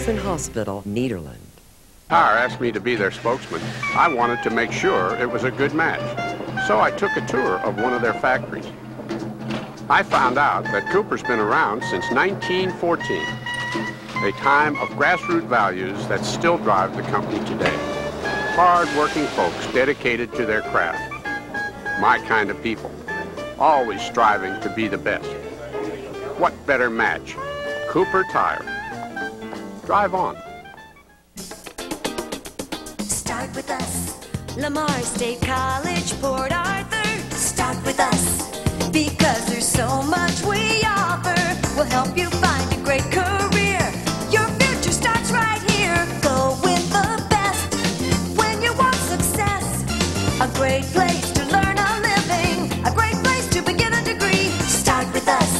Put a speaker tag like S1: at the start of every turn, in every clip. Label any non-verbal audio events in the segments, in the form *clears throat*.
S1: Jefferson Hospital, Nederland.
S2: Power asked me to be their spokesman. I wanted to make sure it was a good match. So I took a tour of one of their factories. I found out that Cooper's been around since 1914, a time of grassroots values that still drive the company today. Hard-working folks dedicated to their craft. My kind of people, always striving to be the best. What better match? Cooper Tire. Drive on.
S3: Start with us. Lamar State College, Port Arthur. Start with us. Because there's so much we offer. We'll help you find a great career. Your future starts right here. Go with the best. When you want success, a great place to learn a living. A great place to begin a degree. Start with us.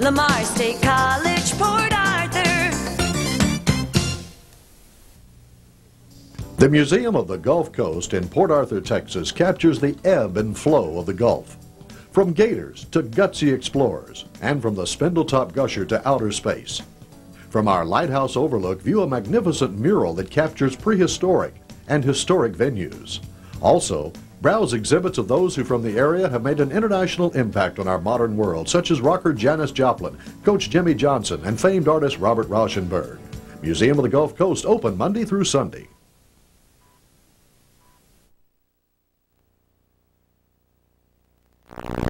S3: Lamar State College, Port Arthur.
S4: The Museum of the Gulf Coast in Port Arthur, Texas captures the ebb and flow of the Gulf. From gators to gutsy explorers, and from the spindletop gusher to outer space. From our lighthouse overlook, view a magnificent mural that captures prehistoric and historic venues. Also, browse exhibits of those who from the area have made an international impact on our modern world, such as rocker Janis Joplin, Coach Jimmy Johnson, and famed artist Robert Rauschenberg. Museum of the Gulf Coast open Monday through Sunday.
S5: you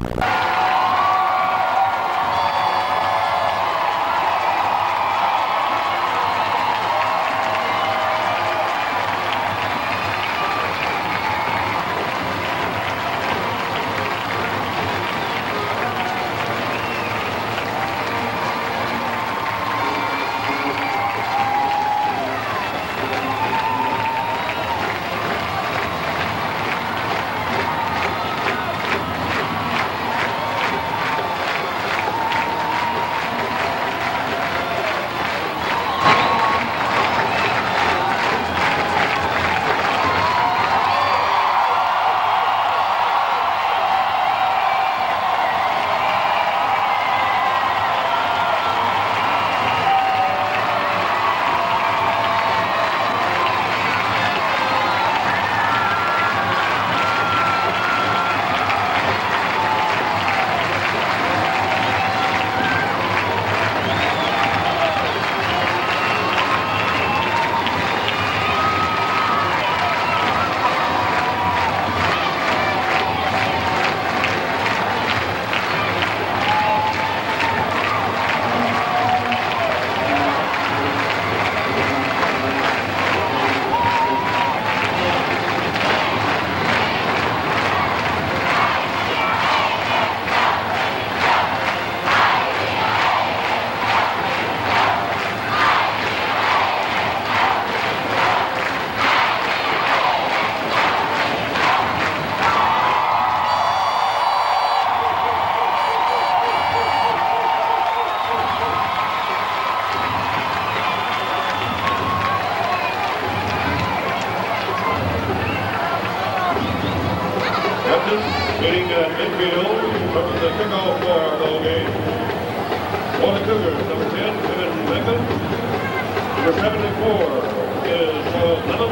S5: Number 74 is uh, Lemon.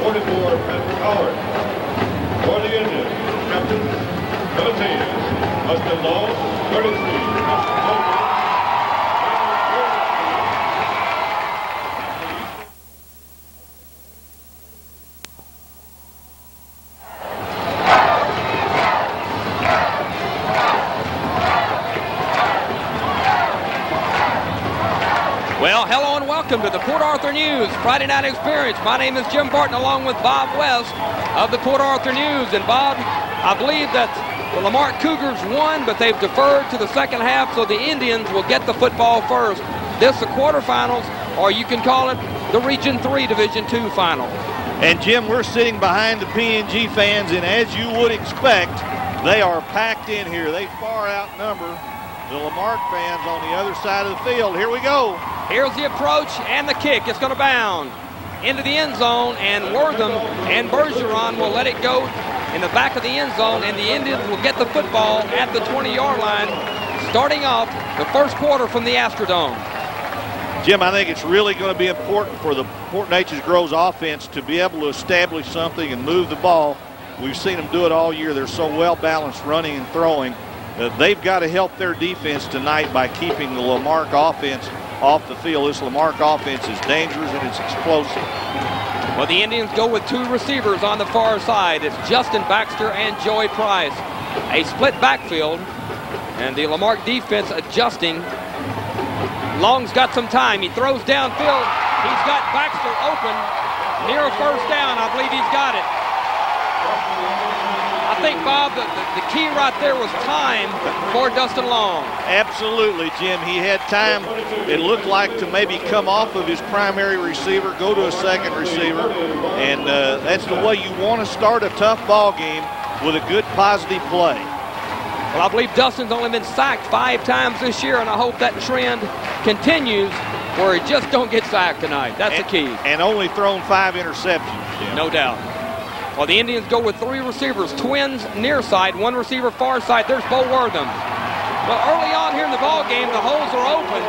S5: 44, Patrick Howard. For the Indians, Captain, 17, Austin Law. 33, Austin Logan.
S6: Well, hello and welcome to the Port Arthur News Friday Night Experience. My name is Jim Barton along with Bob West of the Port Arthur News. And Bob, I believe that the La Marque Cougars won, but they've deferred to the second half, so the Indians will get the football first. This the quarterfinals, or you can call it the Region 3 Division 2 final.
S7: And Jim, we're sitting behind the PNG fans, and as you would expect, they are packed in here. They far outnumber the La Marque fans on the other side of the field. Here we go.
S6: Here's the approach and the kick. It's going to bound into the end zone, and Wortham and Bergeron will let it go in the back of the end zone, and the Indians will get the football at the 20-yard line, starting off the first quarter from the Astrodome.
S7: Jim, I think it's really going to be important for the Port Neches Groves offense to be able to establish something and move the ball. We've seen them do it all year. They're so well balanced running and throwing. Uh, they've got to help their defense tonight by keeping the La Marque offense off the field. This La Marque offense is dangerous and it's explosive.
S6: Well, the Indians go with two receivers on the far side. It's Justin Baxter and Joey Price. A split backfield, and the La Marque defense adjusting Long's got some time. He throws downfield. He's got Baxter open near a first down. I believe he's got it. I think, Bob, the, the, the, key right there was time for Dustin Long.
S7: Absolutely, Jim. He had time, it looked like, to maybe come off of his primary receiver, go to a second receiver, and uh, that's the way you want to start a tough ball game with a good positive play.
S6: Well, I believe Dustin's only been sacked five times this year, and I hope that trend continues where he just don't get sacked tonight. That's
S7: and,
S6: the key.
S7: And only thrown five interceptions.
S6: No doubt. Well, the Indians go with three receivers, twins near side, one receiver far side. There's Bo Wortham. Well, early on here in the ball game, the holes are open.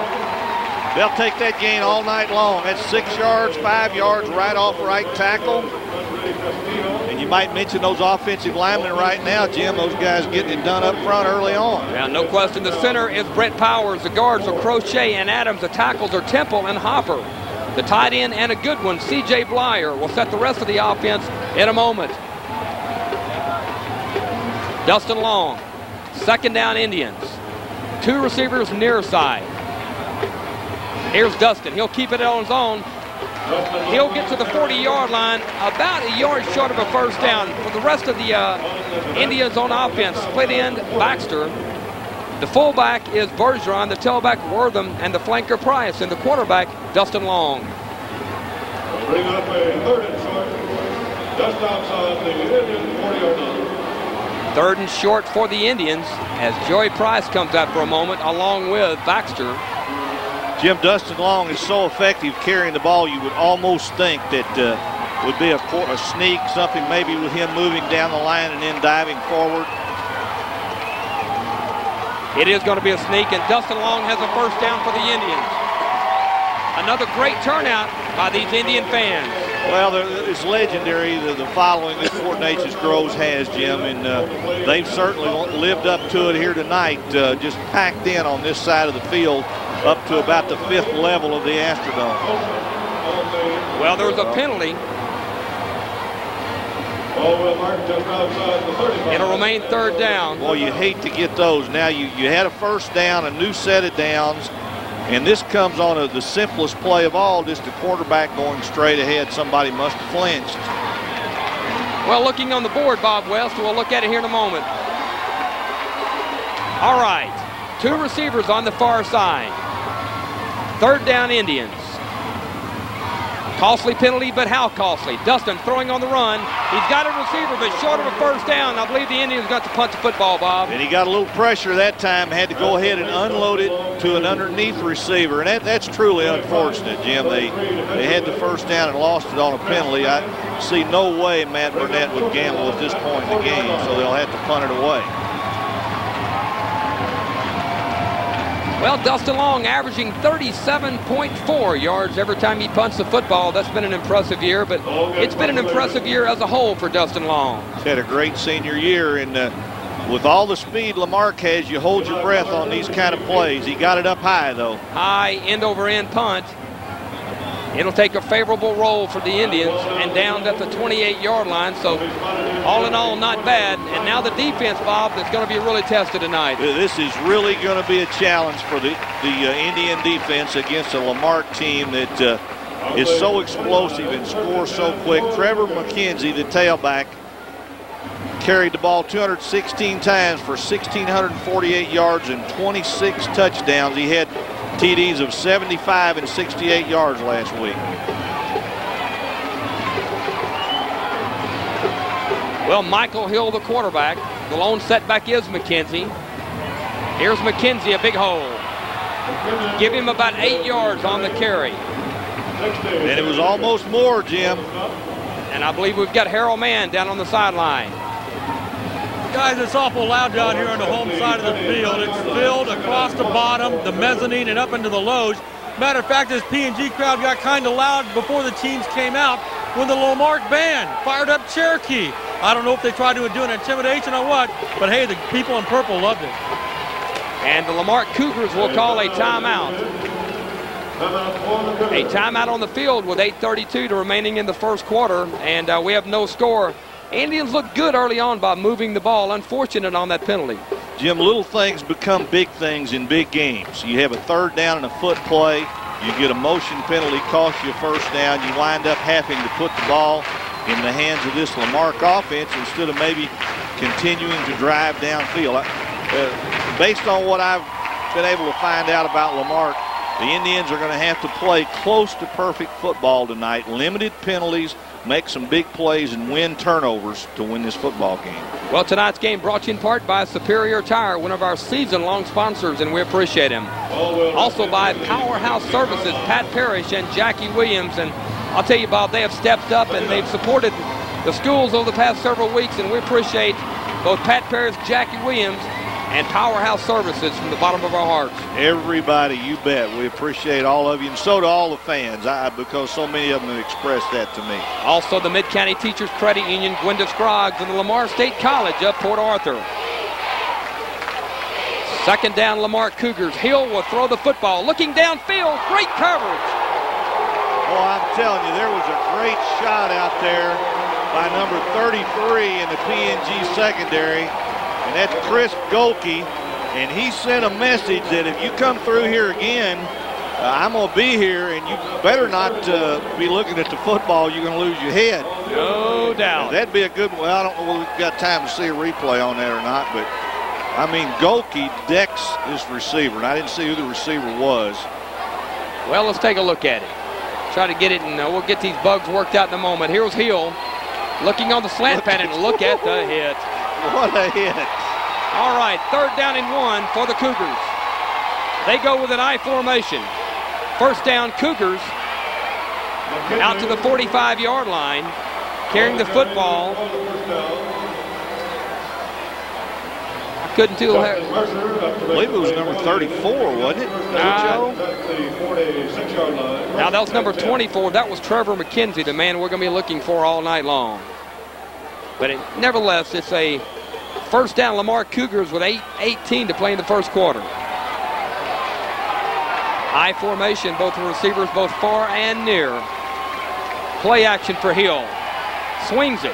S7: They'll take that gain all night long. That's six yards, five yards right off right tackle. And you might mention those offensive linemen right now, Jim. Those guys getting it done up front early on.
S6: Yeah, no question. The center is Brett Powers. The guards are Crochet and Adams. The tackles are Temple and Hopper. The tight end and a good one, C.J. Blyer, will set the rest of the offense in a moment. Dustin Long, second down Indians. Two receivers near side. Here's Dustin. He'll keep it on his own. He'll get to the 40-yard line, about a yard short of a first down. For the rest of the uh, Indians on offense, split end Baxter. The fullback is Bergeron, the tailback Wortham, and the flanker Price, and the quarterback Dustin Long.
S5: Bring up a third and short, just outside the Indian 40-yard line.
S6: Third and short for the Indians as Joey Price comes out for a moment along with Baxter.
S7: Jim Dustin Long is so effective carrying the ball, you would almost think that uh, would be a, a sneak, something maybe with him moving down the line and then diving forward.
S6: It is going to be a sneak, and Dustin Long has a first down for the Indians. Another great turnout by these Indian fans.
S7: Well, it's legendary, the, the following that Port Neches Groves has, Jim, and uh, they've certainly lived up to it here tonight, uh, just packed in on this side of the field up to about the fifth level of the Astrodome.
S6: Well, there was a penalty. It'll remain third down.
S7: Well, you hate to get those. Now you, you had a first down, a new set of downs, and this comes on a, the simplest play of all, just the quarterback going straight ahead. Somebody must have flinched.
S6: Well, looking on the board, Bob West, we'll look at it here in a moment. All right, two receivers on the far side. Third down Indians. Costly penalty, but how costly? Dustin throwing on the run. He's got a receiver, but short of a first down. I believe the Indians got to punt the football, Bob.
S7: And he got a little pressure that time, had to go ahead and unload it to an underneath receiver. And that, that's truly unfortunate, Jim. They, they had the first down and lost it on a penalty. I see no way Matt Burnett would gamble at this point in the game, so they'll have to punt it away.
S6: Well, Dustin Long averaging 37.4 yards every time he punts the football. That's been an impressive year, but it's been an impressive year as a whole for Dustin Long.
S7: He's had a great senior year, and uh, with all the speed La Marque has, you hold your breath on these kind of plays. He got it up high, though.
S6: High end over end punt. It'll take a favorable roll for the Indians and down at the 28-yard line. So all in all, not bad. And now the defense, Bob, that's going to be really tested tonight.
S7: This is really going to be a challenge for the, the uh, Indian defense against a La Marque team that uh, is so explosive and scores so quick. Trevor McKenzie, the tailback, carried the ball 216 times for 1,648 yards and 26 touchdowns. He had TDs of 75 and 68 yards last week.
S6: Well, Michael Hill, the quarterback. The lone setback is McKenzie. Here's McKenzie, a big hole. Give him about eight yards on the carry.
S7: And it was almost more, Jim.
S6: And I believe we've got Harold Mann down on the sideline.
S8: Guys, it's awful loud down here on the home side of the field. It's filled across the bottom, the mezzanine, and up into the loge. Matter of fact, this PNG crowd got kind of loud before the teams came out when the La Marque band fired up Cherokee. I don't know if they tried to do an intimidation or what, but hey, the people in purple loved it.
S6: And the La Marque Cougars will call a timeout. A timeout on the field with 8.32 to remaining in the first quarter, and uh, we have no score. Indians look good early on by moving the ball. Unfortunate on that penalty.
S7: Jim, little things become big things in big games. You have a third down and a foot play. You get a motion penalty, cost you a first down. You wind up having to put the ball in the hands of this La Marque offense instead of maybe continuing to drive downfield. Uh, based on what I've been able to find out about La Marque, the Indians are going to have to play close to perfect football tonight. Limited penalties, make some big plays, and win turnovers to win this football game.
S6: Well, tonight's game brought to you in part by Superior Tire, one of our season-long sponsors, and we appreciate him. Also by Powerhouse Services, Pat Parrish and Jackie Williams. And I'll tell you, Bob, they have stepped up and they've supported the schools over the past several weeks, and we appreciate both Pat Parrish, Jackie Williams, and Powerhouse Services from the bottom of our hearts.
S7: Everybody, you bet. We appreciate all of you, and so do all the fans, I, because so many of them have expressed that to me.
S6: Also, the Mid-County Teachers Credit Union, Gwenda Scroggs, and the Lamar State College of Port Arthur. Second down, La Marque Cougars. Hill will throw the football. Looking downfield, great coverage.
S7: Oh, I'm telling you, there was a great shot out there by number 33 in the PNG secondary and that's Chris Golke. And he sent a message that if you come through here again, uh, I'm going to be here, and you better not uh, be looking at the football. You're going to lose your head.
S6: No doubt.
S7: That'd be a good one. I don't know if we've got time to see a replay on that or not, but I mean, Golke decks this receiver, and I didn't see who the receiver was.
S6: Well, let's take a look at it. Try to get it, and uh, we'll get these bugs worked out in a moment. Here's Hill looking on the slant pattern. Look at the *laughs* hit. *laughs*
S7: What a hit.
S6: All right, third down and one for the Cougars. They go with an I formation. First down, Cougars out to the 45-yard line, carrying the football. I couldn't tell.
S7: I believe it was number 34, wasn't it? Uh,
S6: now, that was number 24. That was Trevor McKenzie, the man we're going to be looking for all night long. But it, nevertheless, it's a first down La Marque Cougars with 8-18 to play in the first quarter. I formation, both receivers, both far and near. Play action for Hill. Swings it.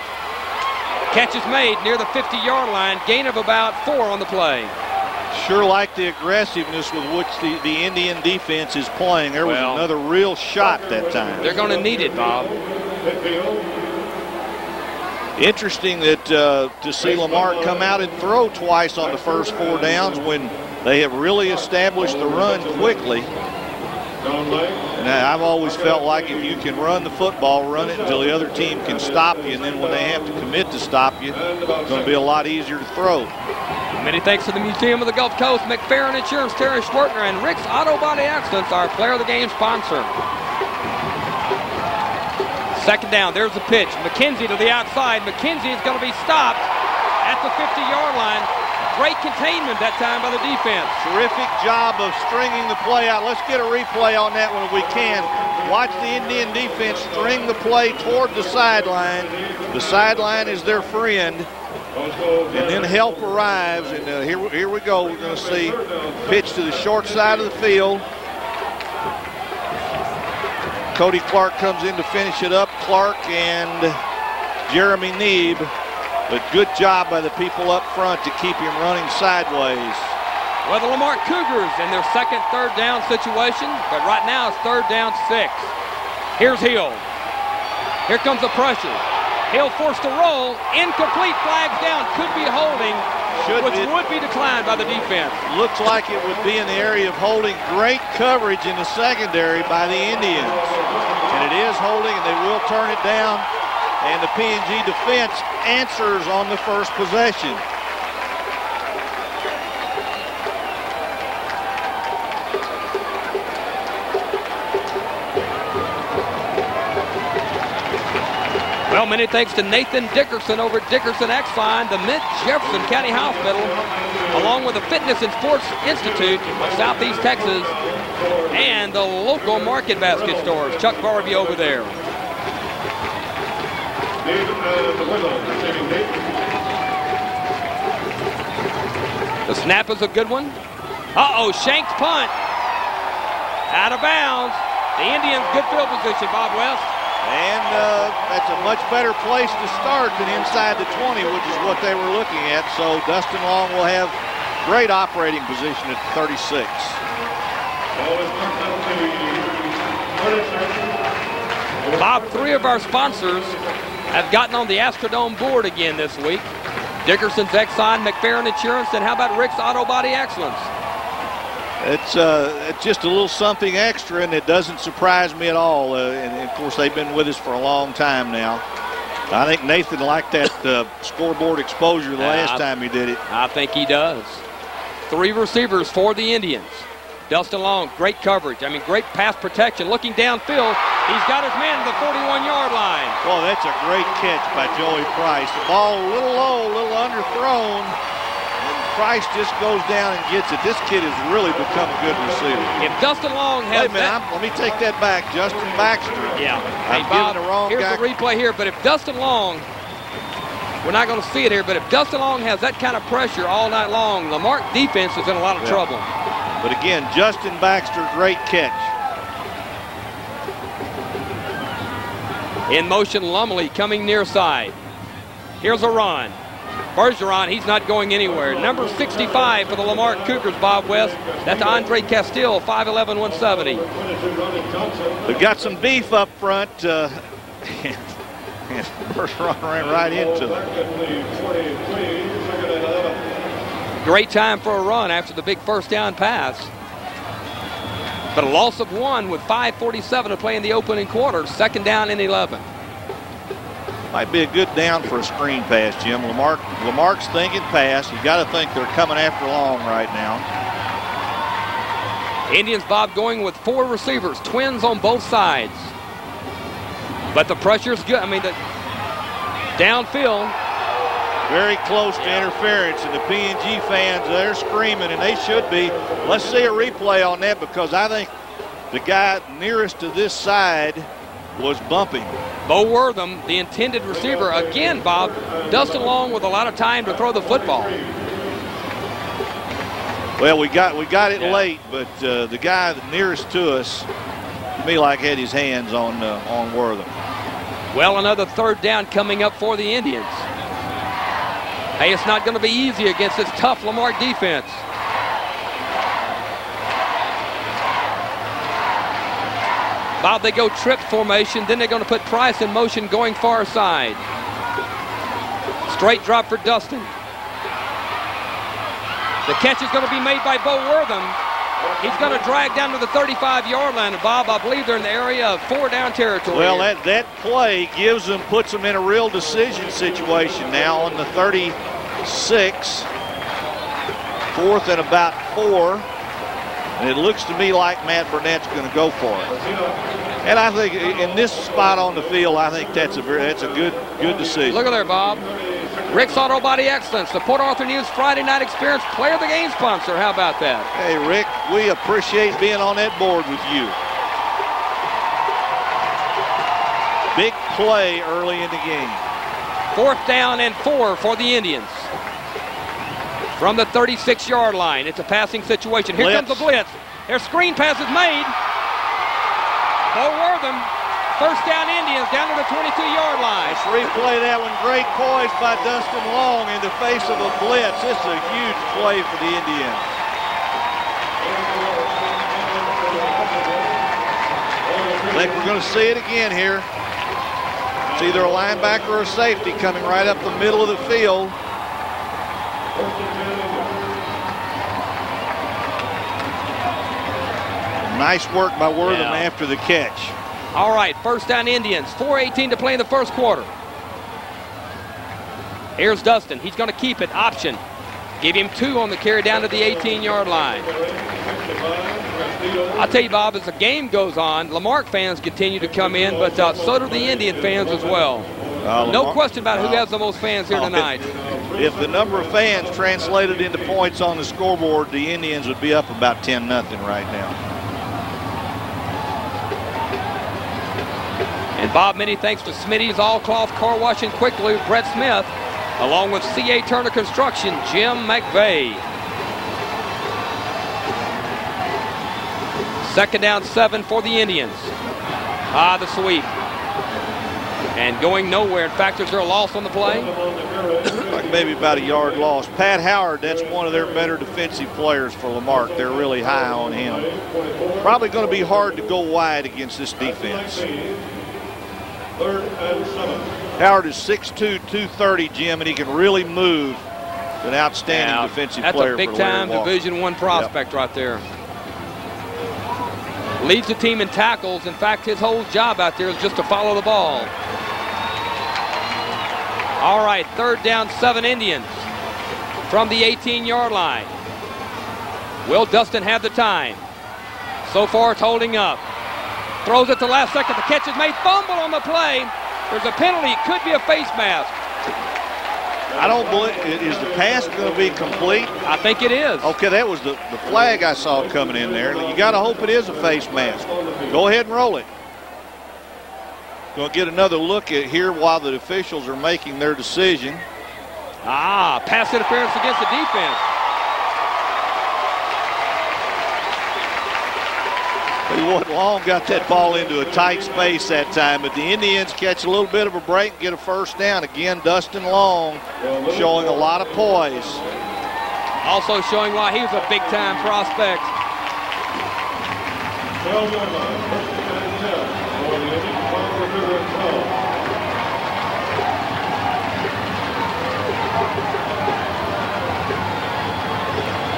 S6: Catch is made near the 50-yard line. Gain of about four on the play.
S7: Sure like the aggressiveness with which the, the Indian defense is playing. There was well, another real shot that time.
S6: They're going to need it, Bob.
S7: Interesting that uh, to see Lamar come out and throw twice on the first four downs when they have really established the run quickly. And I've always felt like if you can run the football, run it until the other team can stop you, and then when they have to commit to stop you, it's going to be a lot easier to throw.
S6: Many thanks to the Museum of the Gulf Coast, McFerrin Insurance, Terry Schwertner, and Rick's Auto Body Excellence, our player of the game sponsor. Second down, there's the pitch. McKenzie to the outside. McKenzie is going to be stopped at the 50-yard line. Great containment that time by the defense.
S7: Terrific job of stringing the play out. Let's get a replay on that one if we can. Watch the Indian defense string the play toward the sideline. The sideline is their friend. And then help arrives, and uh, here, here we go. We're going to see pitch to the short side of the field. Cody Clark comes in to finish it up. Clark and Jeremy Neeb. But good job by the people up front to keep him running sideways.
S6: Well, the La Marque Cougars in their second third down situation, but right now it's third down six. Here's Hill. Here comes the pressure. Hill forced to roll. Incomplete flags down. Could be holding should which be, would be declined by the defense.
S7: Looks like it would be in the area of holding great coverage in the secondary by the Indians. And it is holding, and they will turn it down. And the PNG defense answers on the first possession.
S6: Well, many thanks to Nathan Dickerson over at Dickerson Exxon, the Mint Jefferson County Hospital, along with the Fitness and Sports Institute of Southeast Texas, and the local market basket stores. Chuck Barbie over there. The snap is a good one. Uh-oh, Shanks punt. Out of bounds. The Indians good field position, Bob West.
S7: And uh, that's a much better place to start than inside the 20, which is what they were looking at. So Dustin Long will have great operating position at 36.
S6: Bob, three of our sponsors have gotten on the Astrodome board again this week. Dickerson's Exxon, McFerrin Insurance, and how about Rick's Auto Body Excellence?
S7: It's, uh, it's just a little something extra, and it doesn't surprise me at all. Uh, and, of course, they've been with us for a long time now. I think Nathan liked that uh, scoreboard exposure the last
S6: I,
S7: time he did it.
S6: I think he does. Three receivers for the Indians. Dustin Long, great coverage. I mean, great pass protection. Looking downfield, he's got his man to the 41-yard line.
S7: Well, that's a great catch by Joey Price. The ball a little low, a little underthrown. Price just goes down and gets it. This kid has really become a good receiver.
S6: If Dustin Long has
S7: Wait a minute,
S6: that,
S7: let me take that back. Justin Baxter.
S6: yeah.
S7: I'm
S6: Hey, Bob,
S7: the wrong
S6: here's
S7: guy.
S6: the replay here. But if Dustin Long, we're not going to see it here, but if Dustin Long has that kind of pressure all night long, the Mark defense is in a lot of
S7: Yeah.
S6: trouble.
S7: But again, Justin Baxter, great catch.
S6: In motion, Lumley coming near side. Here's a run. Bergeron, he's not going anywhere. Number 65 for the La Marque Cougars, Bob West. That's Andre Castile, 5'11", 170.
S7: We've got some beef up front. Uh, *laughs* and run ran right into them.
S6: Great time for a run after the big first down pass. But a loss of one with 5.47 to play in the opening quarter. Second down and 11.
S7: Might be a good down for a screen pass, Jim. Lamar, La Marque's thinking pass. You've got to think they're coming after long right now.
S6: Indians, Bob, going with four receivers, twins on both sides. But the pressure's good. I mean, the downfield,
S7: Very close to interference, and the PNG fans, they're screaming, and they should be. Let's see a replay on that because I think the guy nearest to this side was bumping.
S6: Bo Wortham, the intended receiver. Again, Bob, Dustin Long with a lot of time to throw the football.
S7: Well, we got we got it
S6: Yeah.
S7: late, but uh, the guy nearest to us, me, like had his hands on uh, on Wortham.
S6: Well, another third down coming up for the Indians. Hey, it's not going to be easy against this tough Lamar defense. Bob, they go trip formation, then they're going to put Price in motion going far side. Straight drop for Dustin. The catch is going to be made by Bo Wortham. He's going to drag down to the 35-yard line. And Bob, I believe they're in the area of four down territory.
S7: Well,
S6: here.
S7: that that play gives them puts them in a real decision situation now on the 36, fourth and about four. And it looks to me like Matt Burnett's going to go for it. And I think in this spot on the field, I think that's a very, that's a good good decision.
S6: Look at there, Bob. Rick's Auto Body Excellence, the Port Arthur News Friday Night Experience Player of the Game sponsor. How about that?
S7: Hey, Rick, we appreciate being on that board with you. Big play early in the game.
S6: Fourth down and four for the Indians. From the 36-yard line, it's a passing situation. Here
S7: Blitz.
S6: comes the blitz. Their screen pass is made. Bo Wortham, first down Indians, down to the 22-yard line.
S7: Let's replay that one. Great poise by Dustin Long in the face of a blitz. This is a huge play for the Indians. I think we're going to see it again here. It's either a linebacker or a safety coming right up the middle of the field. Nice work by Wortham
S6: Yeah.
S7: after the catch.
S6: All right, first down Indians. 4.18 to play in the first quarter. Here's Dustin. He's going to keep it. Option. Give him two on the carry down to the 18-yard line. I'll tell you, Bob, as the game goes on, La Marque fans continue to come in, but uh, so do the Indian fans as well.
S7: Uh,
S6: No question about who has the most fans here
S7: Oh,
S6: tonight.
S7: If the number of fans translated into points on the scoreboard, the Indians would be up about 10 nothing right now.
S6: And Bob, many thanks to Smitty's All Cloth Car Wash and Quick Lube, Brett Smith, along with C.A. Turner Construction, Jim McVeigh. Second down seven for the Indians. Ah, the sweep. And going nowhere. In fact, is there a loss on the play?
S7: like maybe about a yard loss. Pat Howard, that's one of their better defensive players for La Marque. They're really high on him. Probably going to be hard to go wide against this defense.
S5: Third and seven.
S7: Howard is 6'2", 230, Jim, and he can really move. An outstanding
S6: Now,
S7: defensive
S6: That's
S7: player
S6: a big
S7: for
S6: time Division One prospect right there. Leads the team in tackles. In fact, his whole job out there is just to follow the ball. All right, third down, seven Indians from the 18-yard line. Will Dustin have the time? So far, it's holding up. Throws it the last second. The catch is made. Fumble on the play. There's a penalty. It could be a face mask.
S7: I don't believe, is the pass going to be complete?
S6: I think it is.
S7: Okay, that was the, the flag I saw coming in there. You got to hope it is a face mask. Go ahead and roll it. Going to get another look at here while the officials are making their decision.
S6: Ah, pass interference against the defense.
S7: You Long got that ball into a tight space that time, but the Indians catch a little bit of a break and get a first down. Again, Dustin Long showing a lot of poise.
S6: Also showing why he was a big time prospect.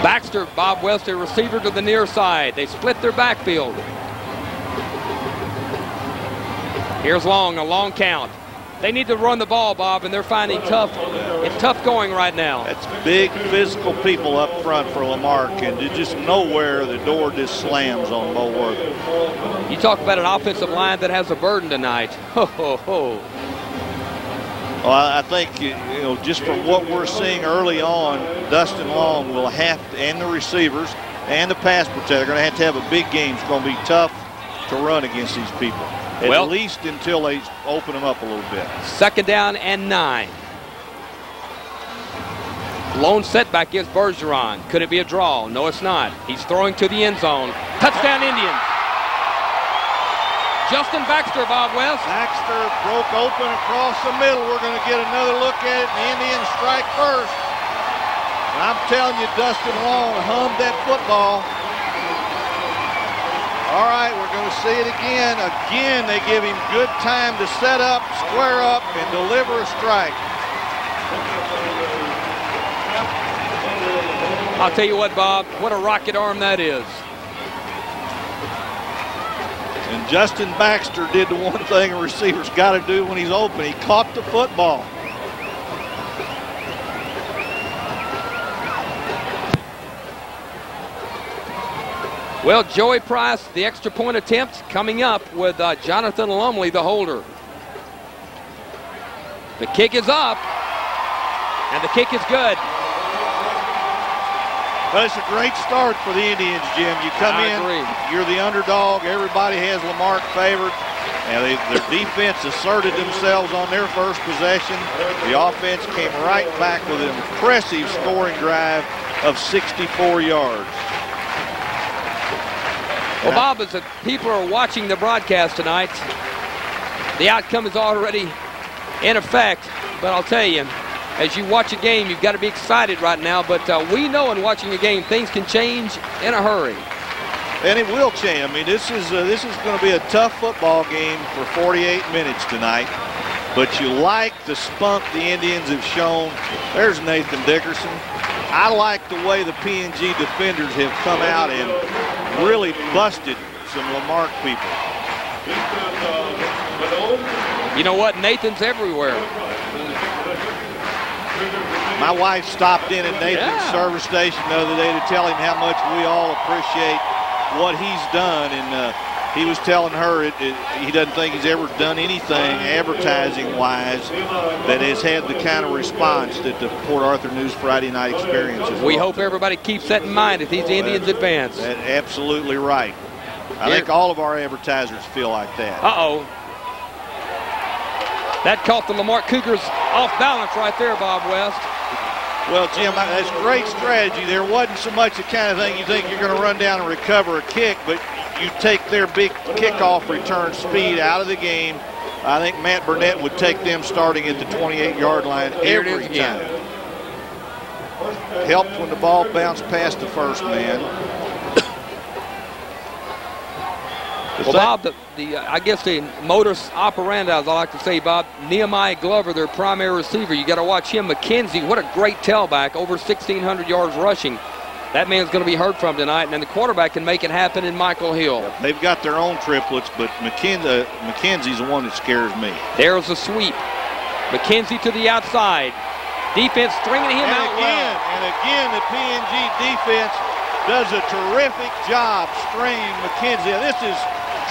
S6: Baxter, Bob West, a receiver to the near side. They split their backfield. Here's Long, a long count. They need to run the ball, Bob, and they're finding tough. It's tough going right now.
S7: That's big physical people up front for La Marque, and just nowhere the door just slams on Bo Wortham.
S6: You talk about an offensive line that has a burden tonight. *laughs* Ho, ho, ho.
S7: Well, I think, you know, just from what we're seeing early on, Dustin Long will have to, and the receivers and the pass protector are going to have to have a big game. It's going to be tough to run against these people, at
S6: Well-
S7: least until they open them up a little bit.
S6: Second down and nine. Lone setback gives Bergeron. Could it be a draw? No, it's not. He's throwing to the end zone. Touchdown Indians. Justin Baxter, Bob West.
S7: Baxter broke open across the middle. We're going to get another look at it. The Indians strike first. And I'm telling you, Dustin Long hummed that football. All right, we're going to see it again. Again, they give him good time to set up, square up, and deliver a strike.
S6: I'll tell you what, Bob, what a rocket arm that is.
S7: And Justin Baxter did the one thing a receiver's got to do when he's open. He caught the football.
S6: Well, Joey Price, the extra point attempt coming up with uh, Jonathan Lumley, the holder. The kick is up, and the kick is good.
S7: But it's a great start for the Indians, Jim. You come
S6: I
S7: in,
S6: agree.
S7: you're the underdog. Everybody has La Marque favored. And they, their defense asserted themselves on their first possession. The offense came right back with an impressive scoring drive of 64 yards.
S6: Well, Bob, as the people are watching the broadcast tonight, the outcome is already in effect. But I'll tell you, as you watch a game, you've got to be excited right now. But uh, we know in watching a game, things can change in a hurry.
S7: And it will change. I mean, this is uh, this is going to be a tough football game for 48 minutes tonight. But you like the spunk the Indians have shown. There's Nathan Dickerson. I like the way the PNG defenders have come out and really busted some La Marque people.
S6: You know what? Nathan's everywhere.
S7: My wife stopped in at Nathan's
S6: Yeah.
S7: service station the other day to tell him how much we all appreciate what he's done. And uh, he was telling her it, it, he doesn't think he's ever done anything advertising-wise that has had the kind of response that the Port Arthur News Friday Night Experience has.
S6: We hope everybody keeps that in mind if these Indians advance.
S7: That, absolutely right. I
S6: Here-
S7: think all of our advertisers feel like that.
S6: Uh-oh. That caught the La Marque Cougars off balance right there, Bob West.
S7: Well, Jim, that's great strategy. There wasn't so much the kind of thing you think you're going to run down and recover a kick, but you take their big kickoff return speed out of the game. I think Matt Burnett would take them starting at the 28-yard line
S6: Here
S7: every time. Helped when the ball bounced past the first man.
S6: Well, Bob, the, the uh, I guess the modus operandi, as I like to say, Bob, Nehemiah Glover, their primary receiver. You got to watch him. McKenzie, what a great tailback, over 1,600 yards rushing. That man's going to be heard from tonight, and then the quarterback can make it happen in Michael Hill.
S7: They've got their own triplets, but McKenzie, McKenzie's the one that scares me.
S6: There's a sweep. McKenzie to the outside. Defense stringing him
S7: and
S6: out
S7: again,
S6: well.
S7: and again, the PNG defense does a terrific job stringing McKenzie. This is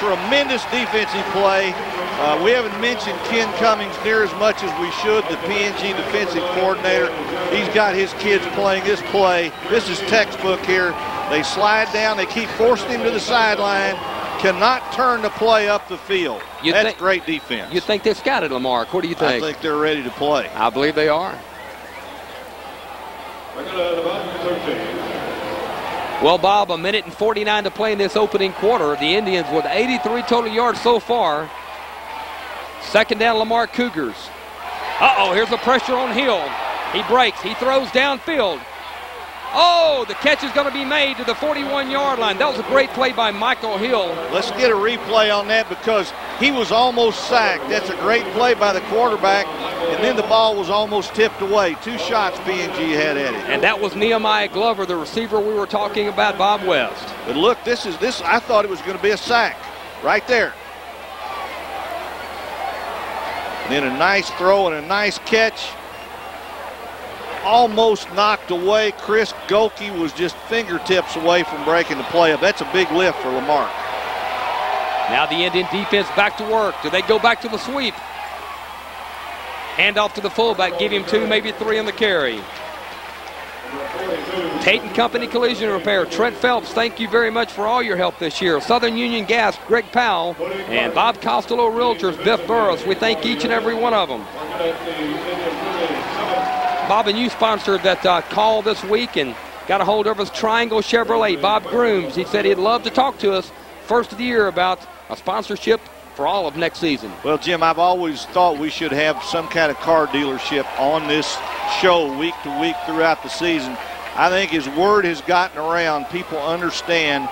S7: tremendous defensive play. Uh, we haven't mentioned Ken Cummings near as much as we should, the PNG defensive coordinator. He's got his kids playing this play. This is textbook here. They slide down. They keep forcing him to the sideline. Cannot turn the play up the field.
S6: You
S7: That's
S6: think-
S7: great defense.
S6: You think they've scouted La Marque? What do you think?
S7: I
S6: think?
S7: think they're ready to play.
S6: I believe they are.
S5: Second and about 13.
S6: Well, Bob, a minute and 49 to play in this opening quarter. The Indians with 83 total yards so far. Second down, La Marque Cougars. Uh-oh, here's the pressure on Hill. He breaks. He throws downfield. Oh, the catch is going to be made to the 41-yard line. That was a great play by Michael Hill.
S7: Let's get a replay on that because he was almost sacked. That's a great play by the quarterback. And then the ball was almost tipped away. Two shots PNG had at it.
S6: And that was Nehemiah Glover, the receiver we were talking about, Bob West.
S7: But look, this is this. I thought it was going to be a sack right there. Then a nice throw and a nice catch. Almost knocked away. Chris Goki was just fingertips away from breaking the play up. That's a big lift for Lamar.
S6: Now the Indian defense back to work. Do they go back to the sweep? Hand off to the fullback, give him two, maybe three on the carry. Tate and Company Collision Repair. Trent Phelps, thank you very much for all your help this year. Southern Union Gas, Greg Powell, and Bob Costello Realtors, Biff Burris. We thank each and every one of them. Bob and you sponsored that uh, call this week and got a hold of us, Triangle Chevrolet, Bob Grooms. He said he'd love to talk to us first of the year about a sponsorship for all of next season.
S7: Well, Jim, I've always thought we should have some kind of car dealership on this show week to week throughout the season. I think his word has gotten around. People understand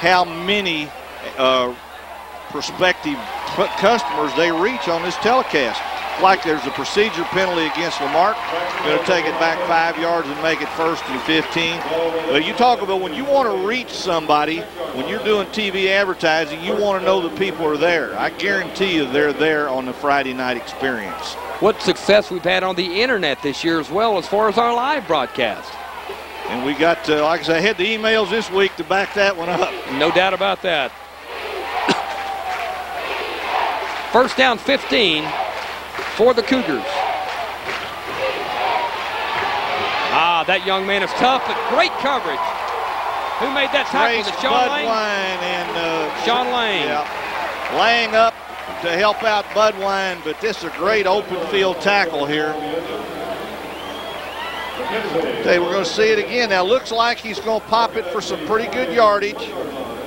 S7: how many uh, prospective cu- customers they reach on this telecast. Like there's a procedure penalty against La Marque. Going to take it back five yards and make it first and 15. But you talk about when you want to reach somebody, when you're doing TV advertising, you want to know the people are there. I guarantee you they're there on the Friday night experience.
S6: What success we've had on the internet this year as well as far as our live broadcast.
S7: And we got, uh, like I said, I had the emails this week to back that one up.
S6: No doubt about that. *coughs* First down 15 for the Cougars. Ah, that young man is tough, but great coverage. Who made that tackle? Was
S7: Trace
S6: it Sean Lane?
S7: Budwine and uh,
S6: Sean Lane.
S7: Yeah. Laying up to help out Budwine, but this is a great open field tackle here. Okay, we're going to see it again. Now, looks like he's going to pop it for some pretty good yardage.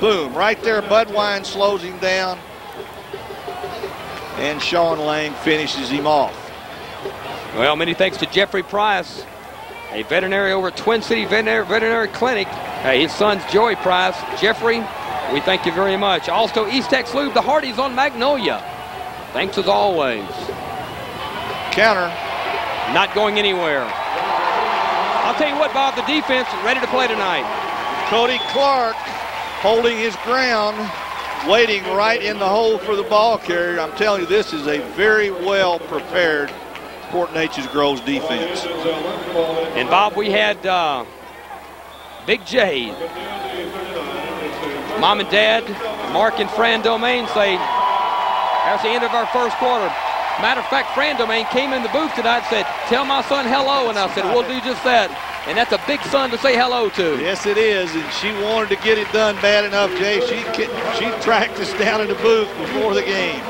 S7: Boom, right there, Budwine slows him down. And Sean Lane finishes him off.
S6: Well, many thanks to Jeffrey Price, a veterinary over at Twin City Veterinary, Veterinary Clinic. Hey, his son's Joey Price. Jeffrey, we thank you very much. Also, East Tex Lube, the Hardys on Magnolia. Thanks as always.
S7: Counter.
S6: Not going anywhere. I'll tell you what, Bob, the defense is ready to play tonight.
S7: Cody Clark holding his ground, waiting right in the hole for the ball carrier. I'm telling you, this is a very well prepared Port Neches-Groves defense.
S6: And Bob, we had uh, Big J, Mom and Dad, Mark and Fran Domain say that's the end of our first quarter. Matter of fact, Fran Domain came in the booth tonight and said, tell my son hello. And I said, we'll do just that. And that's a big son to say hello to.
S7: Yes, it is, and she wanted to get it done bad enough, Jay. She she tracked us down in the booth before the game.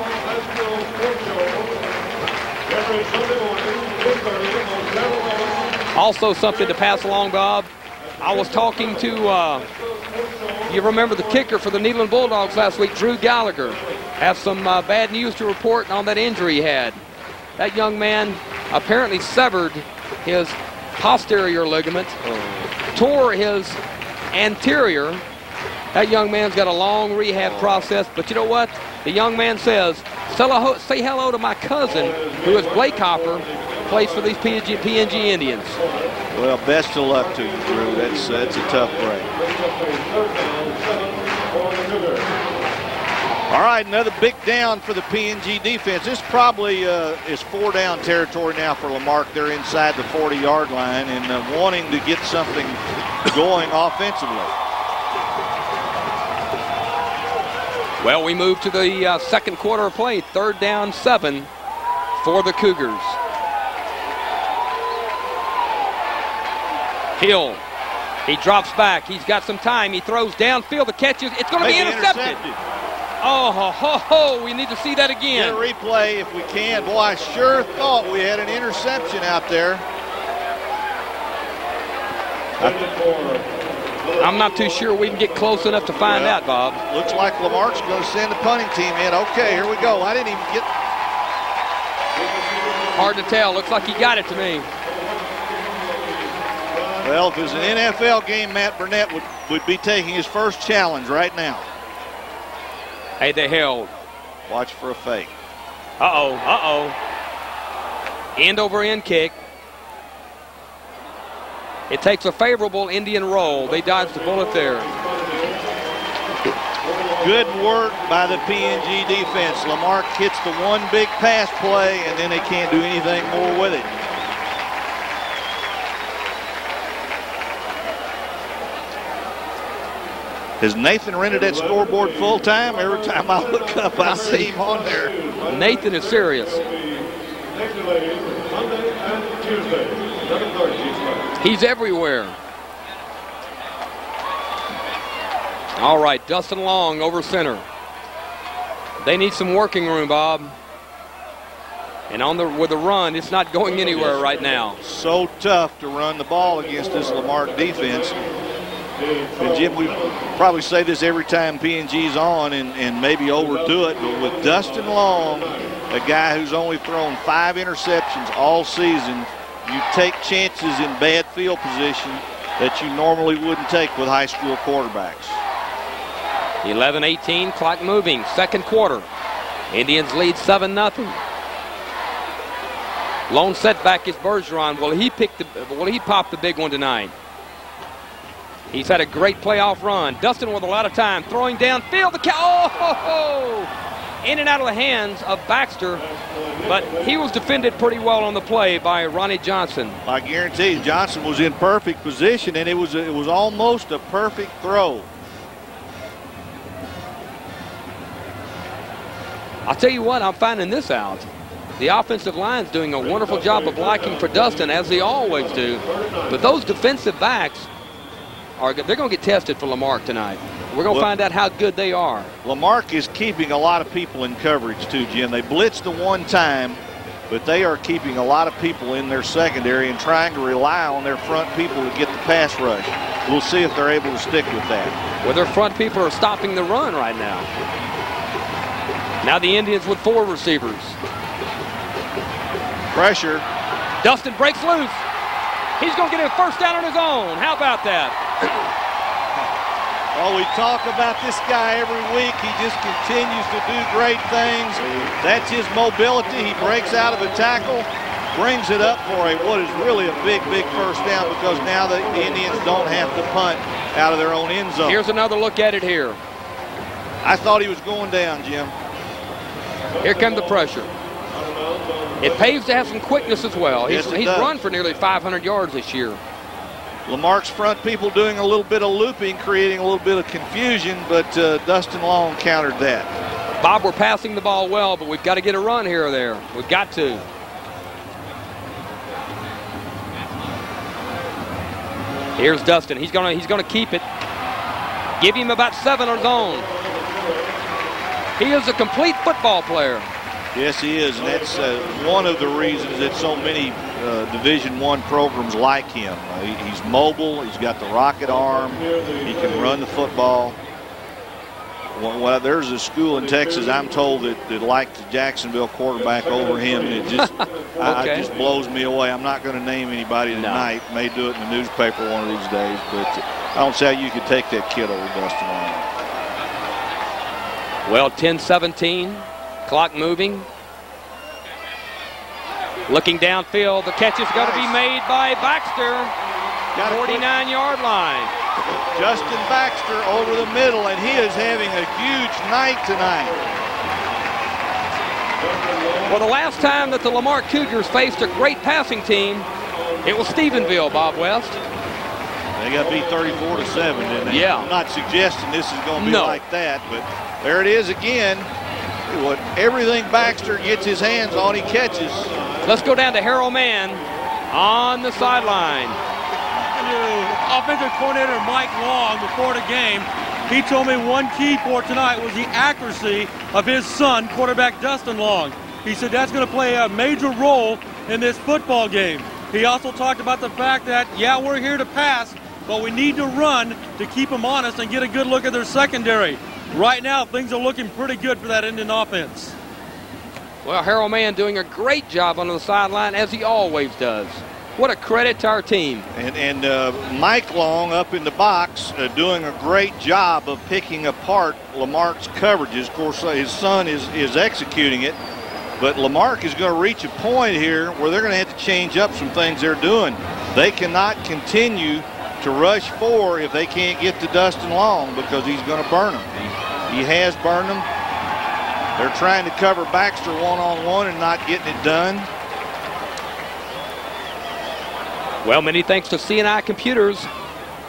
S5: Every Sunday morning, 2:30 on Channel 11.
S6: Also, something to pass along, Bob. I was talking to, uh, you remember the kicker for the Nederland Bulldogs last week, Drew Gallagher. Have some uh, bad news to report on that injury he had. That young man apparently severed his posterior ligament, tore his anterior. That young man's got a long rehab process, but you know what? The young man says, "Say hello- say hello to my cousin, who is Blake Hopper, plays for these PNG, PNG Indians.
S7: Well, best of luck to you, Drew. That's, that's a tough break.
S5: Third down, seven for the Cougars.
S7: All right, another big down for the PNG defense. This probably uh, is four down territory now for La Marque. They're inside the 40-yard line and uh, wanting to get something going offensively.
S6: Well, we move to the uh, second quarter of play. Third down, seven for the Cougars. Hill. He drops back. He's got some time. He throws downfield. The catch is, it's going to be
S7: Maybe
S6: intercepted. Oh, ho, ho, ho. We need to see that again.
S7: Get a replay if we can. Boy, I sure thought we had an interception out there.
S6: I'm not too sure we can get close enough to find
S7: Yeah.
S6: out, Bob.
S7: Looks like La Marque's going to send the punting team in. Okay, here we go. I didn't even get.
S6: Hard to tell. Looks like he got it to me.
S7: Well, if it was an NFL game, Matt Burnett would, would be taking his first challenge right now.
S6: Hey, they held.
S7: Watch for a fake.
S6: Uh-oh, uh-oh. End over end kick. It takes a favorable Indian roll. They dodged the bullet there.
S7: Good work by the PNG defense. La Marque hits the one big pass play, and then they can't do anything more with it. Has Nathan rented that scoreboard full time? Every time I look up, I see him on there.
S6: Nathan is serious.
S5: Next to ladies, Monday and Tuesday, 7:30 each night.
S6: He's everywhere. All right, Dustin Long over center. They need some working room, Bob. And on the with the run, it's not going anywhere right now.
S7: So tough to run the ball against this La Marque defense. And Jim, we probably say this every time PNG's on and, and maybe overdo it, but with Dustin Long, a guy who's only thrown five interceptions all season, you take chances in bad field position that you normally wouldn't take with high school quarterbacks.
S6: 11-18, clock moving. Second quarter. Indians lead 7 nothing. Lone setback is Bergeron. Will he pick the? Will he pop the big one tonight? He's had a great playoff run. Dustin with a lot of time throwing downfield. The cow. Oh, in and out of the hands of Baxter, but he was defended pretty well on the play by Ronnie Johnson.
S7: I guarantee you, Johnson was in perfect position, and it was it was almost a perfect throw.
S6: I'll tell you what, I'm finding this out. The offensive line's doing a wonderful job of blocking for Dustin, as they always do. But those defensive backs are they're going to get tested for La Marque tonight. We're going to
S7: Well-
S6: find out how good they are.
S7: La Marque is keeping a lot of people in coverage too, Jim. They blitzed the one time, but they are keeping a lot of people in their secondary and trying to rely on their front people to get the pass rush. We'll see if they're able to stick with that.
S6: Where their front people are stopping the run right now. Now the Indians with four receivers.
S7: Pressure.
S6: Dustin breaks loose. He's going to get a first down on his own. How about that?
S7: Well, we talk about this guy every week. He just continues to do great things. That's his mobility. He breaks out of a tackle, brings it up for a what is really a big, big first down because now the Indians don't have to punt out of their own end zone.
S6: Here's another look at it here.
S7: I thought he was going down, Jim.
S6: Here comes the pressure. It pays to have some quickness as well. He's,
S7: Yes,
S6: he's run for nearly 500 yards this year.
S7: La Marque's front people doing a little bit of looping, creating a little bit of confusion, but uh, Dustin Long countered that.
S6: Bob, we're passing the ball well, but we've got to get a run here or there. We've got to. Here's Dustin. He's gonna he's gonna keep it. Give him about seven on his own. He is a complete football player.
S7: Yes, he is, and that's uh, one of the reasons that so many uh, Division One programs like him. Uh, he, he's mobile. He's got the rocket arm. He can run the football. Well, well, there's a school in Texas I'm told that, that liked the Jacksonville quarterback over him, and it just *laughs* I, it just blows me away. I'm not going to name anybody tonight. May do it in the newspaper one of these days, but I don't see how you could take that kid over Dustin
S6: Well, 10-17, clock moving. Looking downfield, the catch is going to be made by Baxter.
S7: Got a
S6: 49-yard line.
S7: Justin Baxter over the middle, and he is having a huge night tonight.
S6: Well, the last time that the La Marque Cougars faced a great passing team, it was Stephenville, Bob West.
S7: They got beat 34 to 7, didn't they?
S6: Yeah.
S7: I'm not suggesting this is going to be
S6: No.
S7: like that, but there it is again. What everything Baxter gets his hands on, he catches.
S6: Let's go down to Harold Mann on the sideline.
S8: Offensive coordinator Mike Long before the game, he told me one key for tonight was the accuracy of his son, quarterback Dustin Long. He said that's going to play a major role in this football game. He also talked about the fact that, yeah, we're here to pass, but we need to run to keep them honest and get a good look at their secondary. Right now, things are looking pretty good for that Indian offense.
S6: Well, Harold Mann doing a great job on the sideline, as he always does. What a credit to our team.
S7: And, and uh, Mike Long up in the box uh, doing a great job of picking apart La Marque's coverages. Of course, uh, his son is, is executing it. But La Marque is going to reach a point here where they're going to have to change up some things they're doing. They cannot continue to rush four if they can't get to Dustin Long because he's going to burn them. He, he has burned them. They're trying to cover Baxter one-on-one and not getting it done.
S6: Well, many thanks to CNI Computers.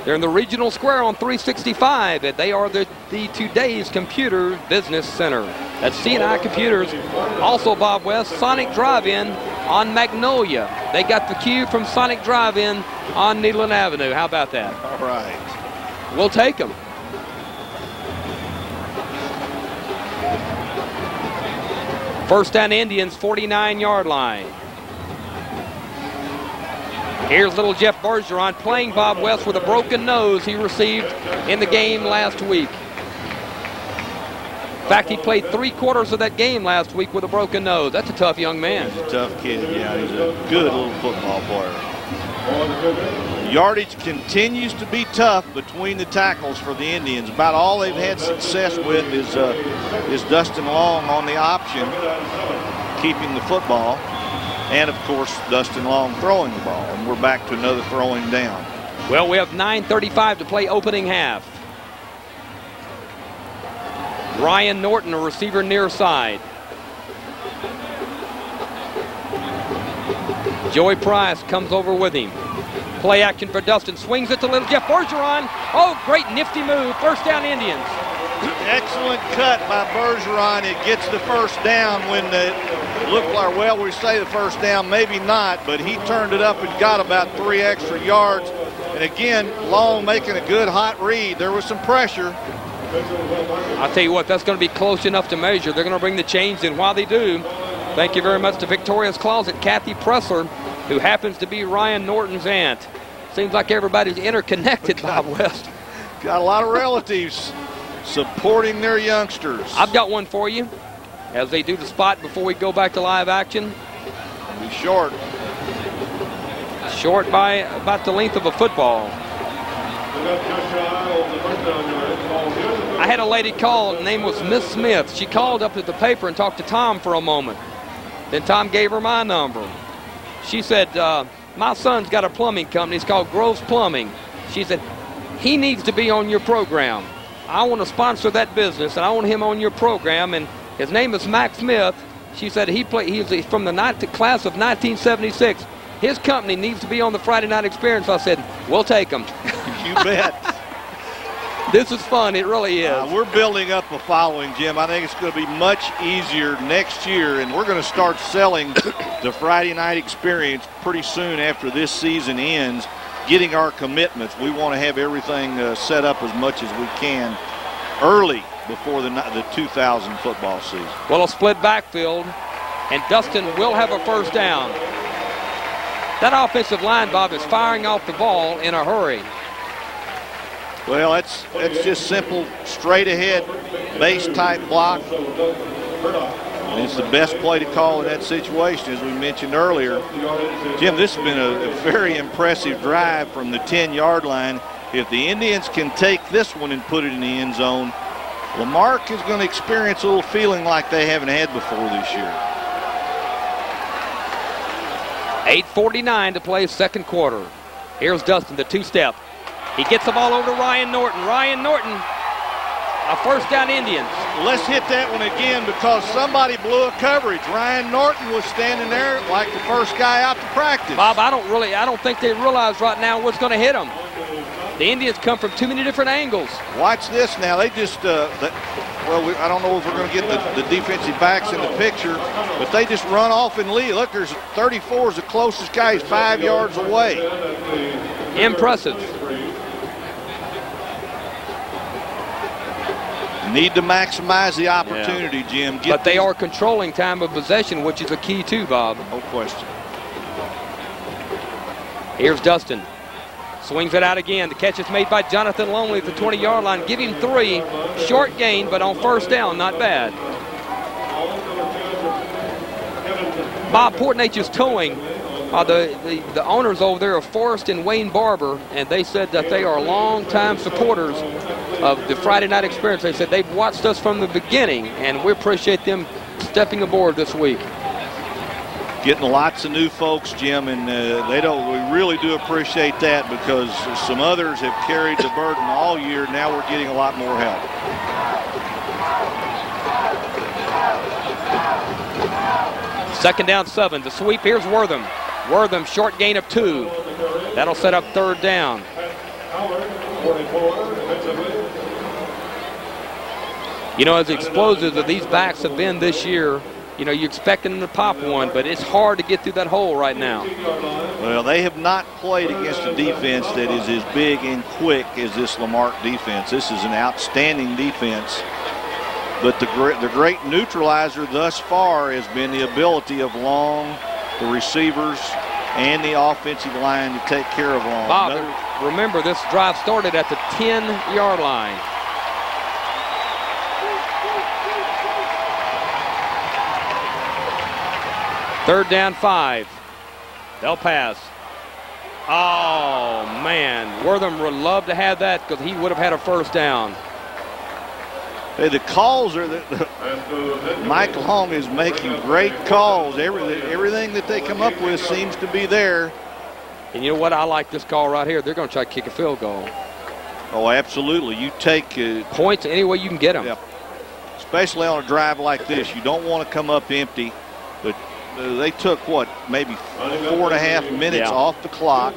S6: They're in the regional square on 365, and they are the, the today's computer business center. That's CNI Computers. Also, Bob West, Sonic Drive-In on Magnolia. They got the cue from Sonic Drive-In on Nederland Avenue. How about that?
S7: All right.
S6: We'll take them. First down Indians, 49-yard line. Here's little Jeff Bergeron playing Bob West with a broken nose he received in the game last week. In fact, he played three quarters of that game last week with a broken nose. That's a tough young man.
S7: He's a Tough kid, yeah. He's a good little football player. Yardage continues to be tough between the tackles for the Indians. About all they've had success with is uh, is Dustin Long on the option, keeping the football, and of course Dustin Long throwing the ball. And we're back to another throwing down.
S6: Well, we have 9.35 to play opening half. Ryan Norton, a receiver near side. Joey Price comes over with him. Play action for Dustin. Swings it to little Jeff Bergeron. Oh, great nifty move. First down Indians.
S7: Excellent cut by Bergeron. It gets the first down when it looked like, well, we say the first down, maybe not, but he turned it up and got about three extra yards. And again, Long making a good hot read. There was some pressure.
S6: I'll tell you what, that's going to be close enough to measure. They're going to bring the chains in. While they do, thank you very much to Victoria's Closet, Kathy Pressler, who happens to be Ryan Norton's aunt. Seems like everybody's interconnected, *laughs* Bob West.
S7: Got a lot of relatives supporting their youngsters.
S6: I've got one for you as they do the spot before we go back to live action.
S7: Be short.
S6: Short by about the length of a football. I had a lady call, her name was Miss Smith. She called up at the paper and talked to Tom for a moment. Then Tom gave her my number. She said, uh, my son's got a plumbing company. It's called Groves Plumbing. She said, he needs to be on your program. I want to sponsor that business, and I want him on your program. And his name is Max Smith. She said he play, he's from the ninth class of 1976. His company needs to be on the Friday Night Experience. I said, we'll take him. *laughs*
S7: You bet. *laughs*
S6: this is fun. It really is.
S7: Uh, we're building up a following, Jim. I think it's going to be much easier next year, and we're going to start selling *coughs* the Friday night experience pretty soon after this season ends, getting our commitments. We want to have everything uh, set up as much as we can early before the, the 2000 football season.
S6: Well, a split backfield. and Dustin will have a first down. That offensive line, Bob, is firing off the ball in a hurry.
S7: Well, that's that's just simple, straight ahead, base type block. And it's the best play to call in that situation, as we mentioned earlier. Jim, this has been a, a very impressive drive from the 10-yard line. If the Indians can take this one and put it in the end zone, La Marque is going to experience a little feeling like they haven't had before this year.
S6: 8.49 to play second quarter. Here's Dustin, the two-step. He gets the ball over to Ryan Norton. Ryan Norton, a first down Indians.
S7: Let's hit that one again because somebody blew a coverage. Ryan Norton was standing there like the first guy out to practice.
S6: Bob, I don't really, I don't think they realize right now what's going to hit them. The Indians come from too many different angles.
S7: Watch this now. They just, uh, the, well, we, I don't know if we're going to get the, the, defensive backs in the picture, but they just run off and lead. Look, there's 34 is the closest guy. He's five yards away.
S6: Impressive.
S7: Need to maximize the opportunity, yeah. Jim.
S6: Get but they are controlling time of possession, which is a key too, Bob.
S7: No question.
S6: Here's Dustin. Swings it out again. The catch is made by Jonathan Longley at the 20-yard line. Give him three. Short gain, but on first down, not bad. Bob Port Neches towing. Uh, the, the, the owners over there are Forrest and Wayne Barber, and they said that they are longtime supporters of the Friday night experience. They said they've watched us from the beginning, and we appreciate them stepping aboard this week
S7: getting lots of new folks, Jim, and uh, they don't. We really do appreciate that because some others have carried the burden all year. Now we're getting a lot more help.
S6: Second down, seven. The sweep here's Wortham. Wortham short gain of two. That'll set up third down. You know, as explosive as these backs have been this year, you know, you're expecting them to pop one, but it's hard to get through that hole right now.
S7: Well, they have not played against a defense that is as big and quick as this La Marque defense. This is an outstanding defense. But the great, the great neutralizer thus far has been the ability of Long, the receivers, and the offensive line to take care of Long.
S6: Bob, Another, remember this drive started at the 10-yard line. Third down, five. They'll pass. Oh, man. Wortham would love to have that because he would have had a first down.
S7: Hey, the calls are that *laughs* Mike Long is making great calls. Everything, everything that they come up with seems to be there.
S6: And you know what? I like this call right here. They're going to try to kick a field goal.
S7: Oh, absolutely. You take uh,
S6: points any way you can get them.
S7: Yep. Especially on a drive like this. You don't want to come up empty, but they took what maybe four and a half minutes yeah. off the clock.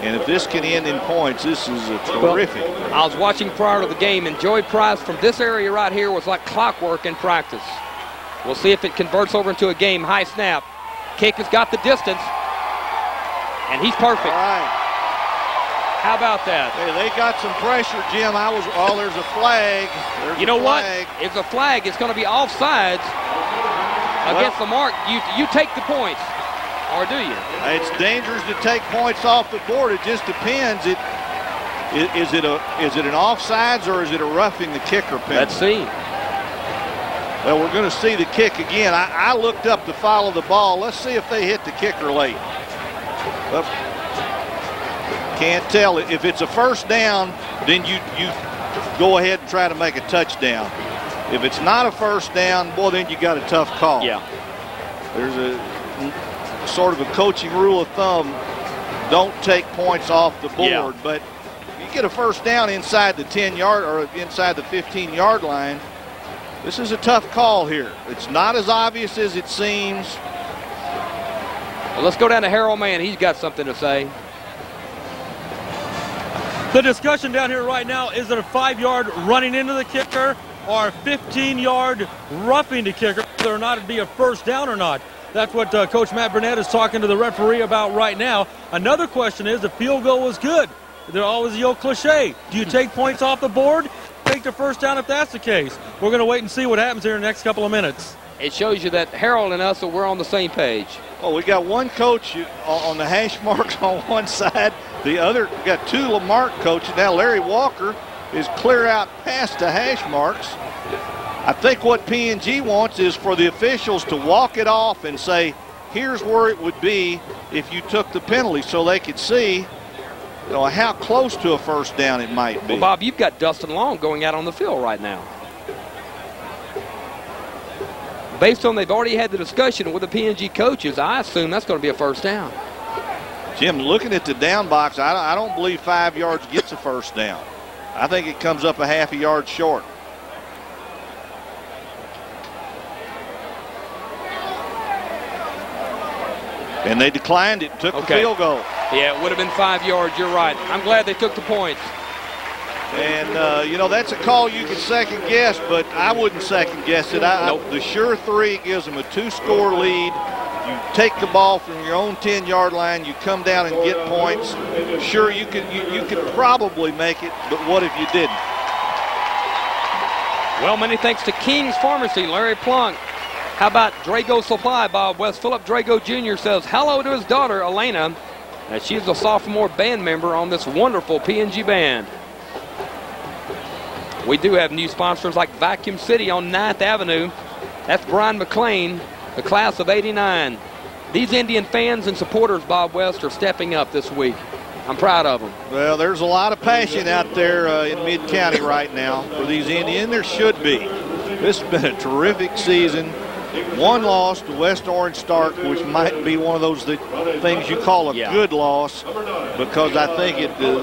S7: And if this can end in points, this is terrific.
S6: Well, I was watching prior to the game, and Joey Price from this area right here was like clockwork in practice. We'll see if it converts over into a game. High snap. Kick has got the distance, and he's perfect.
S7: All right.
S6: How about that?
S7: Hey, they got some pressure, Jim. I was, oh, there's a flag. There's
S6: you know
S7: flag.
S6: what? It's a flag. It's going to be offsides against well, La Marque, you you take the points, or do you?
S7: It's dangerous to take points off the board. It just depends. It is, is it a is it an offsides or is it a roughing the kicker penalty?
S6: Let's see.
S7: Well, we're going to see the kick again. I, I, looked up to follow the ball. Let's see if they hit the kicker late. Well, can't tell. If it's a first down, then you you go ahead and try to make a touchdown. If it's not a first down, boy, then you got a tough call.
S6: Yeah.
S7: There's a sort of a coaching rule of thumb. Don't take points off the board, yeah. but you get a first down inside the 10 yard or inside the 15 yard line. This is a tough call here. It's not as obvious as it seems.
S6: Well, let's go down to Harold Man. He's got something to say.
S8: The discussion down here right now is it a five yard running into the kicker or 15-yard roughing the kicker, whether or not it'd be a first down or not. That's what uh, Coach Matt Burnett is talking to the referee about right now. Another question is the field goal was good. There's always the old cliche. Do you take points off the board? Take the first down if that's the case. We're going to wait and see what happens here in the next couple of minutes.
S6: it shows you that Harold and us, we're on the same page.
S7: Well, we got one coach on the hash marks *laughs* on one side. The other, we got two La Marque coaches. Now Larry Walker is clear out past the hash marks. I think what PNG wants is for the officials to walk it off and say, here's where it would be if you took the penalty so they could see you know, how close to a first down it might be.
S6: Well, Bob, you've got Dustin Long going out on the field right now. Based on they've already had the discussion with the PNG coaches, I assume that's going to be a first down.
S7: Jim, looking at the down box, I don't believe five yards gets a first down. I think it comes up a half a yard short. And they declined it, took okay. the field goal.
S6: Yeah, it would have been five yards. You're right. I'm glad they took the points.
S7: And, uh, you know, that's a call you can second guess, but I wouldn't second guess it. I, nope. I, the sure three gives them a two score lead. You take the ball from your own 10 yard line, you come down and get points. Sure, you could, you, you could probably make it, but what if you didn't?
S6: Well, many thanks to King's Pharmacy, Larry Plunk. How about Drago Supply? Bob West Philip Drago Jr. says hello to his daughter, Elena, as she's a sophomore band member on this wonderful PNG band. We do have new sponsors like Vacuum City on 9th Avenue. That's Brian McLean, the class of 89. These Indian fans and supporters, Bob West, are stepping up this week. I'm proud of them.
S7: Well, there's a lot of passion out there uh, in mid-county right now for these Indians. There should be. This has been a terrific season. One loss to West Orange Stark, which might be one of those things you call a yeah. good loss, because I think it, the,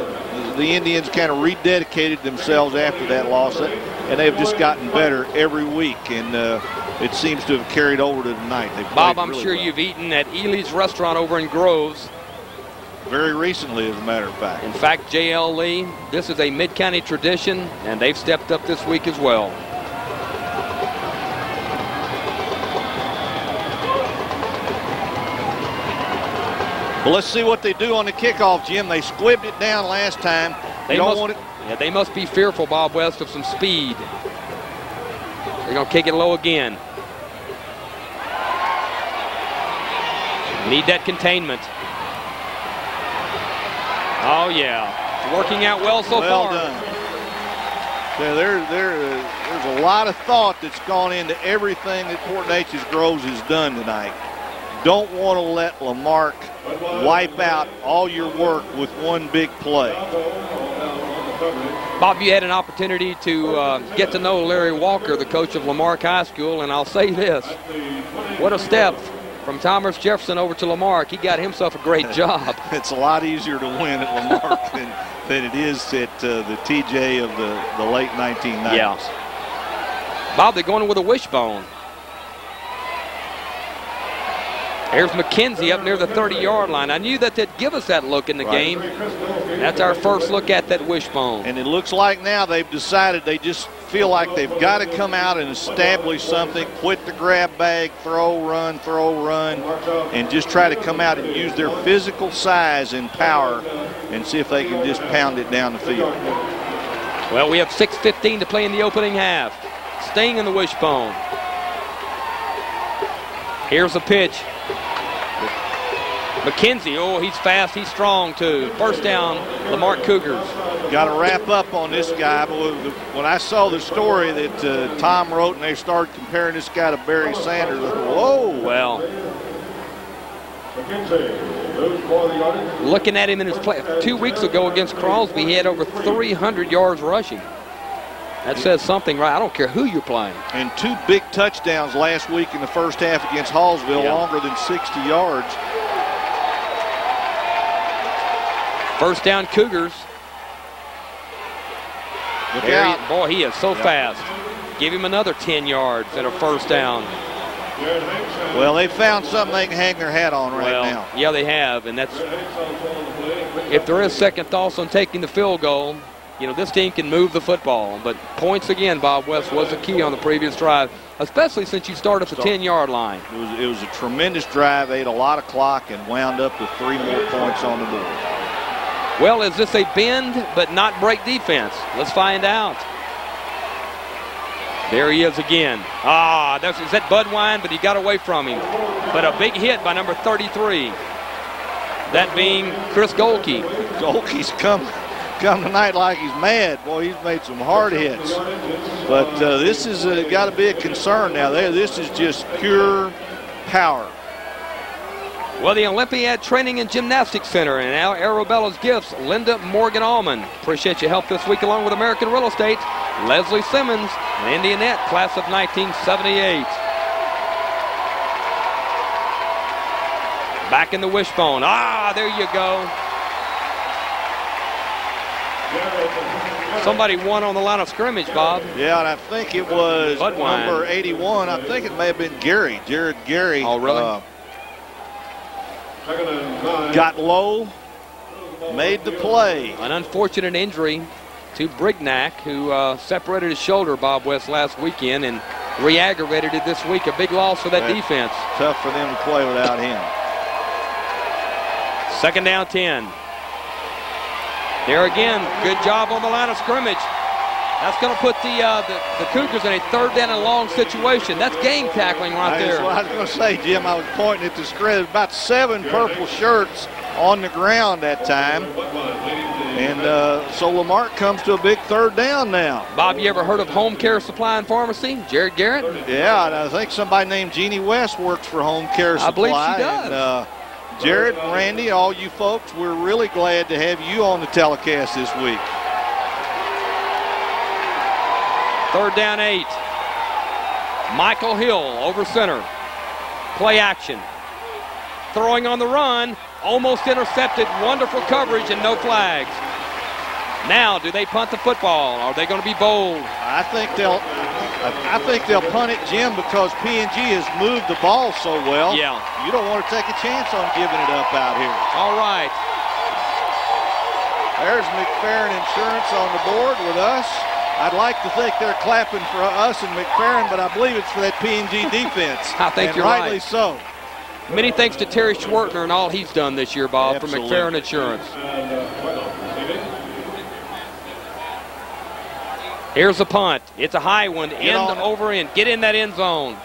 S7: the Indians kind of rededicated themselves after that loss, and they've just gotten better every week, and uh, it seems to have carried over to tonight.
S6: Bob, I'm
S7: really
S6: sure
S7: well.
S6: you've eaten at Ely's restaurant over in Groves.
S7: Very recently, as a matter of fact.
S6: In fact, J.L. Lee, this is a mid-county tradition, and they've stepped up this week as well.
S7: Well, let's see what they do on the kickoff, Jim. They squibbed it down last time. They, don't
S6: must,
S7: want it.
S6: Yeah, they must be fearful, Bob West, of some speed. They're going to kick it low again. Need that containment. Oh, yeah. working out well so
S7: well
S6: far.
S7: Done. Yeah, there, there, uh, there's a lot of thought that's gone into everything that Port Neches Groves has done tonight. Don't want to let La Marque wipe out all your work with one big play.
S6: Bob, you had an opportunity to uh, get to know Larry Walker, the coach of La Marque High School, and I'll say this. What a step from Thomas Jefferson over to La Marque. He got himself a great *laughs* job.
S7: it's a lot easier to win at La Marque *laughs* than, than it is at uh, the TJ of the, the late 1990s.
S6: Yeah. Bob, they're going with a wishbone. Here's McKenzie up near the 30-yard line. I knew that they'd give us that look in the right. game. That's our first look at that wishbone.
S7: And it looks like now they've decided they just feel like they've got to come out and establish something, quit the grab bag, throw, run, throw, run, and just try to come out and use their physical size and power and see if they can just pound it down the field.
S6: Well, we have 6.15 to play in the opening half. Staying in the wishbone. Here's a pitch. McKenzie, oh, he's fast, he's strong too. First down, La Marque Cougars.
S7: Got to wrap up on this guy. When I saw the story that uh, Tom wrote and they started comparing this guy to Barry Sanders, whoa.
S6: Well, looking at him in his play, two weeks ago against Crosby, he had over 300 yards rushing. That says something, right? I don't care who you're playing.
S7: And two big touchdowns last week in the first half against Hallsville, yeah. longer than 60 yards.
S6: First down, Cougars.
S7: Look out.
S6: He, boy, he is so yep. fast. Give him another 10 yards and a first down.
S7: Well, they found something they can hang their hat on right
S6: well,
S7: now.
S6: Yeah, they have, and that's if there is second thoughts on taking the field goal, you know, this team can move the football. But points again, Bob West was the key on the previous drive, especially since you start at the 10-yard line.
S7: It was, it was a tremendous drive, ate a lot of clock, and wound up with three more points on the board.
S6: Well, is this a bend but not break defense? Let's find out. There he is again. Ah, that's, is that Bud Wine? But he got away from him. But a big hit by number 33. That being Chris Golke.
S7: Golke's come come tonight like he's mad. Boy, he's made some hard hits. But uh, this has uh, got to be a concern now. There, this is just pure power.
S6: Well, the Olympiad Training and Gymnastics Center and now Arabella's gifts, Linda Morgan Allman. Appreciate your help this week along with American Real Estate, Leslie Simmons, and Indianette, class of 1978. Back in the wishbone. Ah, there you go. Somebody won on the line of scrimmage, Bob.
S7: Yeah, and I think it was
S6: Budwine.
S7: number 81. I think it may have been Gary, Jared Gary.
S6: Oh, really?
S7: uh,
S5: Second and nine.
S7: Got low, made the play.
S6: An unfortunate injury to Brignac, who uh, separated his shoulder, Bob West, last weekend and re-aggravated it this week. A big loss for that
S7: Right.
S6: defense.
S7: Tough for them to play without him.
S6: Second down 10. There again, good job on the line of scrimmage. That's going to put the, uh, the the Cougars in a third down and long situation. That's game tackling right
S7: That's what
S6: there.
S7: I was going to say, Jim. I was pointing at the screen. About seven purple shirts on the ground that time. And uh, so La Marque comes to a big third down now.
S6: Bob, you ever heard of Home Care Supply and Pharmacy? Jared Garrett?
S7: Yeah, and I think somebody named Jeannie West works for Home Care Supply.
S6: I believe she does.
S7: And, uh, Jared Randy, all you folks, we're really glad to have you on the telecast this week.
S6: Third down eight. Michael Hill over center. Play action. Throwing on the run. Almost intercepted. Wonderful coverage and no flags. Now, do they punt the football? Are they going to be bold?
S7: I think they'll. I think they'll punt it, Jim, because PNG has moved the ball so well.
S6: Yeah.
S7: You don't want to take a chance on giving it up out here.
S6: All right.
S7: There's McFerrin Insurance on the board with us. I'd like to think they're clapping for us and McFerrin, but I believe it's for that PNG defense. *laughs*
S6: I think
S7: and
S6: you're
S7: rightly
S6: right.
S7: so.
S6: Many thanks to Terry Schwartner and all he's done this year, Bob, for
S7: Absolutely.
S6: McFerrin Insurance.
S5: And, well, receiving.
S6: Here's a punt. It's a high one. End
S7: on
S6: over end. Get in that end zone.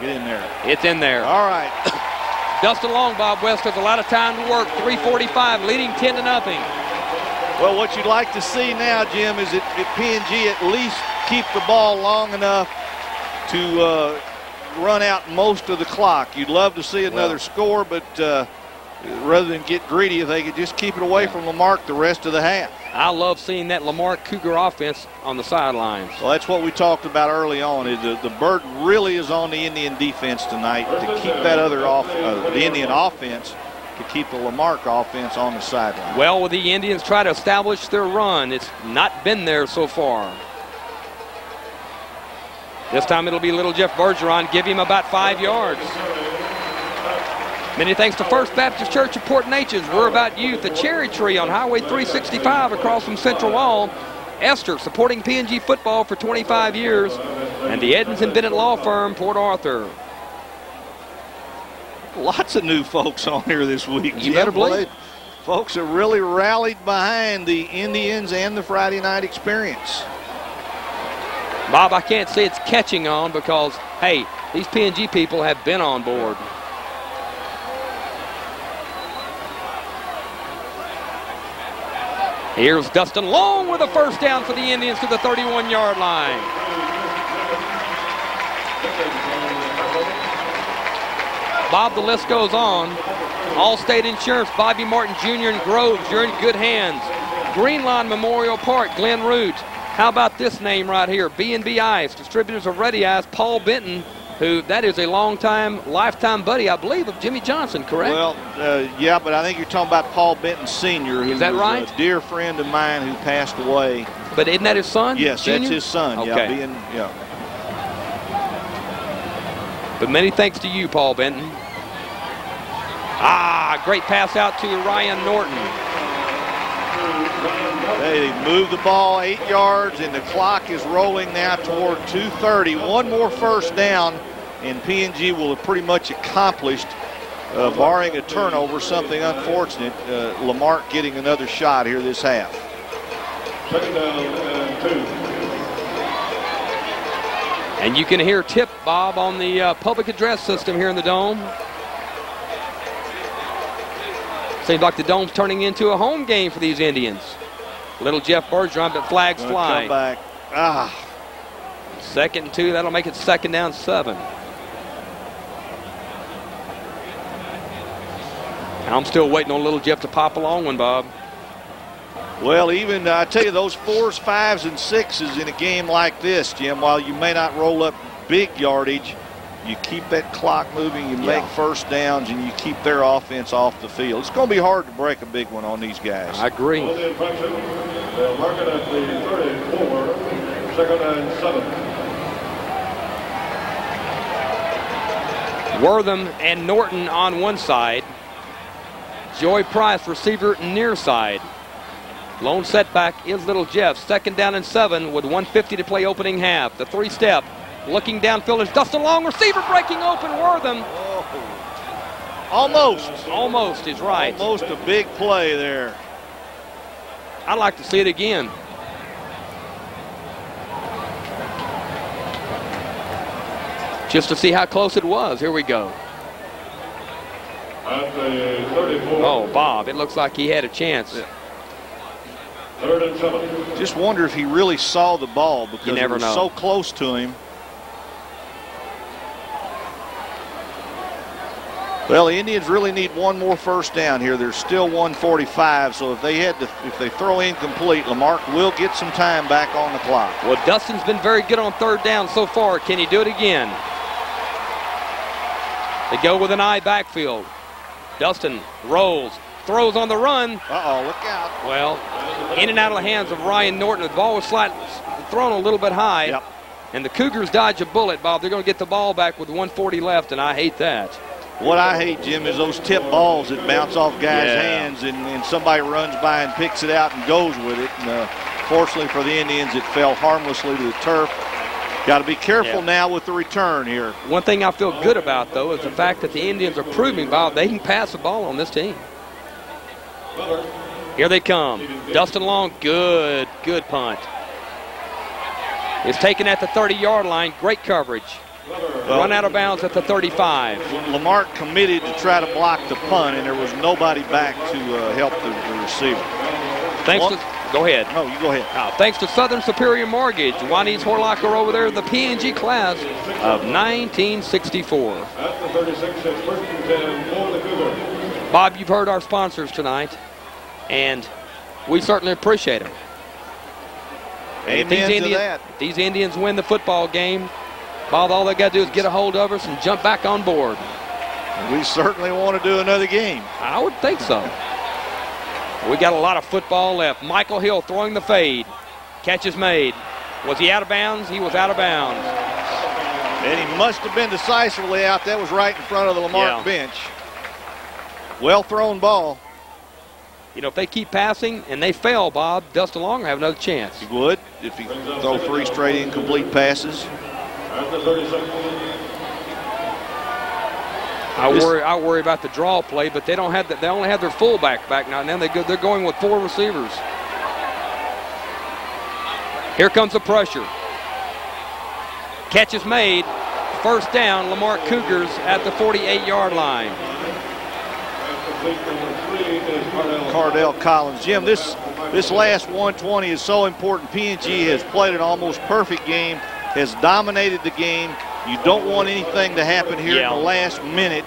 S7: Get in there.
S6: It's in there.
S7: All right. *coughs*
S6: Dustin Long, Bob West has a lot of time to work. 345, leading 10 to nothing.
S7: Well, what you'd like to see now, Jim, is that PNG at least keep the ball long enough to uh, run out most of the clock. You'd love to see another score, but uh, rather than get greedy, if they could just keep it away from La Marque the rest of the half.
S6: I love seeing that La Marque Cougar offense on the sidelines.
S7: Well, that's what we talked about early on. Is the, the burden really is on the Indian defense tonight to keep that other off, uh, the Indian offense, to keep the La Marque offense on the sideline.
S6: Well, the Indians try to establish their run, it's not been there so far. This time it'll be little Jeff Bergeron. Give him about five yards. Many thanks to First Baptist Church of Port Neches. We're about youth. The cherry tree on Highway 365 across from Central Wall. Esther supporting PNG football for 25 years. And the Edens and Bennett Law Firm, Port Arthur.
S7: Lots of new folks on here this week.
S6: You
S7: Jim.
S6: better believe.
S7: Folks have really rallied behind the Indians and the Friday night experience.
S6: Bob, I can't say it's catching on because, hey, these PNG people have been on board. Here's Dustin Long with a first down for the Indians to the 31-yard line. Bob, the list goes on. Allstate Insurance, Bobby Martin Jr. and Groves, you're in good hands. Greenlawn Memorial Park, Glen Root. How about this name right here? B&B Ice, distributors of Ready Ice, Paul Benton, who that is a long-time, lifetime buddy, I believe, of Jimmy Johnson, correct?
S7: Well, uh, yeah, but I think you're talking about Paul Benton Sr., who
S6: Is that right?
S7: a dear friend of mine who passed away.
S6: but isn't that his son?
S7: Yes,
S6: Junior?
S7: that's his son. Yeah, being, yeah.
S6: But many thanks to you, Paul Benton. Ah, great pass out to Ryan Norton.
S7: They move the ball eight yards, and the clock is rolling now toward 2:30. One more first down, and PNG will have pretty much accomplished, uh, barring a turnover, something unfortunate. Uh, La Marque getting another shot here this half.
S5: Second down and two.
S6: And you can hear Tip Bob on the uh, public address system here in the Dome. Seems like the Dome's turning into a home game for these Indians. Little Jeff Bergeron, but flags
S7: Gonna
S6: fly.
S7: Come back. Ah,
S6: Second and two, that'll make it second down seven. I'm still waiting on little Jeff to pop a long one, Bob.
S7: Well, even I tell you, those fours, fives, and sixes in a game like this, Jim, while you may not roll up big yardage, you keep that clock moving, you make first downs, and you keep their offense off the field. It's going to be hard to break a big one on these guys.
S6: I agree.
S5: On the infraction, they'll mark it at the 34, second and seven.
S6: Wortham and Norton on one side. Joey Price, receiver near side. Lone setback is Little Jeff. Second down and seven with 150 to play opening half. The three step. Looking downfield is Dustin Long. Receiver breaking open. Wortham oh.
S7: Almost.
S6: almost is right.
S7: Almost a big play there.
S6: I'd like to see it again. Just to see how close it was. Here we go.
S5: At the 34,
S6: Oh, Bob, it looks like he had a chance.
S5: third and seven.
S7: Just wonder if he really saw the ball because
S6: You never
S7: it was
S6: know.
S7: so close to him. Well, the Indians really need one more first down here. There's still 145, so if they had to, if they throw incomplete, La Marque will get some time back on the clock.
S6: Well, Dustin's been very good on third down so far. Can he do it again? They go with an eye backfield. Dustin rolls, throws on the run.
S7: Uh-oh, look out.
S6: Well, in and out of the hands of Ryan Norton. The ball was slightly thrown a little bit high.
S7: Yep.
S6: And the Cougars dodge a bullet, Bob. They're going to get the ball back with 140 left, and I hate that.
S7: What I hate, Jim, is those tip balls that bounce off guys'
S6: Yeah.
S7: hands and, and somebody runs by and picks it out and goes with it. And uh, fortunately for the Indians, it fell harmlessly to the turf. Got to be careful
S6: Yeah.
S7: now with the return here.
S6: One thing I feel good about, though, is the fact that the Indians are proving, Bob, they can pass the ball on this team. Here they come. Dustin Long, good, good punt. It's taken at the 30-yard line. Great coverage. Run out of bounds at the 35.
S7: La Marque committed to try to block the punt, and there was nobody back to uh, help the, the receiver.
S6: Thanks
S7: Well-
S6: to, go ahead.
S7: No, you go ahead.
S6: Uh, thanks to Southern Superior Mortgage, Juanese Horlocker over there, the PNG class of 1964.
S5: At the 36, it's first and 10 for the Cougars.
S6: Bob, you've heard our sponsors tonight, and we certainly appreciate them. If these,
S7: Amen to
S6: Indians,
S7: that.
S6: these Indians win the football game, Bob, all they got to do is get a hold of us and jump back on board.
S7: We certainly want to do another game.
S6: I would think so. We got a lot of football left. Michael Hill throwing the fade. Catch is made. Was he out of bounds? He was out of bounds.
S7: And he must have been decisively out. That was right in front of the La Marque
S6: Yeah.
S7: bench. Well thrown ball.
S6: You know, if they keep passing and they fail, Bob, Dustin Long will have another chance.
S7: He would if he throw three straight incomplete passes.
S5: At the 37,
S6: I worry. I worry about the draw play, but they don't have. The, they only have their fullback back now. Now they go, they're going with four receivers. Here comes the pressure. Catch is made. First down. La Marque Cougars at the 48-yard line.
S5: complete number three is Cardell.
S7: Cardell Collins. Jim, this this last 120 is so important. PNG has played an almost perfect game, has dominated the game. You don't want anything to happen here
S6: Yeah.
S7: in the last minute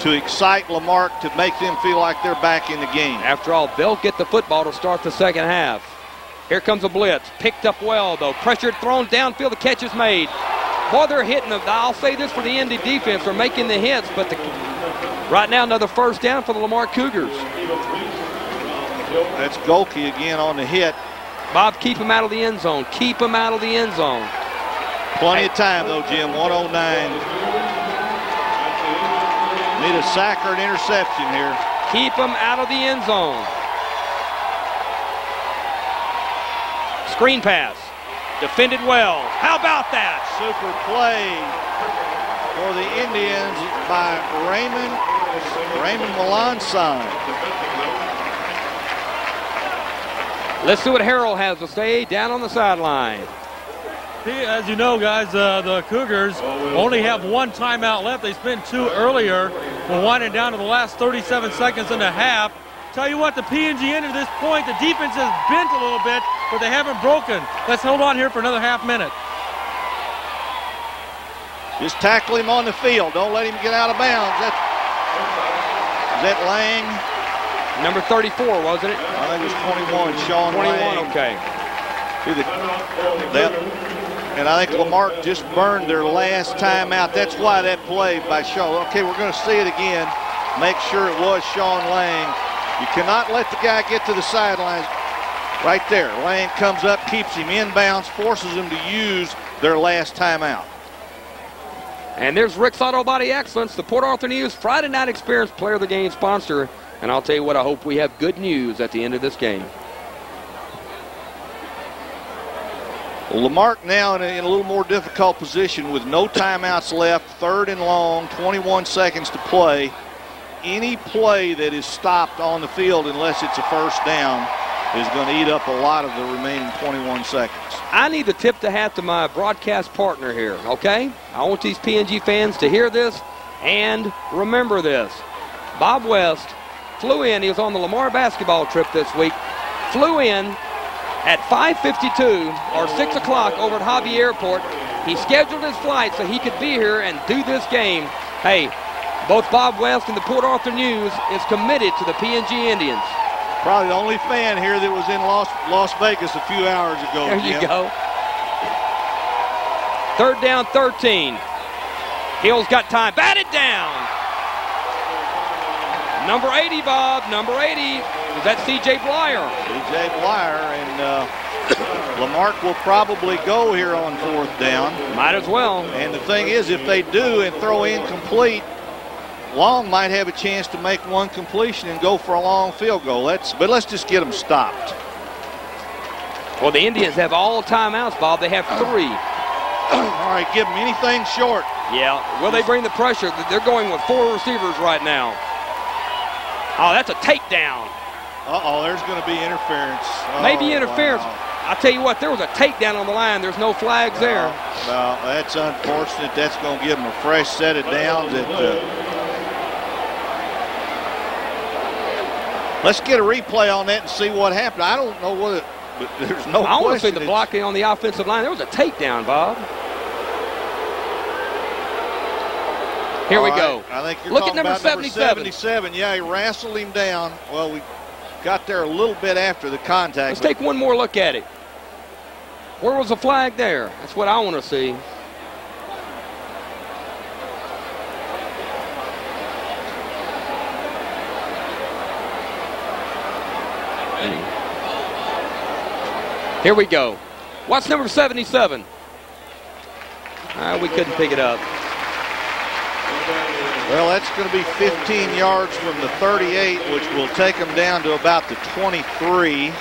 S7: to excite La Marque to make them feel like they're back in the game.
S6: After all, they'll get the football to start the second half. Here comes a blitz. Picked up well, though. Pressured, thrown downfield. The catch is made. Boy, they're hitting them. I'll say this for the Indy defense. They're making the hits, but the, right now, another first down for the La Marque Cougars.
S7: That's Golke again on the hit.
S6: Bob, keep him out of the end zone. Keep him out of the end zone.
S7: Plenty of time though, Jim. 109. Need a sack or an interception here.
S6: Keep them out of the end zone. Screen pass. Defended well. How about that?
S7: Super play for the Indians by Raymond Raymond Melanson.
S6: Let's see what Harold has to say down on the sideline.
S8: As you know, guys, uh, the Cougars only have one timeout left. They spent two earlier. We're winding down to the last 37 seconds and a half. Tell you what, the PNG ended this point. The defense has bent a little bit, but they haven't broken. Let's hold on here for another half minute.
S7: Just tackle him on the field. Don't let him get out of bounds. That, is that Lang?
S6: Number 34, wasn't it?
S7: I think it was 21, Sean
S6: 21,
S7: Lang.
S6: okay.
S7: See the- that- and I think La Marque just burned their last time out. That's why that play by Sean. Okay, we're going to see it again. Make sure it was Sean Lang. You cannot let the guy get to the sidelines. Right there. Lang comes up, keeps him inbounds, forces him to use their last timeout.
S6: And there's Rick's Auto Body Excellence, the Port Arthur News Friday Night Experience Player of the Game sponsor. And I'll tell you what, I hope we have good news at the end of this game.
S7: Well, La Marque now in a, in a little more difficult position with no timeouts left, third and long, 21 seconds to play. Any play that is stopped on the field, unless it's a first down, is going to eat up a lot of the remaining 21 seconds.
S6: I need to tip the hat to my broadcast partner here, okay? I want these PNG fans to hear this and remember this. Bob West flew in, he was on the Lamar basketball trip this week, flew in at 5.52 or 6 o'clock over at Hobby Airport. He scheduled his flight so he could be here and do this game. Hey, both Bob West and the Port Arthur News is committed to the PNG Indians.
S7: Probably the only fan here that was in Las, Las Vegas a few hours ago.
S6: There you go. Third down, 13. Hill's got time. Batted down. Number 80, Bob. Number 80. Is that C.J. Blyer?
S7: C.J. Blyer and uh, *coughs* La Marque will probably go here on fourth down.
S6: Might as well.
S7: And the thing is, if they do and throw incomplete, Long might have a chance to make one completion and go for a long field goal. Let's, but let's just get them stopped.
S6: Well, the Indians have all timeouts, Bob. They have three. *coughs*
S7: All right, give them anything short.
S6: Yeah. Will they bring the pressure? They're going with four receivers right now. Oh, that's a takedown.
S7: Uh-oh, there's going to be interference. Oh,
S6: Maybe interference.
S7: wow.
S6: I tell you what, there was a takedown on the line. There's no flags there.
S7: Well, that's unfortunate. That's going to give them a fresh set of downs. Uh, let's get a replay on that and see what happened. I don't know what it, but there's no
S6: I want to see the blocking on the offensive line. There was a takedown, Bob. Here we
S7: All
S6: go.
S7: I think you're
S6: Look at number
S7: about
S6: 77.
S7: 77. Yeah, he wrestled him down. Well, we got there a little bit after the contact.
S6: Let's take one more look at it. Where was the flag there? That's what I want to see. Here we go. What's number 77? Uh, we couldn't pick it up.
S7: Well, that's going to be 15 yards from the 38, which will take them down to about the 23. *coughs*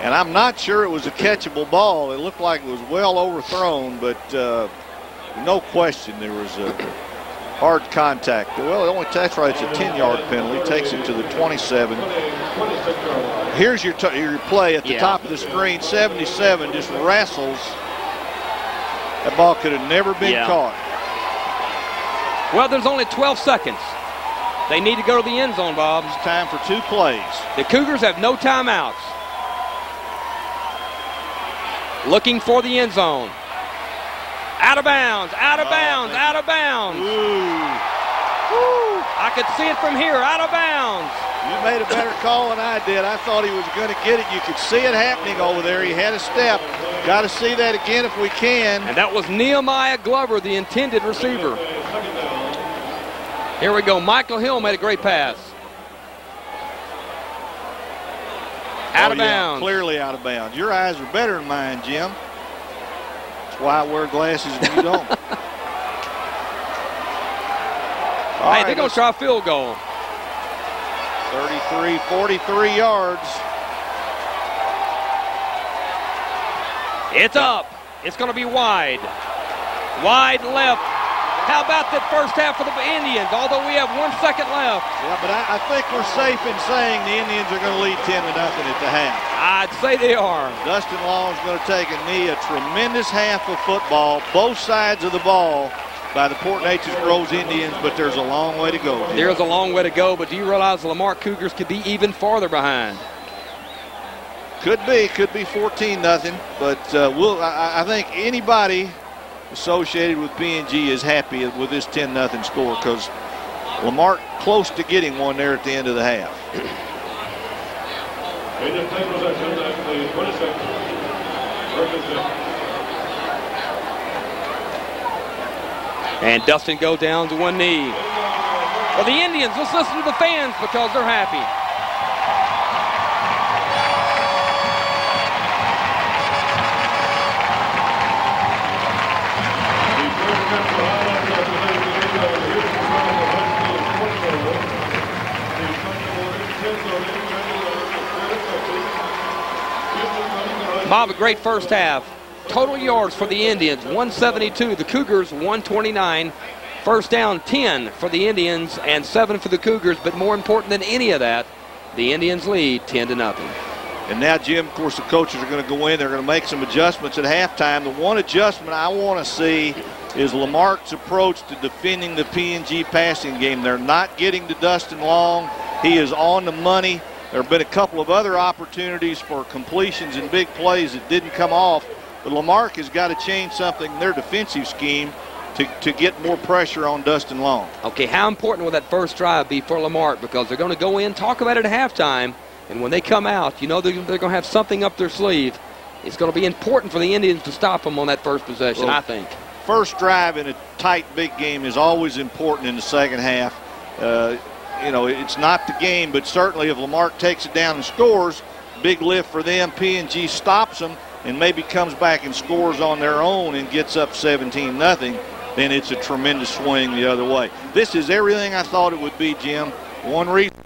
S7: And I'm not sure it was a catchable ball. It looked like it was well overthrown, but uh, no question there was a hard contact. Well, the only that's right. It's a 10-yard penalty. Takes it to the 27. Here's your your play at the
S6: Yeah.
S7: top of the screen. 77 just wrestles. That ball could have never been
S6: Yeah.
S7: caught.
S6: Well, there's only 12 seconds. They need to go to the end zone, Bob.
S7: It's time for two plays.
S6: The Cougars have no timeouts. Looking for the end zone. Out of bounds, out of
S7: Oh,
S6: bounds,
S7: thank
S6: out of bounds.
S7: Ooh,
S6: Woo! I could see it from here, out of bounds.
S7: You made a better call than I did. I thought he was going to get it. You could see it happening over there. He had a step. Got to see that again if we can.
S6: And that was Nehemiah Glover, the intended receiver. Here we go. Michael Hill made a great pass. Out
S7: Oh,
S6: of
S7: yeah,
S6: bounds.
S7: clearly out of bounds. Your eyes are better than mine, Jim. That's why I wear glasses and you don't. *laughs* All
S6: hey,
S7: right,
S6: they're going to try a field goal.
S7: 33, 43 yards.
S6: It's up. It's going to be wide. Wide left. How about that first half for the Indians, although we have one second left?
S7: Yeah, but I, I think we're safe in saying the Indians are going to lead 10 to nothing at the half.
S6: I'd say they are.
S7: Dustin Long's going to take a knee, a tremendous half of football, both sides of the ball by the Port Neches Groves Indians, but there's a long way to go. Jim.
S6: There's a long way to go, but do you realize the La Marque Cougars could be even farther behind?
S7: Could be, could be 14 nothing, but uh, we'll. I, I think anybody associated with PNG is happy with this 10 nothing score because La Marque close to getting one there at the end of the half.
S5: They just take possession at the 26. First and 10.
S6: And Dustin go down to one knee. Well, the Indians, let's listen to the fans because they're happy. Bob, a great first half. Total yards for the Indians, 172. The Cougars, 129. First down, 10 for the Indians and 7 for the Cougars. But more important than any of that, the Indians lead 10 to nothing.
S7: And now, Jim, of course, the coaches are going to go in. They're going to make some adjustments at halftime. The one adjustment I want to see is La Marque's approach to defending the PNG passing game. They're not getting to Dustin Long. He is on the money. There have been a couple of other opportunities for completions and big plays that didn't come off. But La Marque has got to change something in their defensive scheme to, to get more pressure on Dustin Long.
S6: Okay, how important will that first drive be for La Marque? Because they're going to go in, talk about it at halftime, and when they come out, you know they're, they're going to have something up their sleeve. It's going to be important for the Indians to stop them on that first possession,
S7: Well,
S6: I think.
S7: First drive in a tight, big game is always important in the second half. Uh, you know, it's not the game, but certainly if La Marque takes it down and scores, big lift for them. PNG stops them and maybe comes back and scores on their own and gets up 17 nothing. Then it's a tremendous swing the other way. This is everything I thought it would be, Jim. One reason.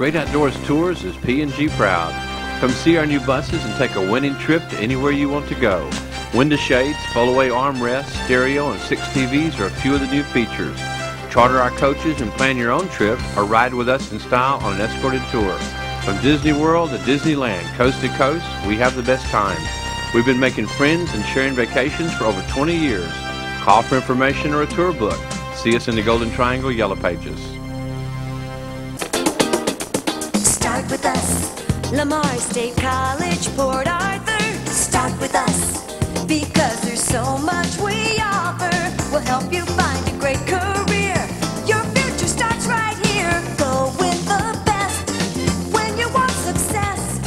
S9: Great Outdoors Tours is PNG proud. Come see our new buses and take a winning trip to anywhere you want to go. Window shades, fold-away armrests, stereo, and six TVs are a few of the new features. Charter our coaches and plan your own trip or ride with us in style on an escorted tour. From Disney World to Disneyland, coast to coast, we have the best times. We've been making friends and sharing vacations for over 20 years. Call for information or a tour book. See us in the Golden Triangle Yellow Pages.
S3: Lamar State College, Port Arthur. Start with us. Because there's so much we offer. We'll help you find a great career. Your future starts right here. Go with the best. When you want success.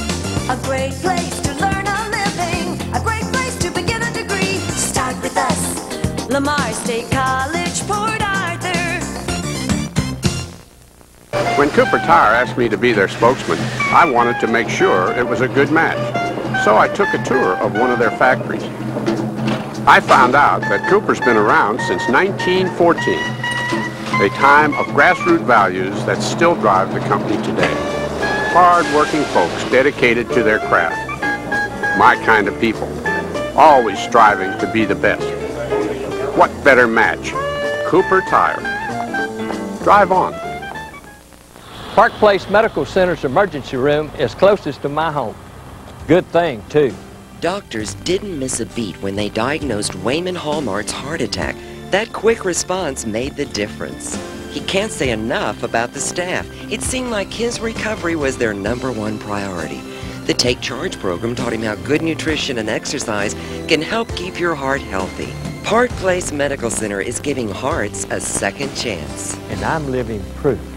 S3: A great place to learn a living. A great place to begin a degree. Start with us. Lamar State College, Port
S2: When Cooper Tire asked me to be their spokesman, I wanted to make sure it was a good match. So I took a tour of one of their factories. I found out that Cooper's been around since 1914, a time of grassroots values that still drive the company today. Hard-working folks dedicated to their craft. My kind of people, always striving to be the best. What better match? Cooper Tire. Drive on.
S10: Park Place Medical Center's emergency room is closest to my home. Good thing, too.
S1: Doctors didn't miss a beat when they diagnosed Wayman Hallmark's heart attack. That quick response made the difference. He can't say enough about the staff. It seemed like his recovery was their number one priority. The Take Charge program taught him how good nutrition and exercise can help keep your heart healthy. Park Place Medical Center is giving hearts a second chance.
S10: And I'm living proof.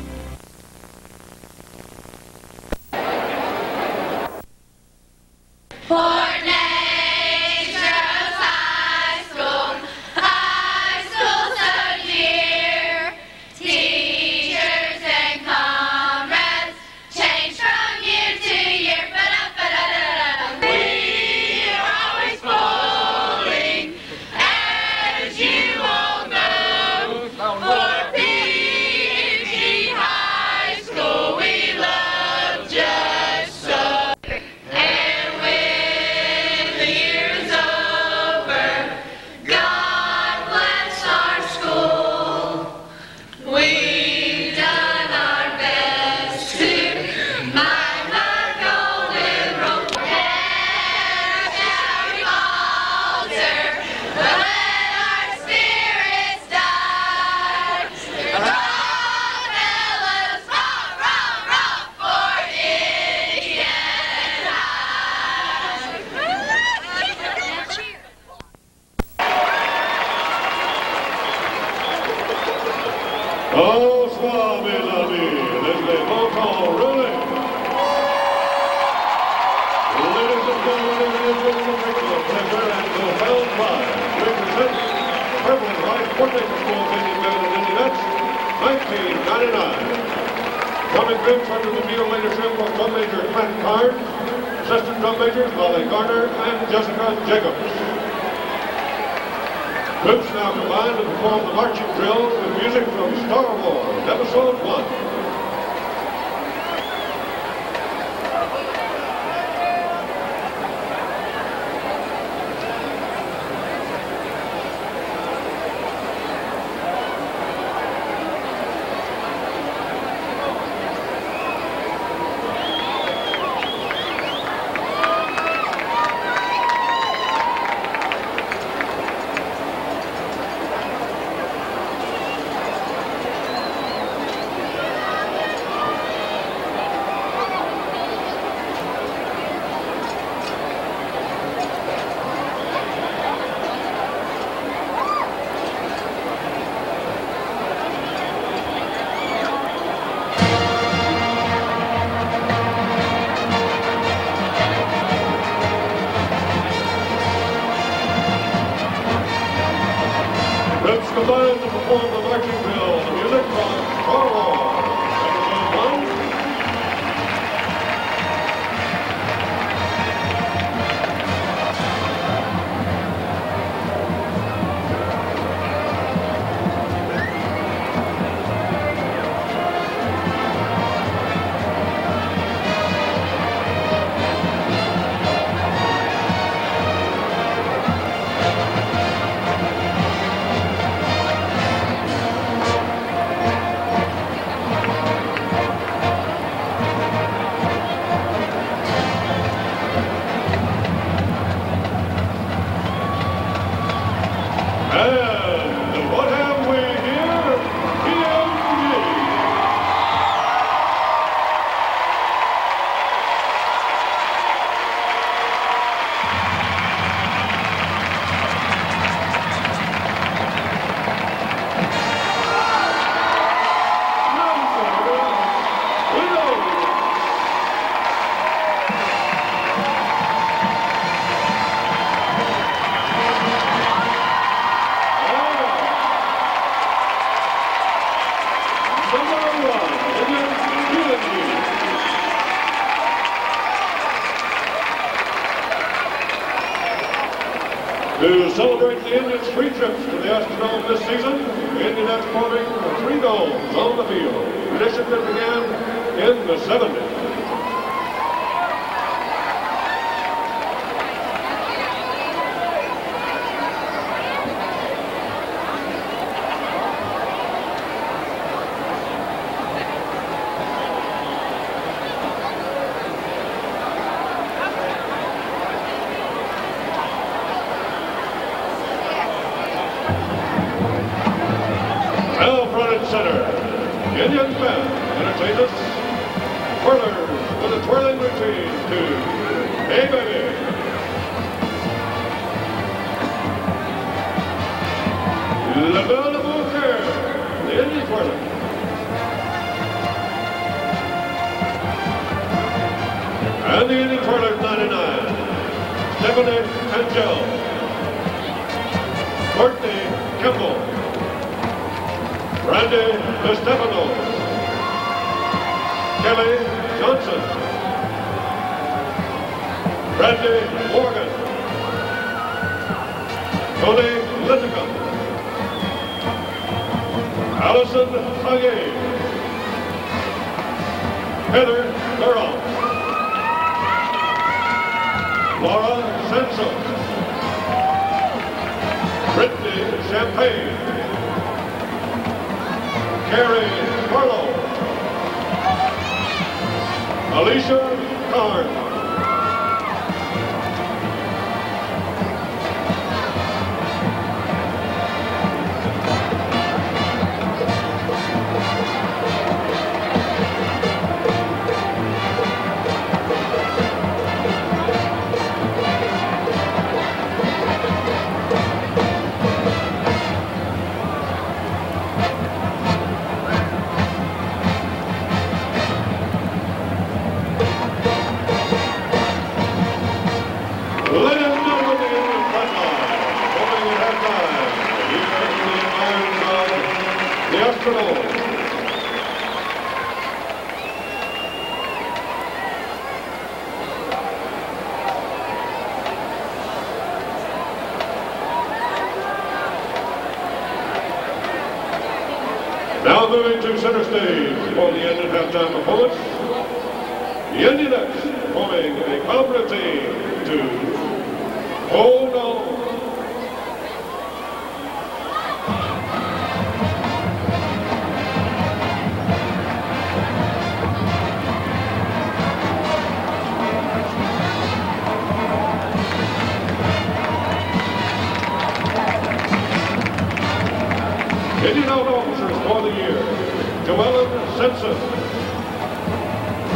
S5: Simpson.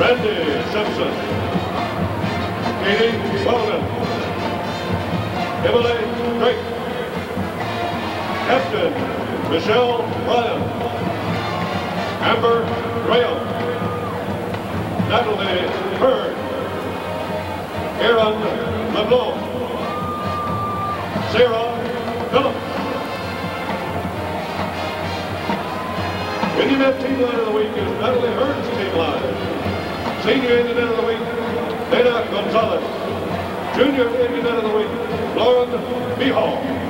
S5: Randy Simpson. Katie Weldon, Emily Drake. Captain Michelle Ryan. Amber Graham. Natalie Bird. Aaron LeBlanc. Sarah Phillips. Getting that team line of the week is Natalie Hearn's team line. Senior Indian of the week, Dana Gonzalez. Junior Indian of the week, Lauren Behal.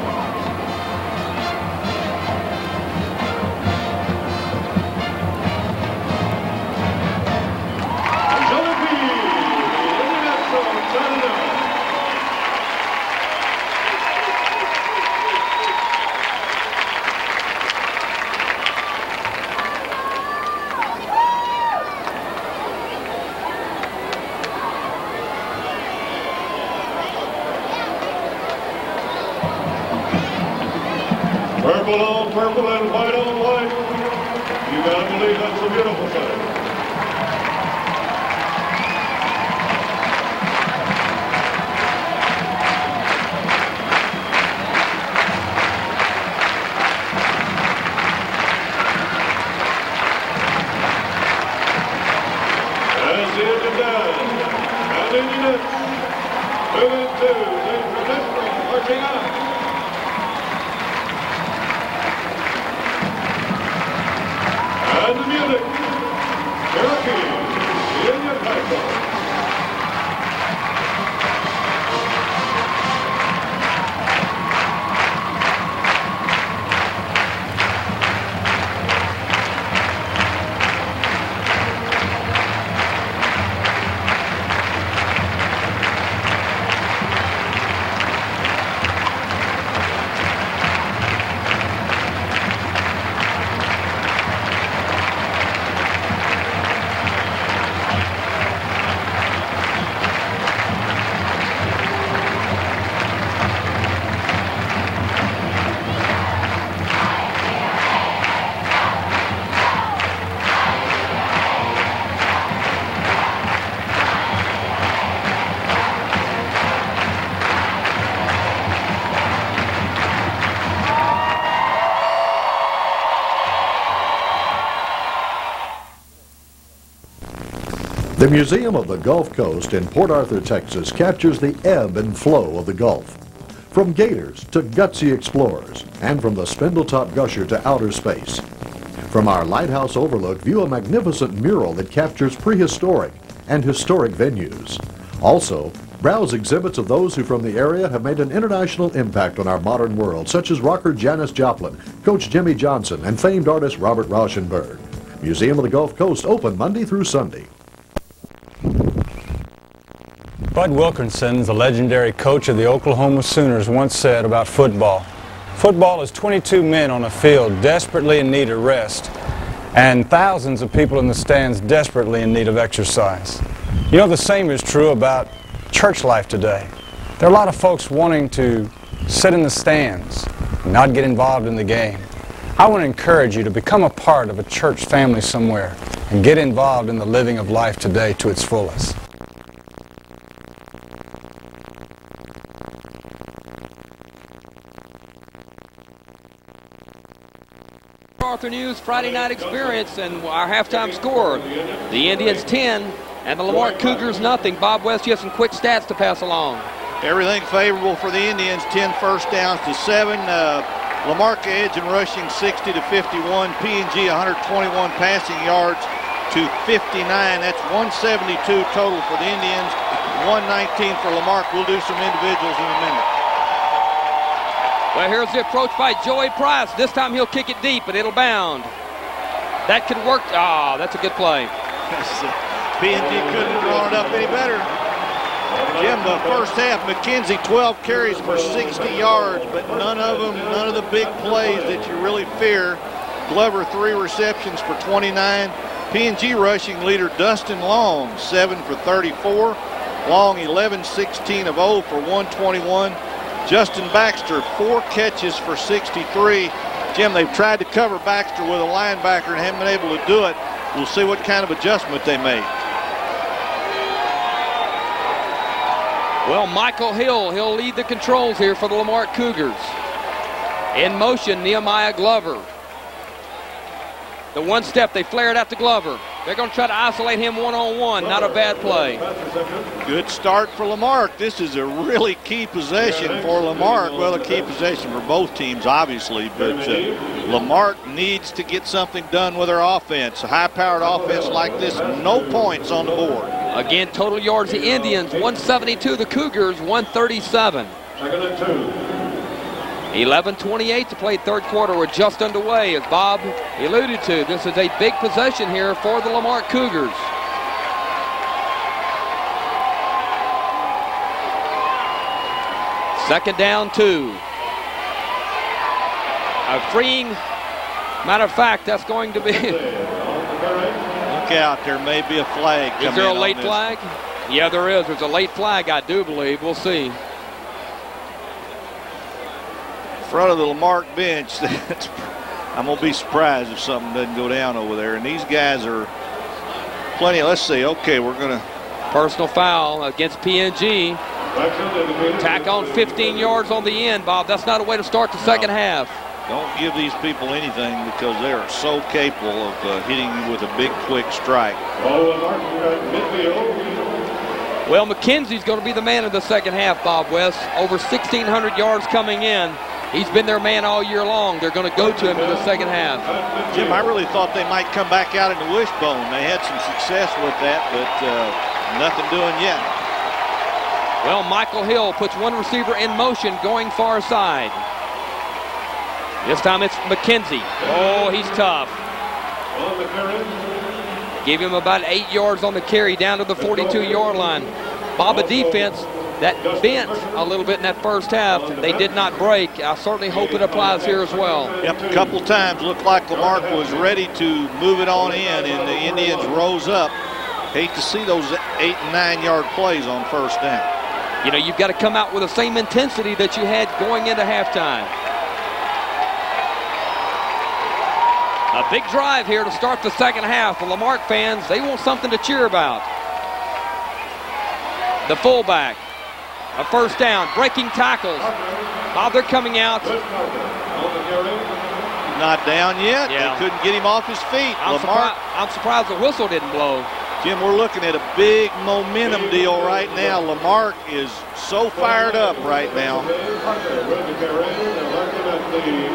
S5: The
S4: Museum of the Gulf Coast in Port Arthur, Texas captures the ebb and flow of the Gulf. From gators to gutsy explorers, and from the spindletop gusher to outer space. From our lighthouse overlook, view a magnificent mural that captures prehistoric and historic venues. Also, browse exhibits of those who from the area have made an international impact on our modern world, such as rocker Janis Joplin, Coach Jimmy Johnson, and famed artist Robert Rauschenberg. Museum of the Gulf Coast open Monday through Sunday.
S11: Bud Wilkinson, the legendary coach of the Oklahoma Sooners, once said about football. Football is 22 men on a field desperately in need of rest, and thousands of people in the stands desperately in need of exercise. You know, the same is true about church life today. There are a lot of folks wanting to sit in the stands, and not get involved in the game. I want to encourage you to become a part of a church family somewhere and get involved in the living of life today to its fullest.
S6: News Friday Night Experience and our halftime score. The Indians 10 and the La Marque Cougars nothing. Bob West, you have some quick stats to pass along.
S7: Everything favorable for the Indians, 10 first downs to 7. Uh, Lamarca edge and rushing 60 to 51. PNG 121 passing yards to 59. That's 172 total for the Indians, 119 for La Marque. We'll do some individuals in a minute.
S6: Well, here's the approach by Joey Price. This time he'll kick it deep, and it'll bound. That could work. Ah, oh, that's a good play. *laughs*
S7: PNG couldn't have drawn it up any better. Jim, the first half, McKenzie 12 carries for 60 yards, but none of them, none of the big plays that you really fear. Glover, three receptions for 29. PNG rushing leader Dustin Long, 7 for 34. Long 11-16 of 0 for 121. Justin Baxter, four catches for 63. Jim, they've tried to cover Baxter with a linebacker and haven't been able to do it. We'll see what kind of adjustment they make.
S6: Well, Michael Hill, he'll lead the controls here for the La Marque Cougars. In motion, Nehemiah Glover. The one step, they flared out to Glover. They're going to try to isolate him one-on-one. Not a bad play.
S7: Good start for La Marque. This is a really key possession for La Marque. Well, a key possession for both teams, obviously, but uh, La Marque needs to get something done with their offense. A high-powered offense like this, no points on the board.
S6: Again, total yards, the Indians, 172, the Cougars, 137.
S5: Second and two.
S6: 11:28 to play third quarter. We're just underway. As Bob alluded to, this is a big possession here for the La Marque Cougars. Second down, two. A freeing, matter of fact, that's going to be.
S7: Look out, there may be a flag.
S6: Is there a late flag? Yeah, there is. There's a late flag, I do believe. We'll see
S7: front of the La Marque bench. *laughs* I'm going to be surprised if something doesn't go down over there. And these guys are plenty. Let's see. Okay, we're going to.
S6: Personal foul against PNG. Tack on 15 yards on the end, Bob. That's not a way to start the second half.
S7: Don't give these people anything because they are so capable of uh, hitting you with a big, quick strike.
S6: Well, McKenzie's going to be the man of the second half, Bob West. Over 1,600 yards coming in. He's been their man all year long. They're going to go to him in the second half.
S7: Jim, I really thought they might come back out in the wishbone. They had some success with that, but uh, nothing doing yet.
S6: Well, Michael Hill puts one receiver in motion going far side. This time it's McKenzie. Oh, he's tough. Give him about eight yards on the carry down to the 42-yard line. Bob, a defense that bent a little bit in that first half. They did not break. I certainly hope it applies here as well.
S7: Yep, a couple times looked like La Marque was ready to move it on in, and the Indians rose up. Hate to see those eight and nine yard plays on first down.
S6: You know, you've got to come out with the same intensity that you had going into halftime. A big drive here to start the second half. The La Marque fans, they want something to cheer about. The fullback, a first down, breaking tackles. Bob, they're coming out.
S7: Not down yet.
S6: Yeah.
S7: They couldn't get him off his feet.
S6: I'm, surpri- I'm surprised the whistle didn't blow.
S7: Jim, we're looking at a big momentum deal right now. La Marque is so fired up right now.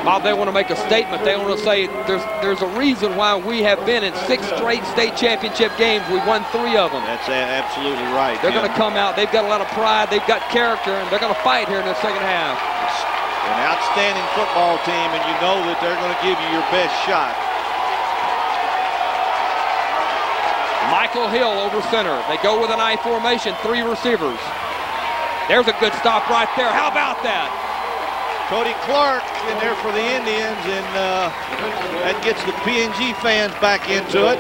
S6: Bob, they want to make a statement. They want to say there's there's a reason why we have been in six straight state championship games. We won three of them.
S7: That's absolutely right.
S6: They're going to come out. They've got a lot of pride. They've got character, and they're going to fight here in the second half.
S7: An outstanding football team, and you know that they're going to give you your best shot.
S6: Michael Hill over center. They go with an I formation, three receivers. There's a good stop right there. How about that?
S7: Cody Clark in there for the Indians, and uh, that gets the PNG fans back into it.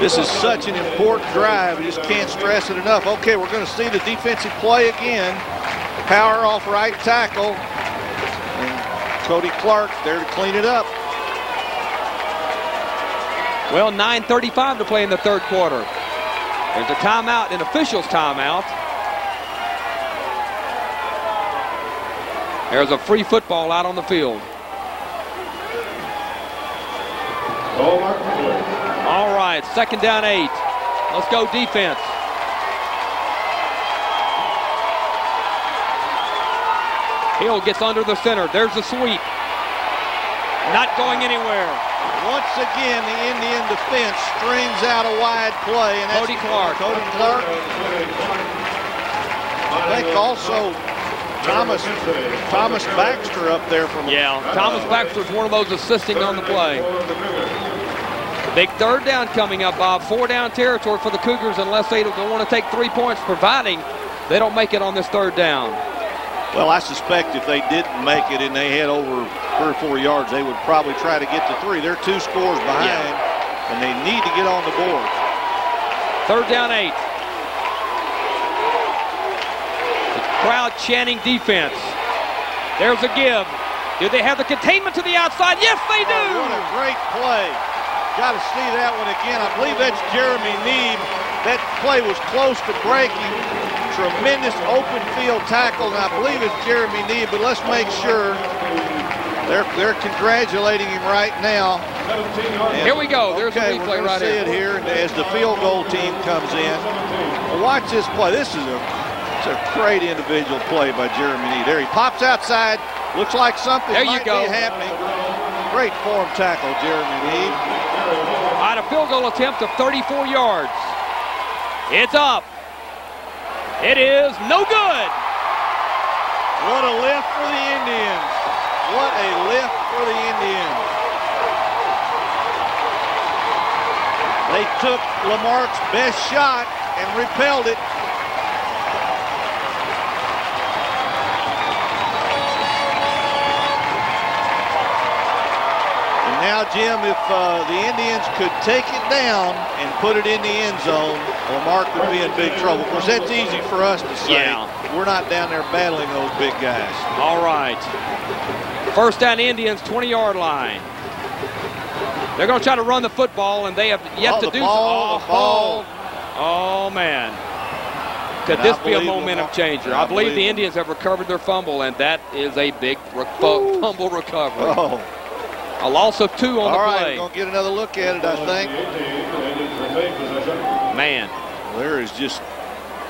S7: This is such an important drive. We just can't stress it enough. Okay, we're going to see the defensive play again. Power off right tackle. And Cody Clark there to clean it up.
S6: Well, 9.35 to play in the third quarter. There's a timeout, an official's timeout. There's a free football out on the field. All right, second down eight. Let's go defense. Hill gets under the center. There's the sweep. Not going anywhere.
S7: Once again, the Indian defense strings out a wide play. And that's
S6: Cody Clark.
S7: Cody Clark. I think also Thomas Thomas Baxter up there from
S6: Yeah, Thomas Baxter is one of those assisting on the play. Big third down coming up, Bob. Four down territory for the Cougars unless they don't want to take three points, providing they don't make it on this third down.
S7: Well, I suspect if they didn't make it and they had over three or four yards, they would probably try to get to three. They're two scores behind, and they need to get on the board.
S6: Third down eight. The crowd chanting defense. There's a give. Do they have the containment to the outside? Yes, they do.
S7: Oh, what a great play. Got to see that one again. I believe that's Jeremy Neeb. That play was close to breaking. Tremendous open field tackle, and I believe it's Jeremy Neeb, but let's make sure. They're, they're congratulating him right now. And-
S6: Here we go. There's
S7: okay,
S6: the
S7: we're
S6: replay
S7: gonna
S6: right
S7: see
S6: here.
S7: it here as the field goal team comes in. Watch this play. This is a, it's a great individual play by Jeremy Neeb. There he pops outside. Looks like something
S6: There you
S7: might
S6: go.
S7: be happening. Great form tackle, Jeremy.
S6: All right, a field goal attempt of 34 yards. It's up. It is no good.
S7: What a lift for the Indians. What a lift for the Indians. They took La Marque's best shot and repelled it. Now, Jim, if uh, the Indians could take it down and put it in the end zone, Mark would be in big trouble. Of course, that's easy for us to say.
S6: Yeah.
S7: We're not down there battling those big guys.
S6: All right. First down Indians, 20-yard line. They're going to try to run the football, and they have yet
S7: Oh,
S6: to do
S7: ball,
S6: so.
S7: the ball.
S6: Oh, man. Could
S7: And
S6: this
S7: I
S6: be a momentum
S7: them.
S6: changer?
S7: I
S6: I believe
S7: believe
S6: the. Indians have recovered their fumble, and that is a big re- fu- fumble recovery.
S7: Oh.
S6: A loss of two on
S7: All
S6: the
S7: right,
S6: play.
S7: we're going to get another look at it, I think.
S6: Man.
S7: There is just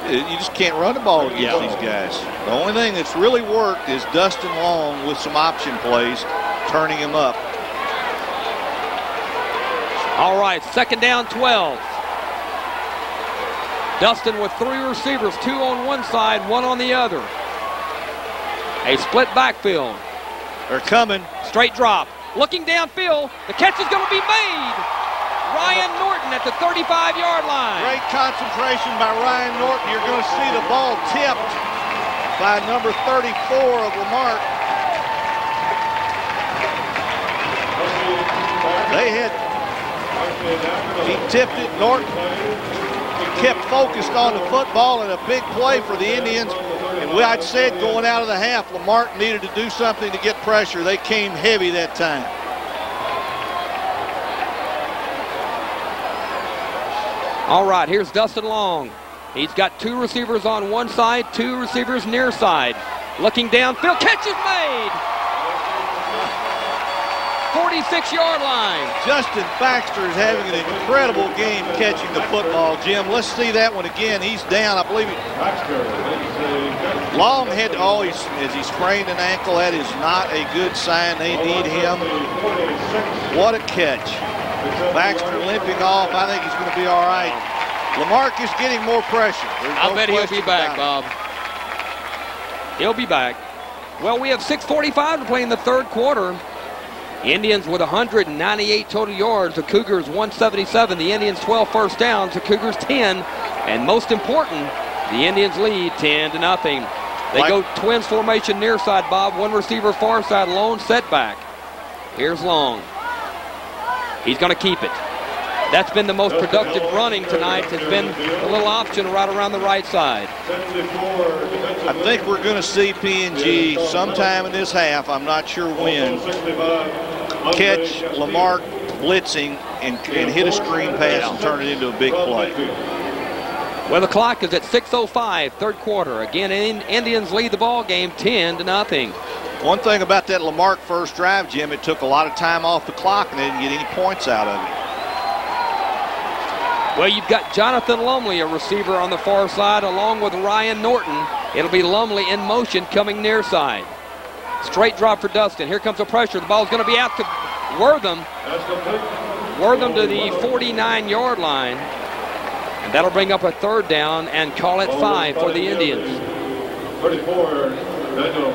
S7: You just can't run the ball against
S6: Yeah.
S7: these guys. The only thing that's really worked is Dustin Long with some option plays, turning him up.
S6: All right, second down 12. Dustin with three receivers, two on one side, one on the other. A split backfield.
S7: They're coming.
S6: Straight drop. Looking downfield. The catch is going to be made. Ryan Norton at the 35-yard line.
S7: Great concentration by Ryan Norton. You're going to see the ball tipped by number 34 of La Marque. They had, he tipped it. Norton kept focused on the football and a big play for the Indians. I'd said going out of the half, La Marque needed to do something to get pressure. They came heavy that time.
S6: All right, here's Dustin Long. He's got two receivers on one side, two receivers near side. Looking downfield, catch is made. 46-yard line.
S7: Justin Baxter is having an incredible game catching the football, Jim. Let's see that one again. He's down, I believe. He, Long head, oh, he's, as he sprained an ankle. That is not a good sign. They need him. What a catch. Baxter limping off. I think he's going to be all right. Lamarcus getting more pressure. There's
S6: I bet he'll be back, Bob. He'll be back. Well, we have 6.45 to play in the third quarter. Indians with 198 total yards. The Cougars 177. The Indians 12 first downs. The Cougars 10. And most important, the Indians lead 10 to nothing. They
S7: Like-
S6: go twins formation near side, Bob. One receiver far side, lone setback. Here's Long. He's going to keep it. That's been the most productive running tonight. Has been a little option right around the right side.
S7: I think we're going to see PNG sometime in this half. I'm not sure when. Catch La Marque blitzing and, and hit a screen pass and turn it into a big play.
S6: Well, the clock is at 6:05, third quarter. Again, In- Indians lead the ball game 10 to nothing.
S7: One thing about that La Marque first drive, Jim, it took a lot of time off the clock and they didn't get any points out of it.
S6: Well, you've got Jonathan Lumley, a receiver on the far side, along with Ryan Norton. It'll be Lumley in motion coming near side. Straight drop for Dustin. Here comes the pressure. The ball's going to be out to Wortham. Wortham to the 49-yard line. And that'll bring up a third down and call it five for the Indians.
S5: 34, Daniel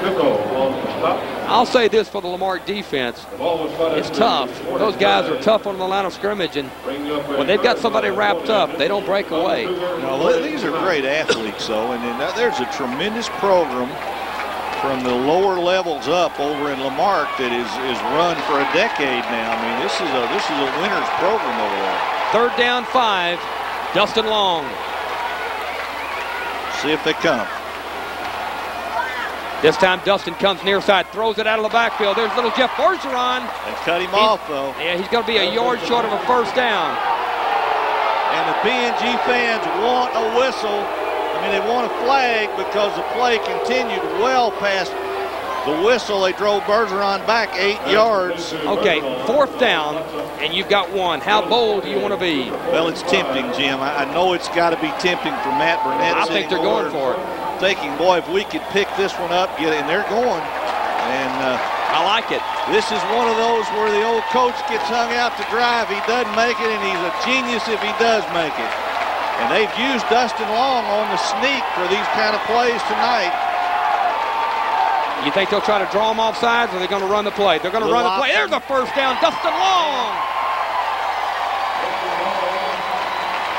S5: Pico on the stop.
S6: I'll say this for the La Marque defense.
S5: The ball was spotted
S6: It's tough. Those guys are tough on the line of scrimmage, and when they've got somebody wrapped up, they don't break away.
S7: No, these are great athletes, though, and there's a tremendous program from the lower levels up over in La Marque that is is run for a decade now. I mean, this is a this is a winner's program over there.
S6: Third down, five. Dustin Long.
S7: See if they come.
S6: This time Dustin comes near side, throws it out of the backfield. There's little Jeff Bergeron.
S7: They cut him
S6: He's-
S7: off though,
S6: Yeah, he's going to be a yard short of a first down.
S7: and the PNG fans want a whistle. I mean, they want a flag because the play continued well past the whistle. They drove Bergeron back eight yards.
S6: Okay, fourth down, and you've got one. How bold do you want to be?
S7: Well, it's tempting, Jim. I, I know it's got to be tempting for Matt Burnett.
S6: I think they're going for it.
S7: Thinking, boy, if we could pick this one up, get it, and they're going. And uh,
S6: I like it.
S7: this is one of those where the old coach gets hung out to drive. He doesn't make it, and he's a genius if he does make it. And they've used Dustin Long on the sneak for these kind of plays tonight.
S6: You think they'll try to draw them off sides, or are they going to run the play? They're going to run the play. There's a first down. Dustin Long.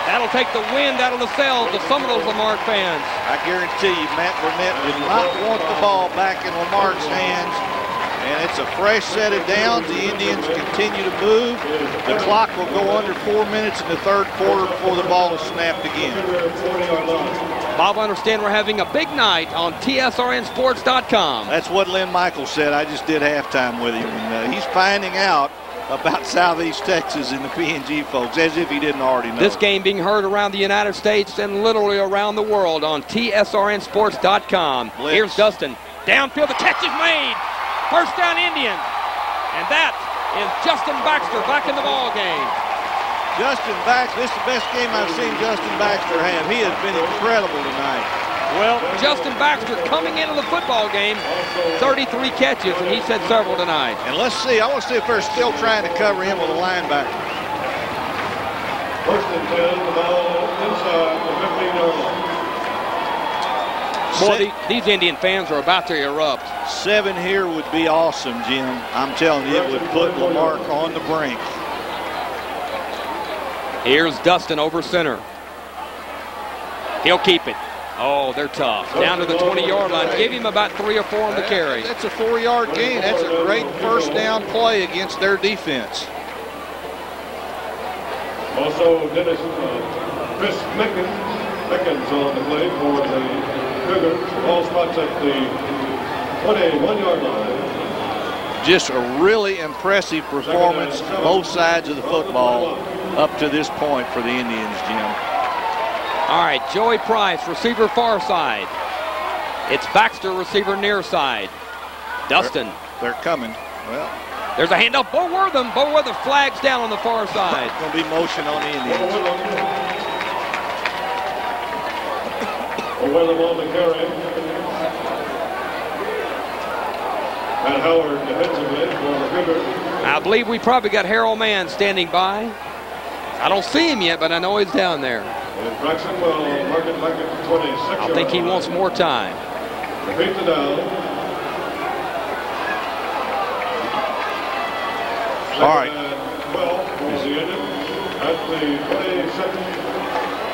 S6: That'll take the wind out of the sails of some of those La Marque fans.
S7: I guarantee you, Matt Burnett would not want the ball back in La Marque's hands. And it's a fresh set of downs. The Indians continue to move. The clock will go under four minutes in the third quarter before the ball is snapped again.
S6: Bob, I understand we're having a big night on TSRNSports.com.
S7: That's what Lynn Michaels said. I just did halftime with him. And uh, he's finding out about *laughs* Southeast Texas and the PNG folks as if he didn't already know.
S6: This game being heard around the United States and literally around the world on TSRNSports.com.
S7: Blitz.
S6: Here's Dustin. Downfield, the catch is made. First down, Indians. And that is Justin Baxter back in the ball game.
S7: Justin Baxter, this is the best game I've seen Justin Baxter have. He has been incredible tonight.
S6: Well, Justin Baxter coming into the football game, 33 catches, and he said several tonight.
S7: And let's see, I want to see if they're still trying to cover him with a linebacker.
S5: First and 10, the ball inside the 15-yard line.
S6: Boy, the- these Indian fans are about to erupt.
S7: Seven here would be awesome, Jim. I'm telling you, it would put La Marque on the brink.
S6: Here's Dustin over center. He'll keep it. Oh, they're tough. Down to the 20-yard line. Give him about three or four on the carry.
S7: That's a four-yard gain. That's a great first down play against their defense.
S5: Also, Dennis, uh, Chris Mickens, Mickens on the play for the Cougars. Ball spots at the 21-yard line.
S7: Just a really impressive performance, both sides of the football, up to this point for the Indians, Jim.
S6: All right, Joey Price, receiver far side. It's Baxter, receiver near side. Dustin.
S7: They're coming. Well,
S6: There's a handoff. Bo Wortham. Bo Wortham flags down on the far side.
S7: going to be motion on the Indians.
S5: Over the ball to carry. Matt Howard defensively for the Cougars.
S6: I believe we probably got Harold Mann standing by. I don't see him yet, but I know he's down there.
S5: And Braxton will mark it back at 26
S6: I think he wants more time.
S5: Repeat the down.
S7: All right.
S5: Second and 12 for the Indians at the 22nd.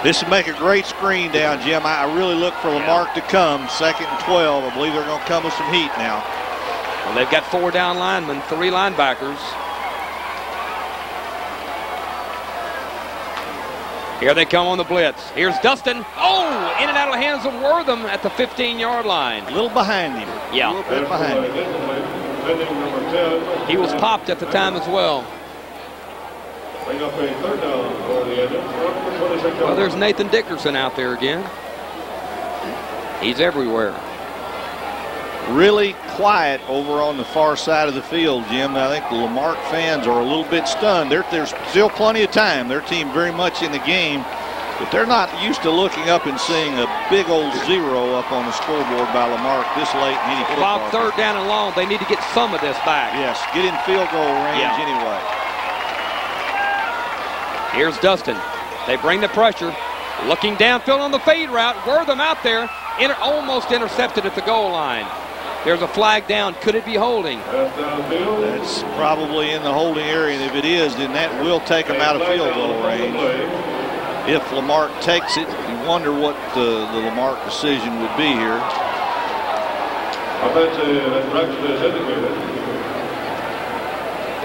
S7: This would make a great screen down, Jim. I really look for La Marque to come. Second and 12. I believe they're going to come with some heat now.
S6: Well, they've got four down linemen, three linebackers. Here they come on the blitz. Here's Dustin. Oh, in and out of the hands of Wortham at the 15-yard line.
S7: A little behind him.
S6: Yeah.
S7: A little bit behind him.
S5: Defending number 10.
S6: He was popped at the time as well.
S5: Bring up a third down for the Indians. Up the 26
S6: Well, there's Nathan Dickerson out there again. He's everywhere.
S7: Really quiet over on the far side of the field, Jim. I think the La Marque fans are a little bit stunned. There- there's still plenty of time. Their team very much in the game, but they're not used to looking up and seeing a big old zero up on the scoreboard by La Marque this late in any football.
S6: About third down and long, they need to get some of this back.
S7: Yes, get in field goal range
S6: Yeah.
S7: anyway.
S6: Here's Dustin. They bring the pressure. Looking downfield on the fade route. Wortham out there. Inter- almost intercepted at the goal line. There's a flag down. Could it be holding?
S7: That's probably in the holding area, and if it is, then that will take them out of field goal range. If La Marque takes it, you wonder what the, the La Marque decision would be here.
S5: I bet you that Braxton.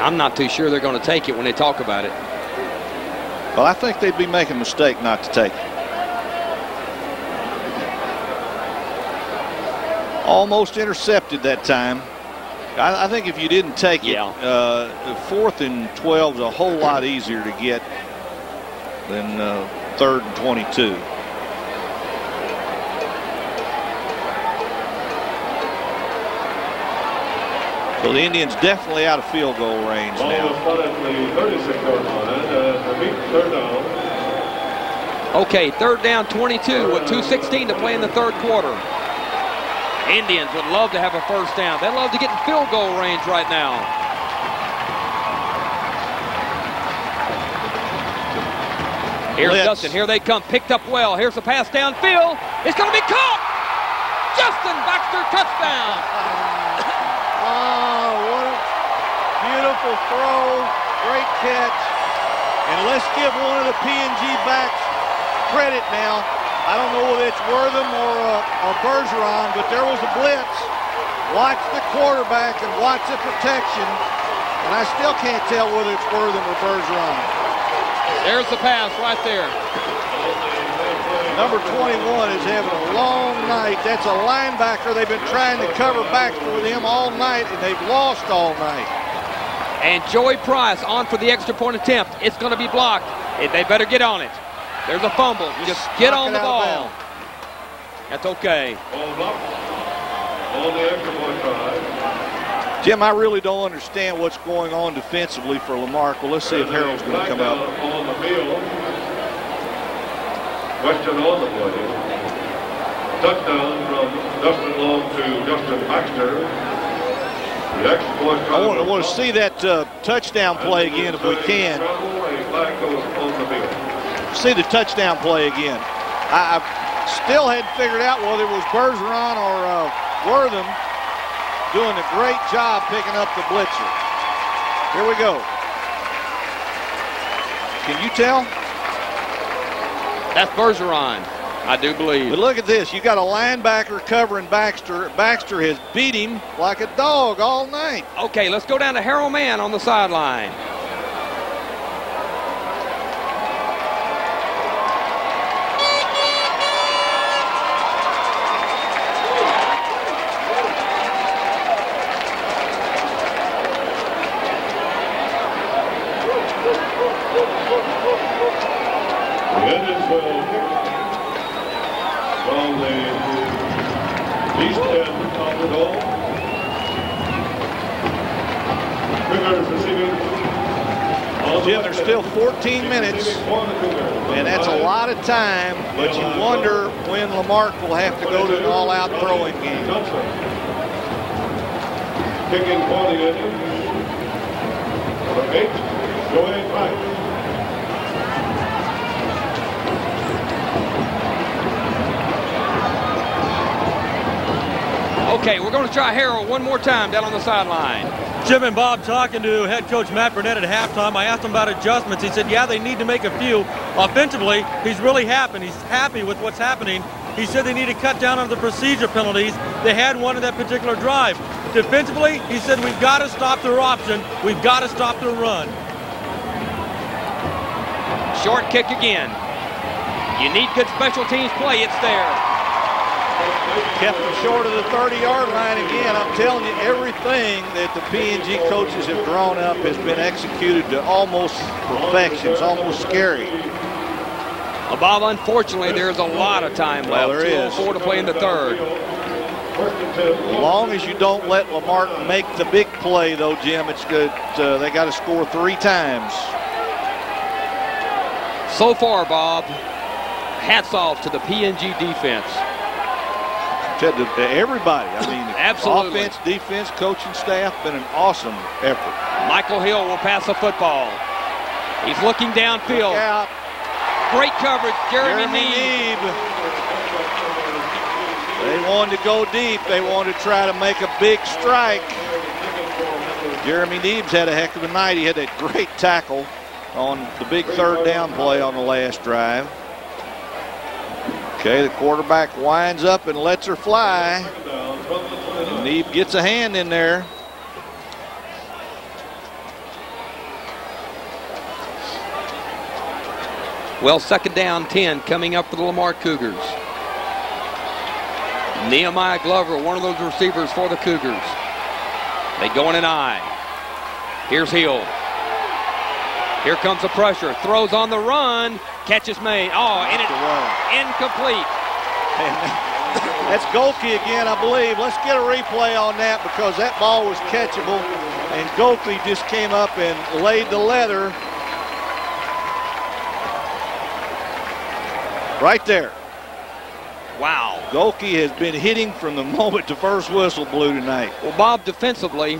S6: I'm not too sure they're going to take it when they talk about it.
S7: Well, I think they'd be making a mistake not to take it. Almost intercepted that time. I, I think if you didn't take it, uh, fourth and 12 is a whole lot easier to get than uh, third and 22. So the Indians definitely out of field goal range
S5: Ball
S7: now.
S5: was spot at the 36 yard line. Uh, down.
S6: Okay, third down 22 with 2.16 to play in the third quarter. Indians would love to have a first down. They'd love to get in field goal range right now. Here's
S7: Blitz.
S6: Dustin. Here they come. Picked up well. Here's the pass downfield. It's going to be caught. Justin Baxter touchdown.
S7: Oh, what a beautiful throw. Great catch. And let's give one of the PNG backs credit now. I don't know whether it's Wortham or, uh, or Bergeron, but there was a blitz. Watch the quarterback and watch the protection. And I still can't tell whether it's Wortham or Bergeron.
S6: There's the pass right there.
S7: Number 21 is having a long night. That's a linebacker. They've been trying to cover back for him all night, and they've lost all night.
S6: And Joey Price on for the extra point attempt. It's going to be blocked. They better get on it. There's a fumble. Just get on the ball. That's okay.
S5: Ball blocked. On the extra point try.
S7: Jim, I really don't understand what's going on defensively for La Marque. Well, let's see if Harold's going to come out.
S5: On the field. Question on the play. Touchdown from Dustin Long to Justin Baxter.
S7: I want, I want to see that uh, touchdown play again if we can. See the touchdown play again. I, I still hadn't figured out whether it was Bergeron or uh, Wortham doing a great job picking up the blitzer. Here we go. Can you tell?
S6: That's Bergeron, I do believe.
S7: But look at this. You got a linebacker covering Baxter. Baxter has beat him like a dog all night.
S6: Okay, let's go down to Harold Mann on the sideline.
S7: 15 minutes, and that's a lot of time, but you wonder when La Marque will have to go to an all-out throwing game.
S5: Kicking for the Number eight, Joey Price.
S6: Okay, we're going to try Harold one more time down on the sideline.
S8: Jim and Bob talking to head coach Matt Burnett at halftime. I asked him about adjustments. He said, yeah, they need to make a few. Offensively, he's really happy. He's happy with what's happening. He said they need to cut down on the procedure penalties. They had one in that particular drive. Defensively, he said, we've got to stop their option. We've got to stop their run.
S6: Short kick again. You need good special teams play. It's there.
S7: Kept him short of the 30-yard line again. I'm telling you, everything that the PNG coaches have drawn up has been executed to almost perfection. It's almost scary.
S6: Bob, unfortunately, there's a lot of time
S7: Well,
S6: left.
S7: there is.
S6: 2:04 to play in the third.
S7: As long as you don't let La Marque make the big play, though, Jim, it's good. Uh, they got to score three times.
S6: So far, Bob, hats off to the PNG defense.
S7: To to everybody. I mean, *laughs*
S6: Absolutely.
S7: offense, defense, coaching staff, been an awesome effort.
S6: Michael Hill will pass the football. He's looking downfield.
S7: Look.
S6: Great coverage, Jeremy,
S7: Jeremy.
S6: Neeb.
S7: They wanted to go deep. They wanted to try to make a big strike. Jeremy Neeb's had a heck of a night. He had that great tackle on the big third down play on the last drive. Okay, the quarterback winds up and lets her fly. Neeb gets a hand in there.
S6: Well, second down 10 coming up for the La Marque Cougars. Nehemiah Glover, one of those receivers for the Cougars. They go in an eye. Here's Hill. Here comes the pressure. Throws on the run. Catches made. Oh, in it, incomplete. *laughs*
S7: That's Golke again, I believe. Let's get a replay on that because that ball was catchable. And Golke just came up and laid the leather. Right there.
S6: Wow.
S7: Golke has been hitting from the *laughs* moment the first whistle blew tonight.
S6: Well, Bob, defensively,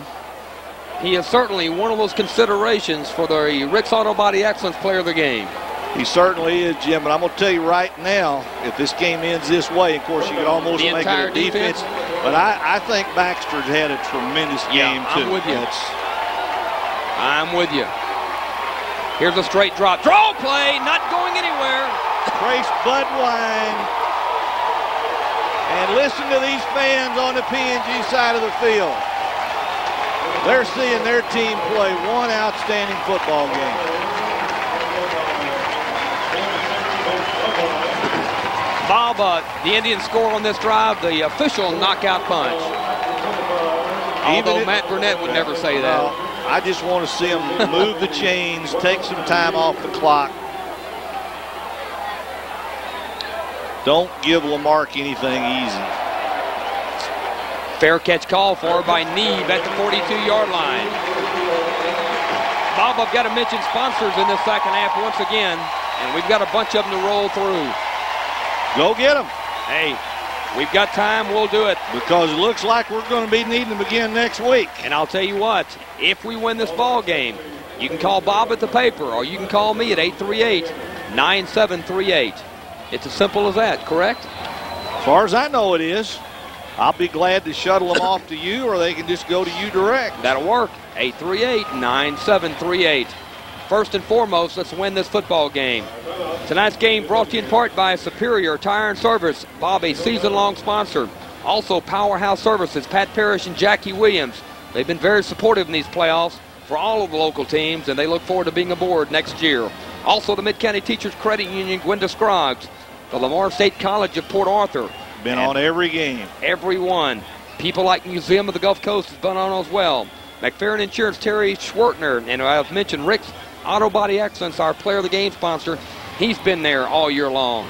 S6: he is certainly one of those considerations for the Rick's Auto Body Excellence Player of the Game.
S7: He certainly is, Jim. But I'm going to tell you right now, if this game ends this way, of course, you could almost
S6: The
S7: make it a defense.
S6: defense?
S7: But I, I think Baxter's had a tremendous
S6: Yeah,
S7: game,
S6: I'm
S7: too.
S6: with you.
S7: That's-
S6: I'm with you. Here's a straight drop. Draw play, not going anywhere.
S7: Trace Budwine. And listen to these fans on the PNG side of the field. They're seeing their team play one outstanding football game.
S6: Bob, uh, the Indians score on this drive, the official knockout punch. Although
S7: if-
S6: Matt Burnett would never say that.
S7: I just want to see them move the chains, take some time off the clock. Don't give La Marque anything easy.
S6: Fair catch call for by Neeb at the 42-yard line. Bob, I've got to mention sponsors in this second half once again, and we've got a bunch of them to roll through.
S7: Go get them.
S6: Hey, we've got time. We'll do it.
S7: Because it looks like we're going to be needing them again next week.
S6: And I'll tell you what, if we win this ball game, you can call Bob at the paper, or you can call me at 838-9738. It's as simple as that, correct?
S7: As far as I know, it is. I'll be glad to shuttle them off to you, or they can just go to you direct.
S6: That'll work. 838-9738. First and foremost, let's win this football game. Tonight's game brought to you in part by Superior Tire and Service. Bob, a season-long sponsor. Also, Powerhouse Services, Pat Parrish and Jackie Williams. They've been very supportive in these playoffs for all of the local teams, and they look forward to being aboard next year. Also, the Mid-County Teachers Credit Union, Gwenda Scroggs. The Lamar State College of Port Arthur.
S7: Been on every game.
S6: Every one. People like Museum of the Gulf Coast has been on as well. McFerrin Insurance, Terry Schwartner, and I've mentioned Rick's Auto Body Excellence, our player of the game sponsor. He's been there all year long.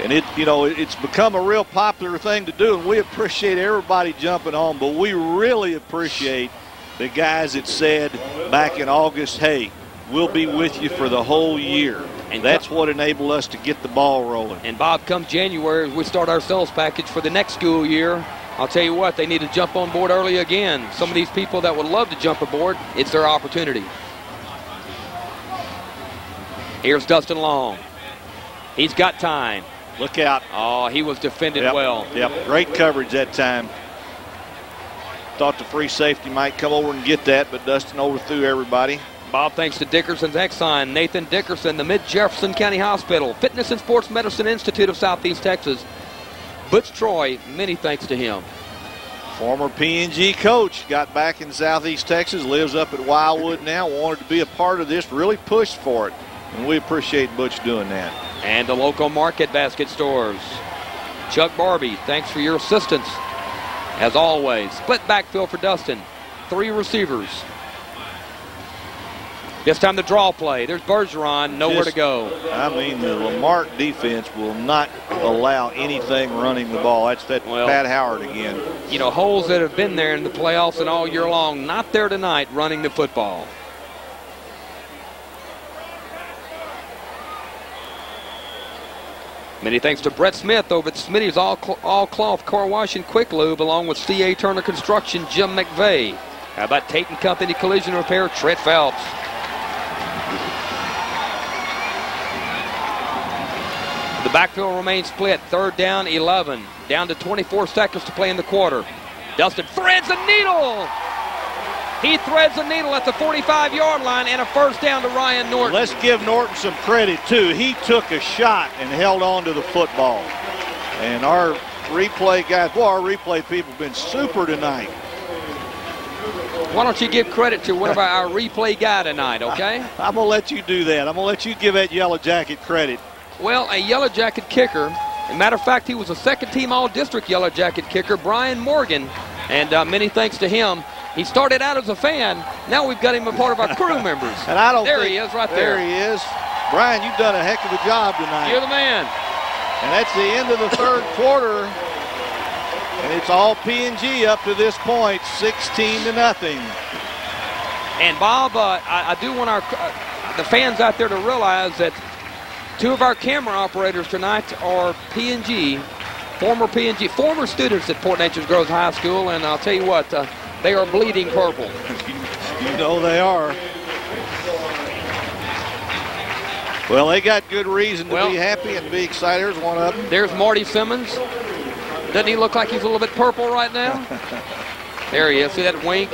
S7: And it, you know, it's become a real popular thing to do, and we appreciate everybody jumping on, but we really appreciate the guys that said back in August, hey, we'll be with you for the whole year. And that's what enabled us to get the ball rolling.
S6: And Bob, come January, we start our sales package for the next school year, I'll tell you what, they need to jump on board early again. Some of these people that would love to jump aboard, it's their opportunity. Here's Dustin Long. He's got time.
S7: Look out.
S6: Oh, he was defended
S7: Yep.
S6: well.
S7: Yep, great coverage that time. Thought the free safety might come over and get that, but Dustin overthrew everybody.
S6: Bob, thanks to Dickerson's Exxon, Nathan Dickerson, the Mid Jefferson County Hospital, Fitness and Sports Medicine Institute of Southeast Texas. Butch Troy, many thanks to him.
S7: Former PNG coach got back in Southeast Texas, lives up at Wildwood now, wanted to be a part of this, really pushed for it. And we appreciate Butch doing that.
S6: And the local market basket stores. Chuck Barbie, thanks for your assistance. As always, split backfield for Dustin. Three receivers. This time the draw play. There's Bergeron, nowhere
S7: Just-
S6: to go.
S7: I mean, the La Marque defense will not allow anything running the ball. That's that Pat Howard again.
S6: You know, holes that have been there in the playoffs and all year long, not there tonight running the football. Many thanks to Brett Smith over at Smitty's All, All Cloth Car Wash and Quick Lube, along with C.A. Turner Construction, Jim McVeigh. How about Tate and Company Collision Repair, Trent Phelps. The backfield remains split. Third down, 11. Down to 24 seconds to play in the quarter. Dustin threads a needle. He threads a needle at the 45-yard line and a first down to Ryan Norton.
S7: Let's give Norton some credit, too. He took a shot and held on to the football. And our replay guys, boy, our replay people have been super tonight.
S6: Why don't you give credit to one of our, replay guy tonight, okay? *laughs*
S7: I'm going to let you do that. I'm going to let you give that Yellow Jacket credit.
S6: Well, a Yellow Jacket kicker. Matter of fact, he was a second-team All-District Yellow Jacket kicker, Brian Morgan, and uh, many thanks to him. He started out as a fan. Now we've got him a part of our crew members. *laughs*
S7: And I don't
S6: there
S7: think-
S6: he is, right there.
S7: There he is. Brian, you've done a heck of a job tonight.
S6: You're the man.
S7: And that's the end of the third quarter. And it's all PNG up to this point, 16 to nothing.
S6: And Bob, uh, I, I do want our uh, the fans out there to realize that two of our camera operators tonight are PNG, former PNG, former students at Port Neches-Groves High School, and I'll tell you what, uh, they are bleeding purple.
S7: You know they are. Well, they got good reason to
S6: Well-
S7: be happy and be excited. There's one up.
S6: There's Marty Simmons. Doesn't he look like he's a little bit purple right now? *laughs* there he is. See that wink?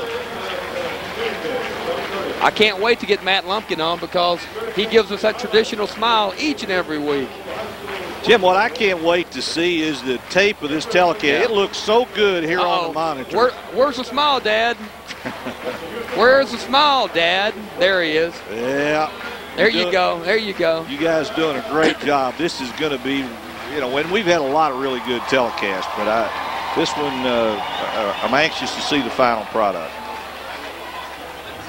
S6: I can't wait to get Matt Lumpkin on because he gives us that traditional smile each and every week.
S7: Jim, what I can't wait to see is the tape of this telecast.
S6: Yeah.
S7: It looks so good here on
S6: Uh-oh.
S7: the monitor.
S6: Where, where's the smile, Dad? *laughs* Where's the smile, Dad? There he is.
S7: Yeah.
S6: There you go. There you go.
S7: You guys doing a great job. This is going to be, you know, and we've had a lot of really good telecasts, but I, this one, uh, uh, I'm anxious to see the final product.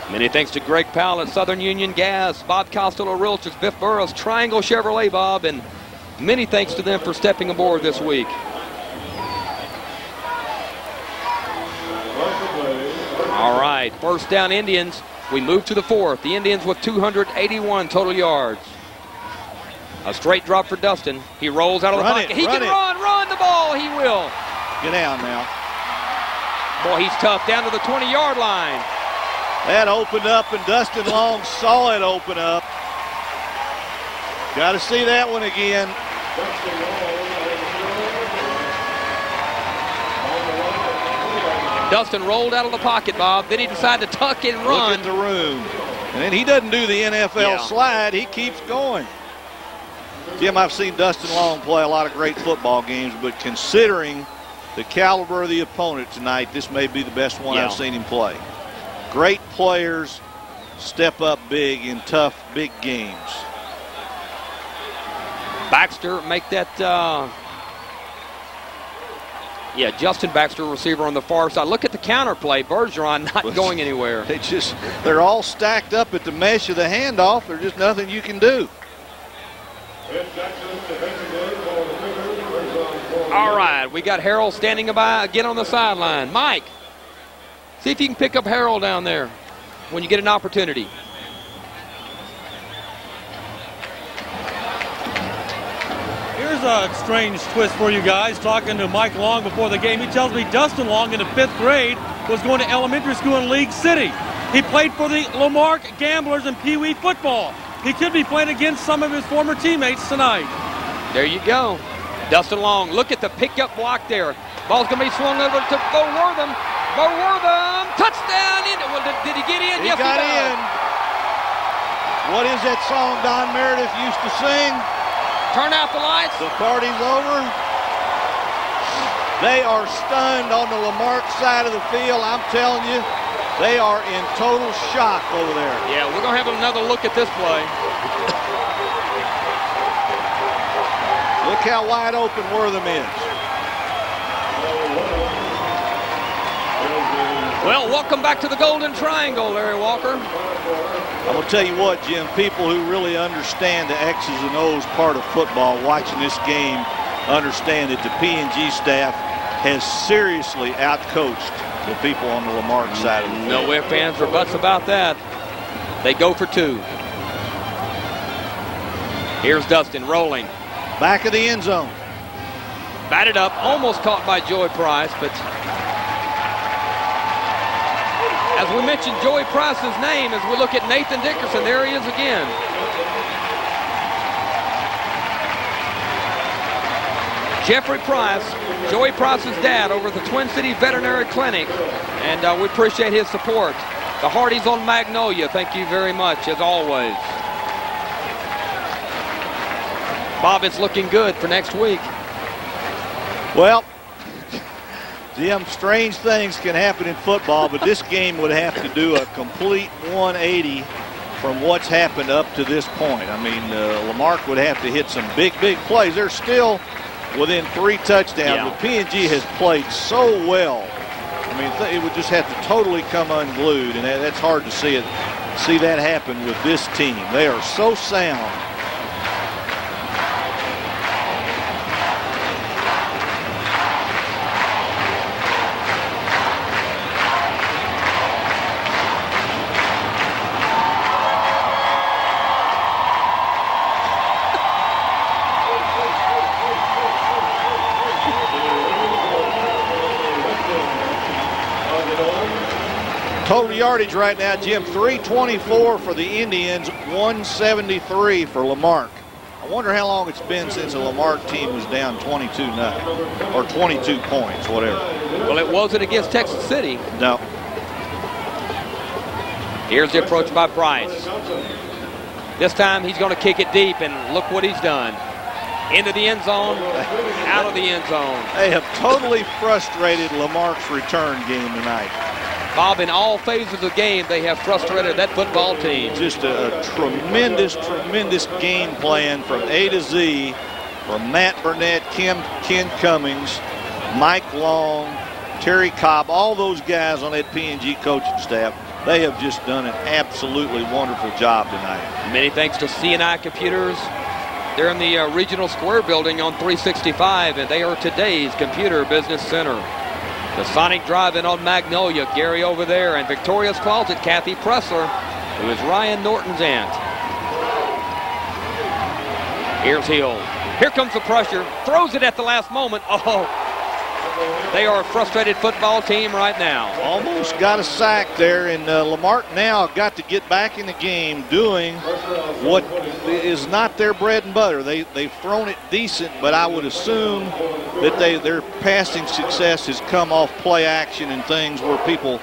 S6: Many thanks to Greg Powell at Southern Union Gas, Bob Costello Realtors, Biff Burrows, Triangle Chevrolet, Bob, and many thanks to them for stepping aboard this week. All right, first down Indians. We move to the fourth. The Indians with 281 total yards. A straight drop for Dustin. He rolls out of the pocket.
S7: It,
S6: he can
S7: it.
S6: run, run the ball. He will.
S7: Get down now.
S6: Boy, he's tough. Down to the 20-yard line.
S7: That opened up, and Dustin Long saw it open up. Got to see that one again.
S6: Dustin rolled out of the pocket, Bob. Then he decided to tuck and run.
S7: Look the room. And then he doesn't do the NFL
S6: Yeah.
S7: slide. He keeps going. Jim, I've seen Dustin Long play a lot of great football games, but considering the caliber of the opponent tonight, this may be the best one
S6: Yeah.
S7: I've seen him play. Great players step up big in tough, big games.
S6: Baxter make that. Uh, yeah, Justin Baxter, receiver on the far side. Look at the counter play. Bergeron not *laughs* going anywhere.
S7: They just they're all stacked up at the mesh of the handoff. There's just nothing you can do.
S6: All right, we got Harold standing by again on the sideline. Mike, see if you can pick up Harold down there when you get an opportunity.
S8: Here's a strange twist for you guys. Talking to Mike Long before the game, he tells me Dustin Long in the fifth grade was going to elementary school in League City. He played for the La Marque Gamblers in Pee Wee football. He could be playing against some of his former teammates tonight.
S6: There you go. Dustin Long, look at the pickup block there. Ball's going to be swung over to Bo Wortham. Bo Wortham, touchdown. In. Well, did, did he get in?
S7: He
S6: yes,
S7: got
S6: he
S7: in. What is that song Don Meredith used to sing?
S6: Turn out the lights.
S7: The party's over. They are stunned on the La Marque side of the field. I'm telling you, they are in total shock over there.
S6: Yeah, we're going to have another look at this play.
S7: Look how wide open Wortham is.
S6: Well, welcome back to the Golden Triangle, Larry Walker.
S7: I'm going to tell you what, Jim, people who really understand the X's and O's part of football watching this game understand that the PNG staff has seriously outcoached the people on the La Marque side of the field.
S6: No ifs, ands, or buts about that. They go for two. Here's Dustin rolling.
S7: Back of the end zone.
S6: Batted up, almost caught by Joey Price, but as we mentioned Joey Price's name, as we look at Nathan Dickerson, there he is again. Jeffrey Price, Joey Price's dad over at the Twin City Veterinary Clinic, and uh, we appreciate his support. The Hardys on Magnolia, thank you very much, as always. Bob, it's looking good for next week.
S7: Well, Jim, strange things can happen in football, but this game would have to do a complete 180 from what's happened up to this point. I mean, uh, La Marque would have to hit some big, big plays. They're still within three touchdowns,
S6: Yeah.
S7: but PNG has played so well. I mean, th- it would just have to totally come unglued, and that, that's hard to see it, see that happen with this team. They are so sound. Total yardage right now, Jim, 324 for the Indians, 173 for La Marque. I wonder how long it's been since a La Marque team was down 22 nothing or 22 points, whatever.
S6: Well, it wasn't against Texas City.
S7: No.
S6: Here's the approach by Price. This time he's going to kick it deep, and look what he's done. Into the end zone, out of the end zone.
S7: They have totally frustrated La Marque's return game tonight.
S6: Bob, in all phases of the game, they have frustrated that football team.
S7: Just a, a tremendous, tremendous game plan from A to Z from Matt Burnett, Kim, Ken Cummings, Mike Long, Terry Cobb, all those guys on that PNG coaching staff. They have just done an absolutely wonderful job tonight.
S6: Many thanks to CNI Computers. They're in the uh, Regional Square building on 365, and they are today's Computer Business Center. The Sonic Drive-In on Magnolia, Gary over there, and Victoria's Closet, Kathy Pressler, who is Ryan Norton's aunt. Here's Hill. Here comes the pressure. Throws it at the last moment. Oh, they are a frustrated football team right now.
S7: Almost got a sack there, and uh, La Marque now got to get back in the game doing what is not their bread and butter. They, they've thrown it decent, but I would assume that they, their passing success has come off play action and things where people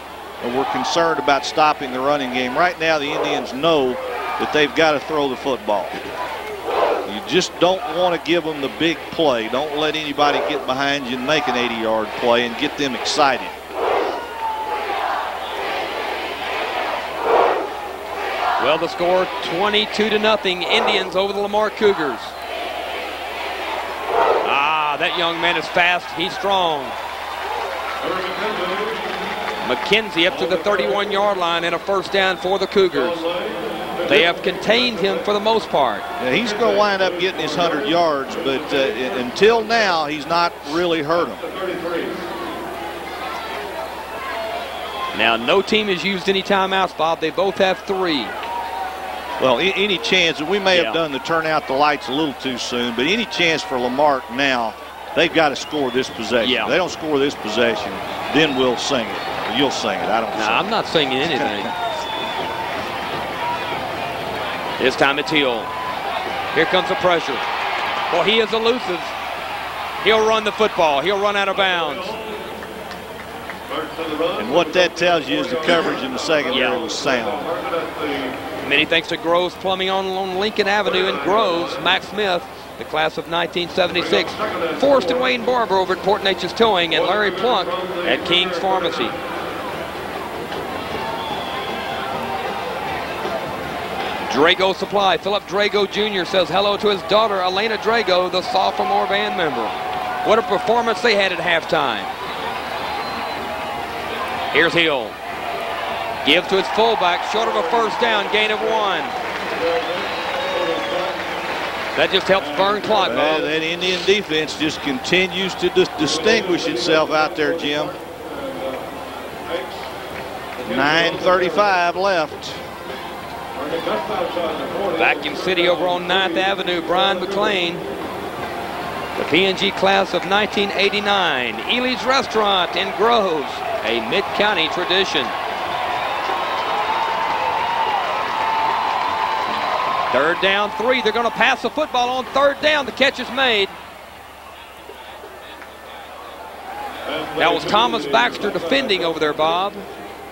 S7: were concerned about stopping the running game. Right now, the Indians know that they've got to throw the football. Just don't want to give them the big play. Don't let anybody get behind you and make an 80-yard play and get them excited.
S6: Well, the score 22 to nothing. Indians over the La Marque Cougars. Ah, that young man is fast. He's strong. McKenzie up to the 31-yard line and a first down for the Cougars. They have contained him for the most part.
S7: Yeah, he's going to wind up getting his 100 yards, but uh, until now, he's not really hurt him.
S6: Now, no team has used any timeouts, Bob. They both have three.
S7: Well, any chance, and we may
S6: Yeah.
S7: have done the turn out the lights a little too soon, but any chance for La Marque now, they've got to score this possession.
S6: Yeah.
S7: If they don't score this possession, then we'll sing it. You'll sing it. I don't
S6: No,
S7: sing
S6: I'm not singing anything. *laughs* this time it's Hill. Here comes the pressure. Well, he is elusive. He'll run the football. He'll run out of bounds.
S7: And what that tells you is the coverage in the secondary
S6: Yeah.
S7: was sound.
S6: Many thanks to Groves Plumbing on, on Lincoln Avenue in Groves. Max Smith, the class of 1976. Forrest and Wayne Barber over at Port Neches Towing, and Larry Plunk at King's Pharmacy. Drago Supply. Philip Drago Jr. says hello to his daughter, Elena Drago, the sophomore band member. What a performance they had at halftime. Here's Hill. Gives to his fullback, short of a first down, gain of one. That just helps burn clock,
S7: Well, that Indian defense just continues to dis- distinguish itself out there, Jim. 9.35 left.
S6: Vacuum City over on 9th Avenue, Brian McLean. The PNG class of 1989. Ely's Restaurant in Groves, a mid-county tradition. Third down, three. They're going to pass the football on third down. The catch is made. That was Thomas Baxter defending over there, Bob.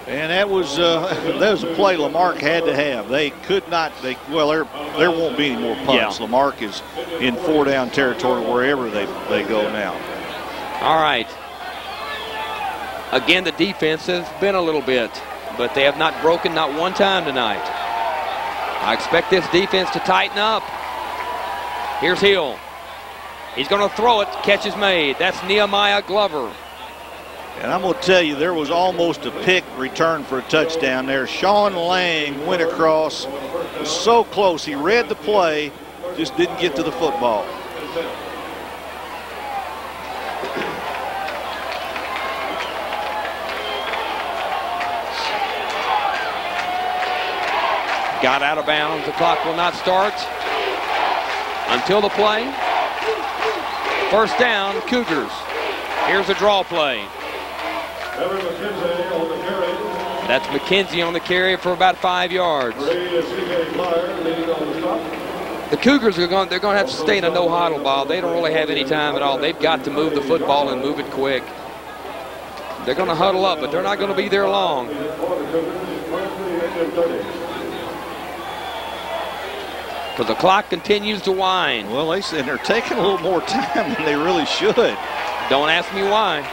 S7: And that was uh, that was a play La Marque had to have. They could not. They well, there there won't be any more punts.
S6: Yeah.
S7: La Marque is in four down territory wherever they they go now.
S6: All right. Again, the defense has been a little bit, but they have not broken not one time tonight. I expect this defense to tighten up. Here's Hill. He's going to throw it. Catch is made. That's Nehemiah Glover.
S7: And I'm going to tell you, there was almost a pick return for a touchdown there. Sean Lang went across, so close. He read the play, just didn't get to the football.
S6: Got out of bounds. The clock will not start until the play. First down, Cougars. Here's a draw play. That's McKenzie on the carry for about five yards.
S5: Ray C.K. Meyer leading on the.
S6: Cougars are going. They're going to have to stay in a no huddle ball. They don't really have any time at all. They've got to move the football and move it quick. They're going to huddle up, but they're not going to be there long. Because the clock continues to wind.
S7: Well, they said they're taking a little more *laughs* time than they really should.
S6: Don't ask me why.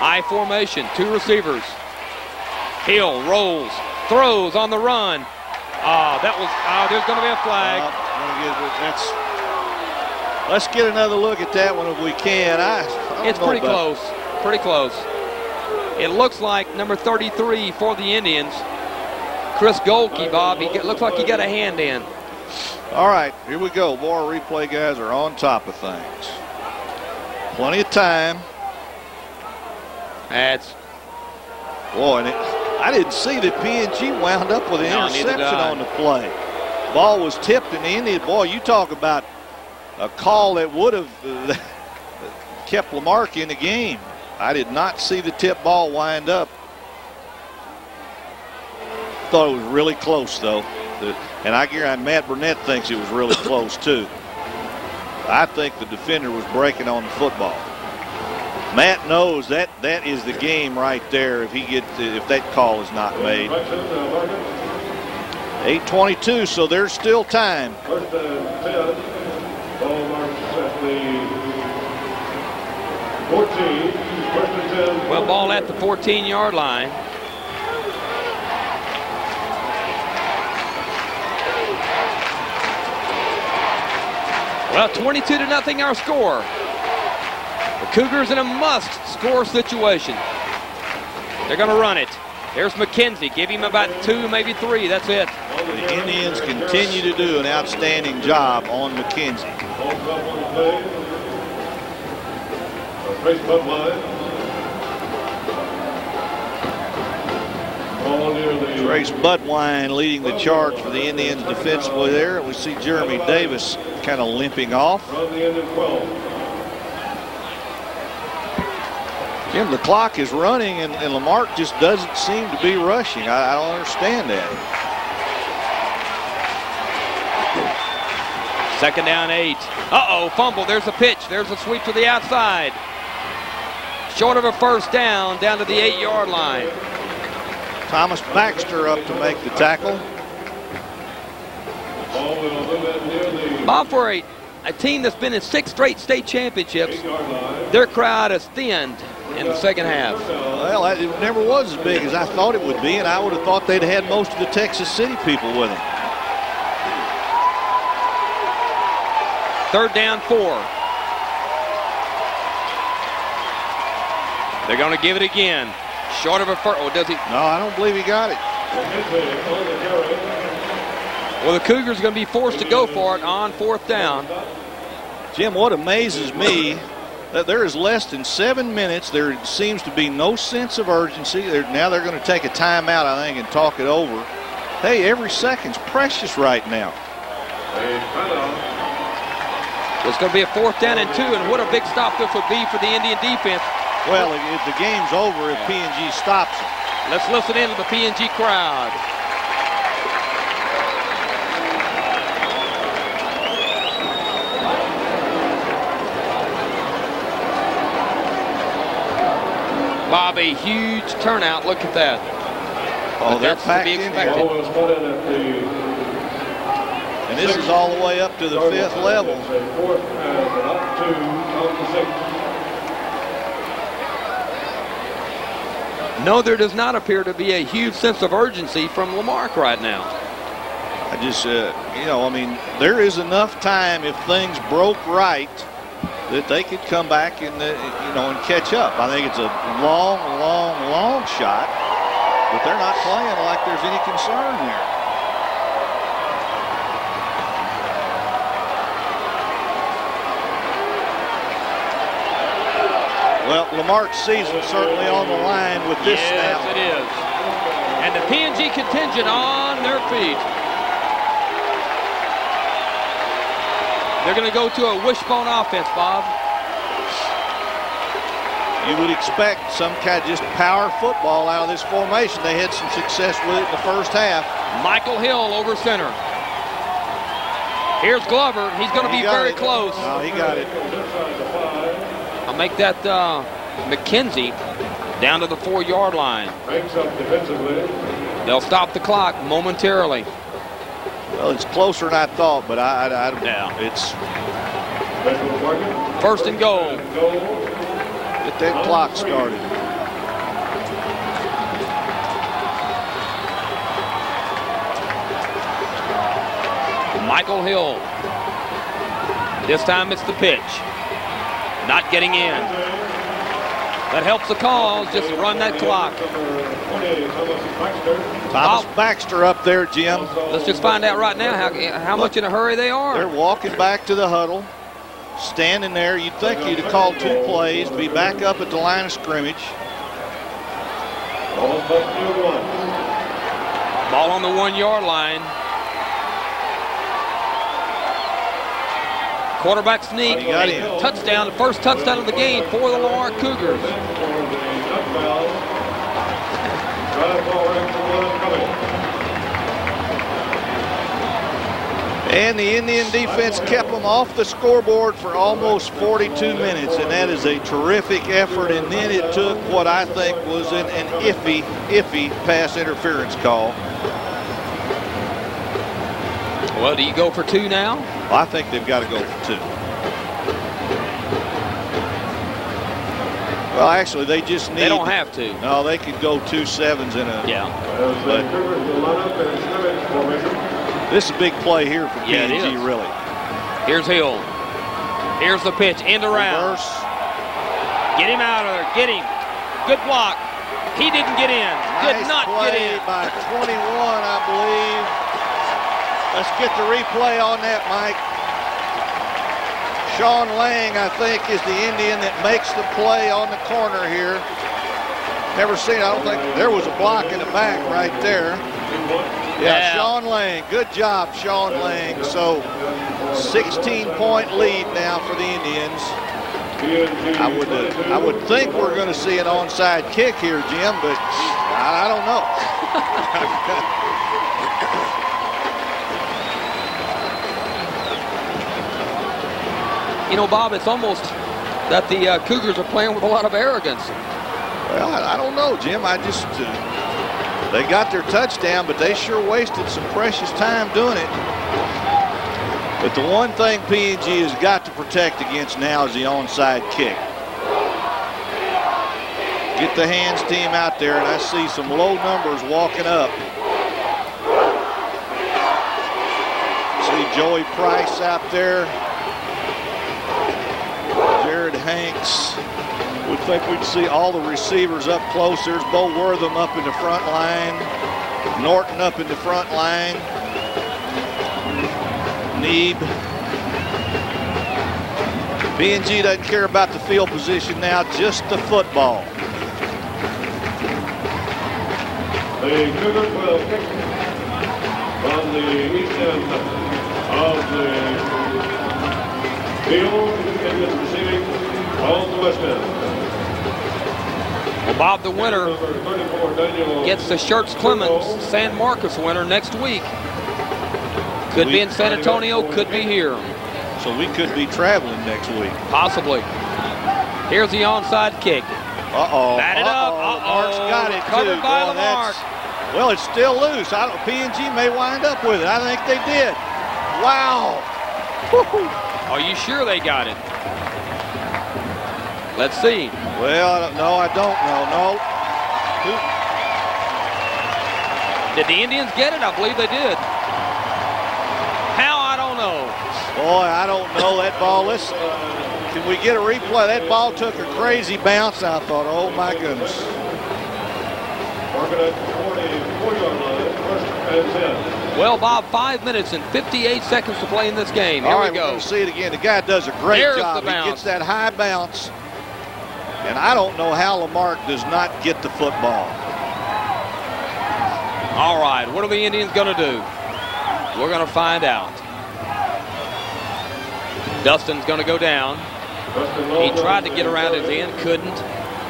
S6: I formation, two receivers. Hill rolls, throws on the run. Ah, that was. Ah, there's going to be a flag.
S7: Uh, let's get another look at that one if we can. I, I
S6: It's pretty close. Pretty close. It looks like number 33 for the Indians, Chris Golke, Bob. He looks like he got a hand in.
S7: All right, here we go. More replay guys are on top of things. Plenty of time.
S6: That's
S7: Boy, and it, I didn't see that PNG wound up with an
S6: No,
S7: interception on the play. Ball was tipped in the Indian. Boy, you talk about a call that would have uh, *laughs* kept La Marque in the game. I did not see the tip ball wind up. Thought it was really close though, and I guarantee Matt Burnett thinks it was really *coughs* close too. I think the defender was breaking on the football. Matt knows that that is the game right there if he gets if that call is not made. 8:22, so there's still time.
S5: First and 10. Ball marks at the 14. First and 10.
S6: well, ball at the 14-yard line. Well, 22 to nothing our score. Cougars in a must-score situation. They're going to run it. There's McKenzie. Give him about two, maybe three. That's it.
S7: The Indians continue to do an outstanding job on McKenzie.
S5: Trace Budwine
S7: leading the charge for the Indians defensively there. We see Jeremy Davis kind of limping off.
S5: from the end of 12.
S7: Jim, the clock is running, and, and La Marque just doesn't seem to be rushing. I, I don't understand that.
S6: Second down, eight. Uh-oh, fumble. There's a pitch. There's a sweep to the outside. Short of a first down, down to the eight-yard line.
S7: Thomas Baxter up to make the tackle.
S5: Ball will move it near the
S6: Bob, for a, a team that's been in six straight state championships, their crowd has thinned in the second half.
S7: Well, it never was as big as I thought it would be, and I would have thought they'd had most of the Texas City people with them.
S6: Third down, four. They're going to give it again. Short of a first. Oh, does he?
S7: No, I don't believe he got it.
S5: McKenzie on the carry.
S6: Well, the Cougars are going to be forced to go for it on fourth down.
S7: Jim, what amazes me Uh, there is less than seven minutes. There seems to be no sense of urgency. They're, now they're going to take a timeout, I think, and talk it over. Hey, every second's precious right now.
S6: It's going to be a fourth down and two, and what a big stop this would be for the Indian defense.
S7: Well, if, the game's over if PNG stops it.
S6: Let's listen in to the PNG crowd. Bob, a huge turnout. Look at that.
S7: Oh,
S6: But
S7: they're
S6: that's to
S7: packed
S6: be
S7: in
S6: expected.
S7: here.
S5: Ball was put in at
S7: And this is all the way up to the fifth level.
S5: It's a fourth and up to on the six.
S6: No, there does not appear to be a huge sense of urgency from La Marque right now.
S7: I just, uh, you know, I mean, there is enough time if things broke right that they could come back and, uh, you know, and catch up. I think it's a long, long, long shot, but they're not playing like there's any concern here. Well, La Marque's season certainly on the line with this
S6: yes,
S7: snap.
S6: it is. And the PNG contingent on their feet. They're going to go to a wishbone offense, Bob.
S7: You would expect some kind of just power football out of this formation. They had some success with it in the first half.
S6: Michael Hill over center. Here's Glover. He's going to
S7: He
S6: be very
S7: it.
S6: close.
S7: No, he got it.
S6: I'll make that uh, McKenzie down to the four-yard line.
S5: Breaks up defensively.
S6: They'll stop the clock momentarily.
S7: Well, it's closer than I thought, but I, I, I
S6: Yeah.
S7: it's
S6: First and goal.
S5: Goal.
S7: get that clock started.
S6: Michael Hill. This time it's the pitch. Not getting in. That helps the cause. Just run that clock.
S5: Thomas Baxter.
S7: Baxter up there, Jim.
S6: Let's just find out right now how, how much in a hurry they are.
S7: They're walking back to the huddle, standing there. You'd think you'd have called two plays, be back up at the line of scrimmage.
S5: Ball buck near one.
S6: Ball on the one-yard line. Quarterback sneak. Touchdown, the first touchdown of the game for the La Marque Cougars.
S5: Drive ball after one coming.
S7: And the Indian defense kept them off the scoreboard for almost 42 minutes, and that is a terrific effort. And then it took what I think was an, an iffy, iffy pass interference call.
S6: Well, do you go for two now?
S7: I think they've got to go for two. Well, actually, they just need.
S6: They don't have to.
S7: No, they could go two sevens in a.
S6: Yeah.
S5: As the Cougars will line up in scrimmage formation.
S7: This is a big play here for
S6: Yeah,
S7: PNG, really.
S6: Here's Hill. Here's the pitch. End around.
S7: Reverse.
S6: Get him out of there. Get him. Good block. He didn't get in. Did
S7: Nice
S6: not
S7: play
S6: get in.
S7: by 21, I believe. Let's get the replay on that, Mike. Sean Lang, I think, is the Indian that makes the play on the corner here. Never seen, I don't think, there was a block in the back right there. Yeah,
S6: Yeah.
S7: Sean Lang. Good job, Sean Lang. So, 16-point lead now for the Indians. I would, uh, I would think we're going to see an onside kick here, Jim, but I, I don't know. *laughs*
S6: You know, Bob, it's almost that the uh, Cougars are playing with a lot of arrogance.
S7: Well, I, I don't know, Jim. I just uh, they got their touchdown, but they sure wasted some precious time doing it. But the one thing PNG has got to protect against now is the onside kick. Get the hands team out there, and I see some low numbers walking up. See Joey Price out there. Would think we'd see all the receivers up close. There's Bo Wortham up in the front line. Norton up in the front line. Neeb. PNG doesn't care about the field position now, just the football.
S5: The Cougars will kick on the east end of the field. Indians receiving on the west end.
S6: Well, Bob, the winner
S5: Number 34, Daniel
S6: gets the Schertz Clemens San Marcos winner next week. Could be in San Antonio, could be here.
S7: So we could be traveling next week.
S6: Possibly. Here's the onside kick.
S7: Uh-oh.
S6: Batted up.
S7: Uh-oh.
S6: Uh-oh.
S7: Mark's got it,
S6: Covered
S7: too.
S6: by
S7: Boy,
S6: La
S7: Marque. Well, it's still loose. I don't, PNG may wind up with it. I think they did. Wow.
S6: Are you sure they got it? Let's see.
S7: Well, I don't, no, I don't know. No.
S6: Did the Indians get it? I believe they did. How? I don't know.
S7: Boy, I don't know that ball. Let's, can we get a replay? That ball took a crazy bounce. I thought, oh my goodness.
S5: Marking at the 44-yard line, first and 10.
S6: Well, Bob, five minutes and 58 seconds to play in this game. Here
S7: All
S6: we
S7: right, we're
S6: go.
S7: see it again. The guy does a great
S6: There's
S7: job.
S6: the
S7: He gets that high bounce. And I don't know how La Marque does not get the football.
S6: All right, what are the Indians going to do? We're going to find out. Dustin's going to go down. He tried to get around his end, couldn't.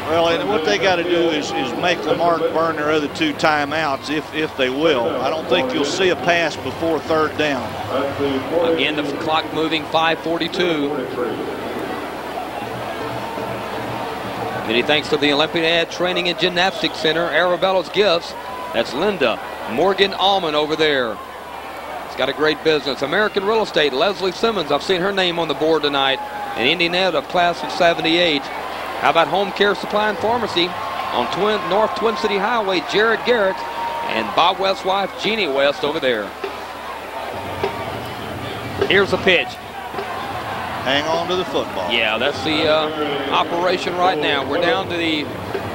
S7: Well, and what they got to do is, is make La Marque burn their other two timeouts if, if they will. I don't think you'll see a pass before third down.
S6: Again, the clock moving 542. Many thanks to the Olympiad Training and Gymnastics Center, Arabella's Gifts. That's Linda Morgan Allman over there. It's got a great business. American Real Estate, Leslie Simmons. I've seen her name on the board tonight. And Indiana of class of 78. How about Home Care Supply and Pharmacy on Twin, North Twin City Highway, Jared Garrett and Bob West's wife, Jeannie West, over there. Here's the pitch.
S7: Hang on to the football.
S6: Yeah, that's the uh, operation right now. We're down to the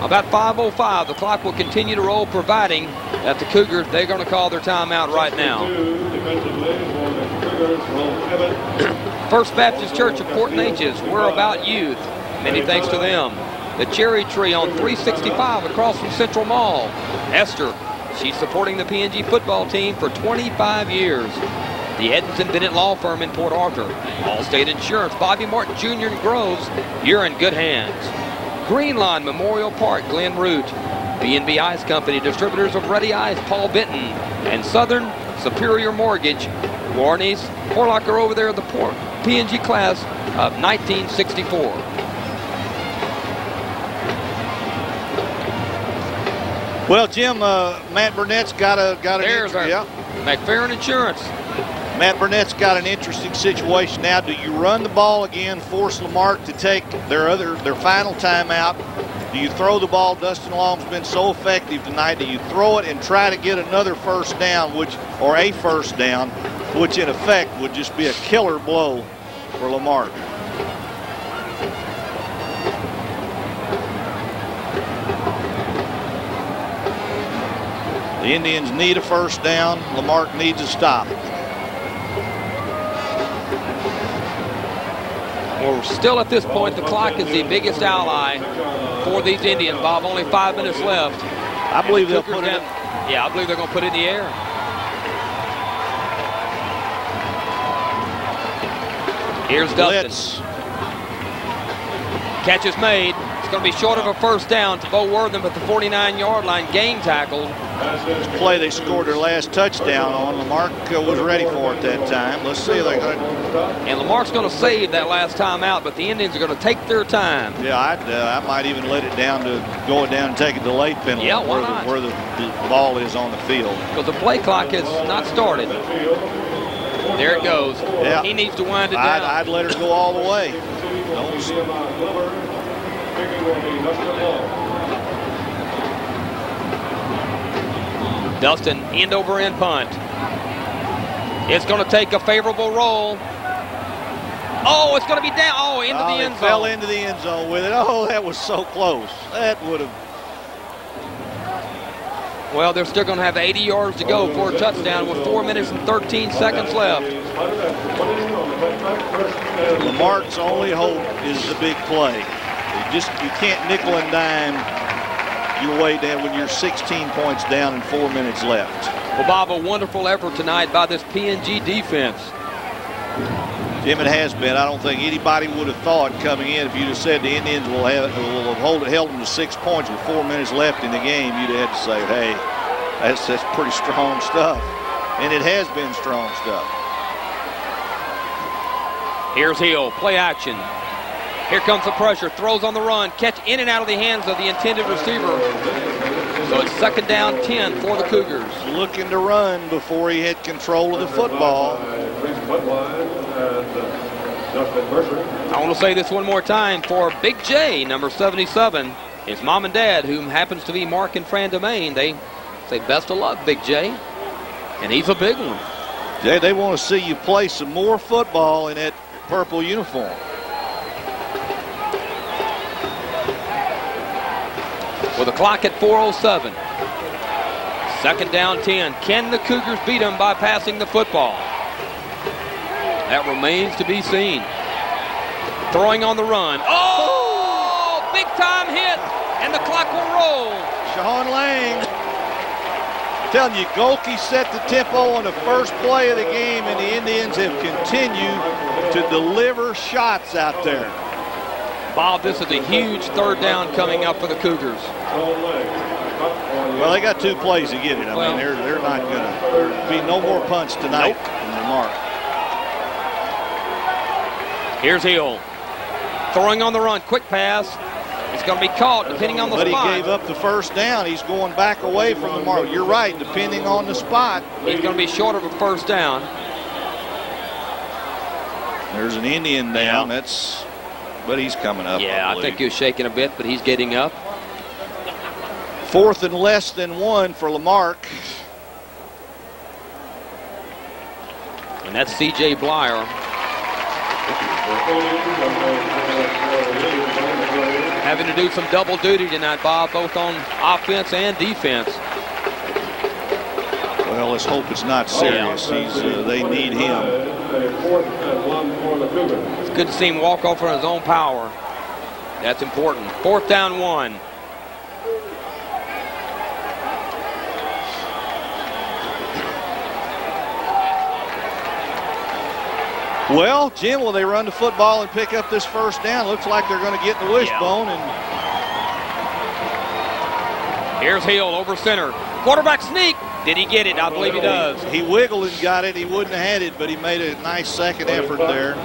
S6: about 5:05. The clock will continue to roll, providing that the Cougars they're going to call their timeout right now. *clears throat* First Baptist Church of Port Neches. We're about youth. Many thanks to them. the Cherry Tree on 365 across from Central Mall. Esther, she's supporting the PNG football team for 25 years. The Edmondson Bennett Law Firm in Port Arthur. Allstate Insurance, Bobby Martin Jr. in Groves. You're in good hands. Greenlawn Memorial Park, Glen Root. B&B Ice Company, distributors of Ready Ice, Paul Benton. And Southern Superior Mortgage, Warnies, Porlocker over there at the Port, PNG class of 1964.
S7: Well, Jim, uh, Matt Burnett's got a got an
S6: There's our
S7: yeah.
S6: McFerrin Insurance.
S7: Matt Burnett's got an interesting situation now. Do you run the ball again, force La Marque to take their other their final timeout? Do you throw the ball? Dustin Long's been so effective tonight. Do you throw it and try to get another first down, which or a first down, which in effect would just be a killer blow for La Marque? The Indians need a first down. La Marque needs a stop.
S6: Well, still at this point, the clock is the biggest ally for these Indians. Bob, only five minutes left.
S7: I believe they'll put it.
S6: have- Yeah, I believe they're going to put it in the air. Here's Dustin.
S7: Blitz.
S6: Catch is made. It's going to be short of a first down to Bo Wortham at the 49-yard line. Game tackled.
S7: Play they scored their last touchdown on. La Marque uh, was ready for it that time. Let's see if they're going to.
S6: And La Marque's going to save that last time out, but the Indians are going to take their time.
S7: Yeah, I'd, uh, I might even let it down to go it down and take a delayed penalty
S6: Yeah,
S7: where. The, where the, the ball is on the field.
S6: Because the play clock has not started. There it goes.
S7: Yeah.
S6: He needs to wind it
S7: I'd,
S6: down.
S7: I'd let her go all the way.
S6: Dustin, end over end punt. It's going to take a favorable roll. Oh, it's going to be down. Oh, into
S7: Oh,
S6: the end
S7: fell
S6: zone.
S7: into the end zone with it. Oh, that was so close. That would have.
S6: Well, they're still going to have 80 yards to go for a touchdown with 4 minutes and 13 seconds left.
S7: La Marque's only hope is the big play. You just you can't nickel and dime your way down when you're 16 points down and four minutes left.
S6: Well, Bob, a wonderful effort tonight by this PNG defense.
S7: Jim, it has been. I don't think anybody would have thought coming in if you'd have said the Indians will have will have hold, held them to six points with four minutes left in the game. You'd have had to say, hey, that's that's pretty strong stuff, and it has been strong stuff.
S6: Here's Hill, play action. Here comes the pressure, throws on the run, catch in and out of the hands of the intended receiver. So it's second down 10 for the Cougars.
S7: Looking to run before he had control of the football.
S6: I want to say this one more time for Big J, number 77. His mom and dad, whom happens to be Mark and Fran Domain, they say best of luck, Big J. And he's a big one.
S7: Jay, they want to see you play some more football in that purple uniform.
S6: With a clock at 4.07. Second down 10. Can the Cougars beat them by passing the football? That remains to be seen. Throwing on the run. Oh! Big time hit, and the clock will roll.
S7: Sean Lang. Telling you, Golke set the tempo on the first play of the game, and the Indians have continued to deliver shots out there.
S6: Bob, this is a huge third down coming up for the Cougars.
S7: Well, they got two plays to get it. I
S6: Well-
S7: mean, they're they're not going to be no more punts tonight from La Marque.
S6: Here's Hill. Throwing on the run. Quick pass. It's going to be caught depending on the
S7: But he gave up the first down. He's going back away from the mark. You're right, depending on the spot.
S6: He's going to be short of a first down.
S7: There's an Indian down. That's, but he's coming up.
S6: Yeah, I
S7: believe.
S6: think he was shaking a bit, but he's getting up.
S7: Fourth and less than one for La Marque.
S6: And that's C.J. Blyer. Having to do some double duty tonight, Bob, both on offense and defense.
S7: Well, let's hope it's not serious. He's, uh, they need him.
S6: Good to see him walk off on his own power. That's important. Fourth down one.
S7: Well, Jim, will they run the football and pick up this first down? Looks like they're going to get the wishbone. And
S6: Here's Hill over center. Quarterback sneak. Did he get it? I believe he does.
S7: He wiggled and got it. He wouldn't have had it, but he made a nice second effort there.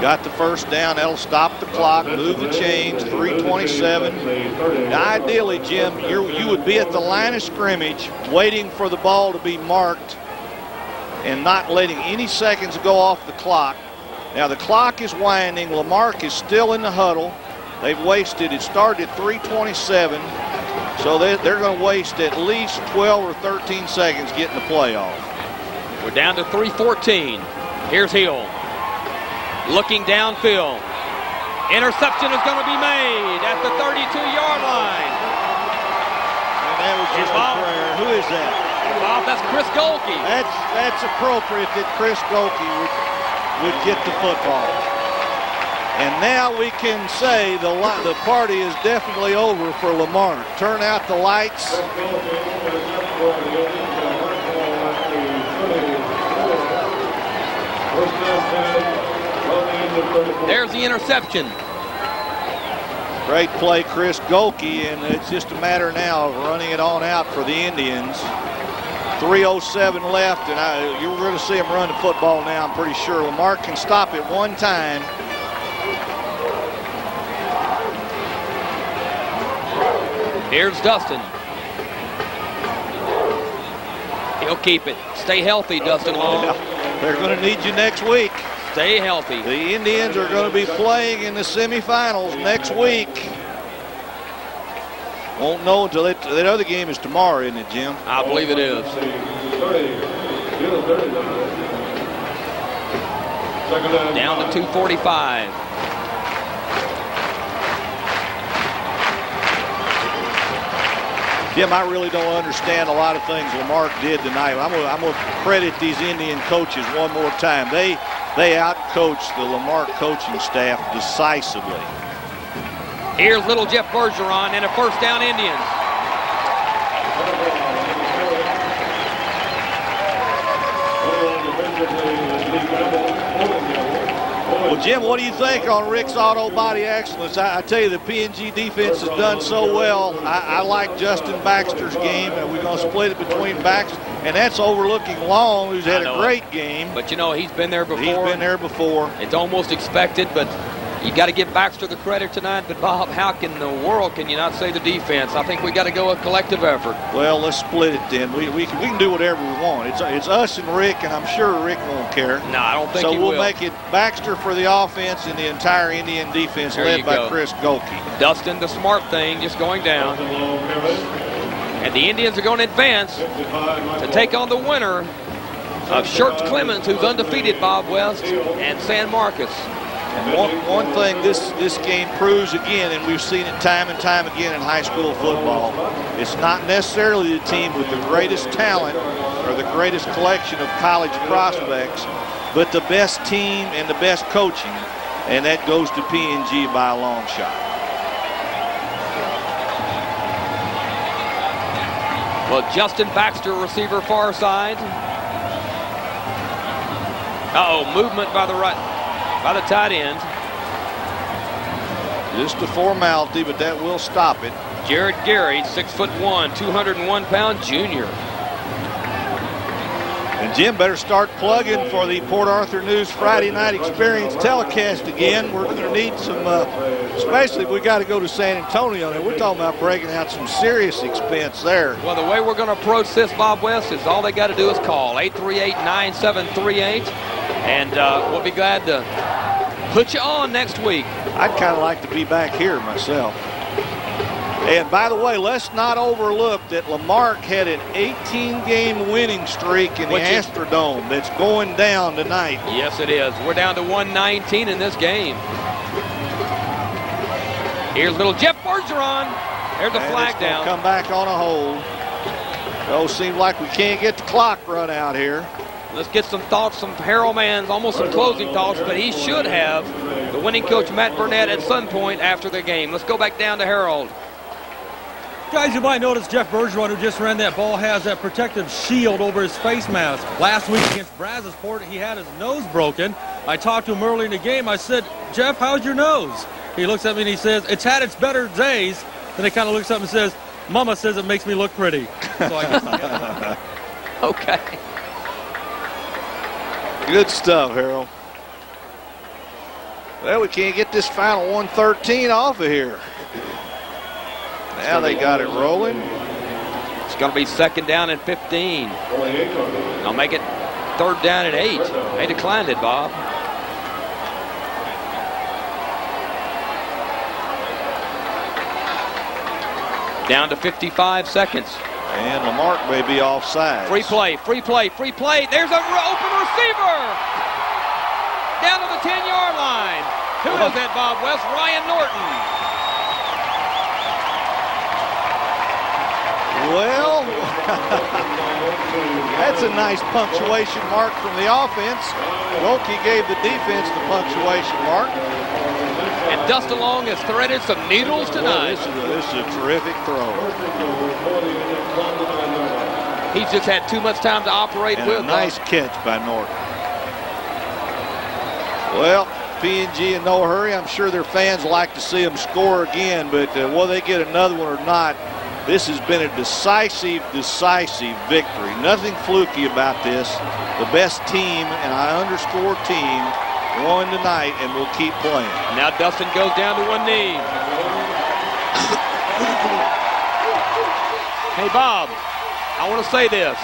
S7: Got the first down. That'll stop the clock, move the chains. 327. Now, ideally, Jim, you you would be at the line of scrimmage waiting for the ball to be marked and not letting any seconds go off the clock. Now the clock is winding. La Marque is still in the huddle. They've wasted, it started at 327. So they, they're going to waste at least 12 or 13 seconds getting the play off.
S6: We're down to 314. Here's Hill. Looking downfield. Interception is going to be made at the 32-yard line.
S7: And that was just a prayer. Who is that?
S6: Bob, that's Chris Golke.
S7: That's that's appropriate that Chris Golke would would get the football. And now we can say the the party is definitely over for La Marque. Turn out the lights.
S6: There's the interception.
S7: Great play, Chris Golke, and it's just a matter now of running it on out for the Indians. 307 left, and I, you're going to see him run the football now, I'm pretty sure. La Marque can stop it one time.
S6: Here's Dustin. He'll keep it. Stay healthy, Dustin Long.
S7: They're going to need you next week.
S6: Stay healthy.
S7: The Indians are going to be playing in the semifinals next week. Won't know until it, that other game is tomorrow, isn't it, Jim?
S6: I believe it is. Down to 245.
S7: Jim, I really don't understand a lot of things La Marque did tonight. I'm going to credit these Indian coaches one more time. They they outcoached the La Marque coaching staff decisively.
S6: Here's little Jeff Bergeron and a first down Indians.
S7: Well, Jim, what do you think on Rick's auto body excellence? I, I tell you, the PNG defense has done so well. I, I like Justin Baxter's game, and we're going to split it between Baxter, and that's overlooking Long, who's had a great game.
S6: But you know, he's been there before.
S7: He's been there before.
S6: It's almost expected, but you got to give Baxter the credit tonight. But Bob, how in the world can you not say the defense? I think we got to go a collective effort.
S7: Well, let's split it then. We, we, can, we can do whatever we want. It's, it's us and Rick, and I'm sure Rick won't care.
S6: No, I don't think
S7: so we'll
S6: will.
S7: make it Baxter for the offense and the entire Indian defense
S6: There
S7: led by
S6: go.
S7: Chris Golke.
S6: Dustin, the smart thing, just going down. And the Indians are going to advance to take on the winner of Schertz Clemens, who's undefeated, Bob West, and San Marcos.
S7: One, one thing this, this game proves again, and we've seen it time and time again in high school football, it's not necessarily the team with the greatest talent or the greatest collection of college prospects, but the best team and the best coaching, and that goes to PNG by a long shot.
S6: Well, Justin Baxter, receiver far side. Uh-oh, movement by the right, by the tight end.
S7: Just a formality, but that will stop it.
S6: Jared Gary, six foot one, 201 pound junior.
S7: And Jim better start plugging for the Port Arthur News Friday Night Experience telecast again. We're going to need some, uh, especially if we got to go to San Antonio. And we're talking about breaking out some serious expense there.
S6: Well, the way we're going to approach this, Bob West, is all they got to do is call 838-9738, and uh, we'll be glad to put you on next week.
S7: I'd kind of like to be back here myself. And by the way, let's not overlook that La Marque had an 18-game winning streak in the
S6: Which is-
S7: Astrodome that's going down tonight.
S6: Yes, it is. We're down to 119 in this game. Here's little Jeff Bergeron. There's a
S7: And
S6: flag down.
S7: Come back on a hold. Oh, seems like we can't get the clock run out here.
S6: Let's get some thoughts from Harold Manns, almost some closing thoughts, but he should have the winning coach Matt Burnett at some point after the game. Let's go back down to Harold.
S8: Guys, you might notice Jeff Bergeron, who just ran that ball, has that protective shield over his face mask. Last week against Brazosport, he had his nose broken. I talked to him early in the game. I said, Jeff, how's your nose? He looks at me and he says, it's had its better days. Then he kind of looks up and says, Mama says it makes me look pretty. So I guess *laughs*
S6: Okay.
S7: Good stuff, Harold. Well, we can't get this final 113 off of here. Now they got it rolling.
S6: It's going to be second down and 15. I'll make it third down and eight. They declined it, Bob. Down to 55 seconds.
S7: And La Marque may be offside.
S6: Free play, free play, free play. There's an open receiver. Down to the 10-yard line. Who is that, Bob West? Ryan Norton.
S7: Well, *laughs* that's a nice punctuation mark from the offense. Wilkie gave the defense the punctuation mark.
S6: And Dustin Long has threaded some needles
S7: Boy,
S6: tonight.
S7: this, is a, this is a terrific throw.
S6: He's just had too much time to operate
S7: And
S6: with.
S7: a nice catch by Norton. Well, PNG in no hurry. I'm sure their fans like to see them score again, but uh, will they get another one or not? This has been a decisive, decisive victory. Nothing fluky about this. The best team, and I underscore team, won tonight, and we'll keep playing.
S6: Now Dustin goes down to one knee. hey, Bob, I want to say this.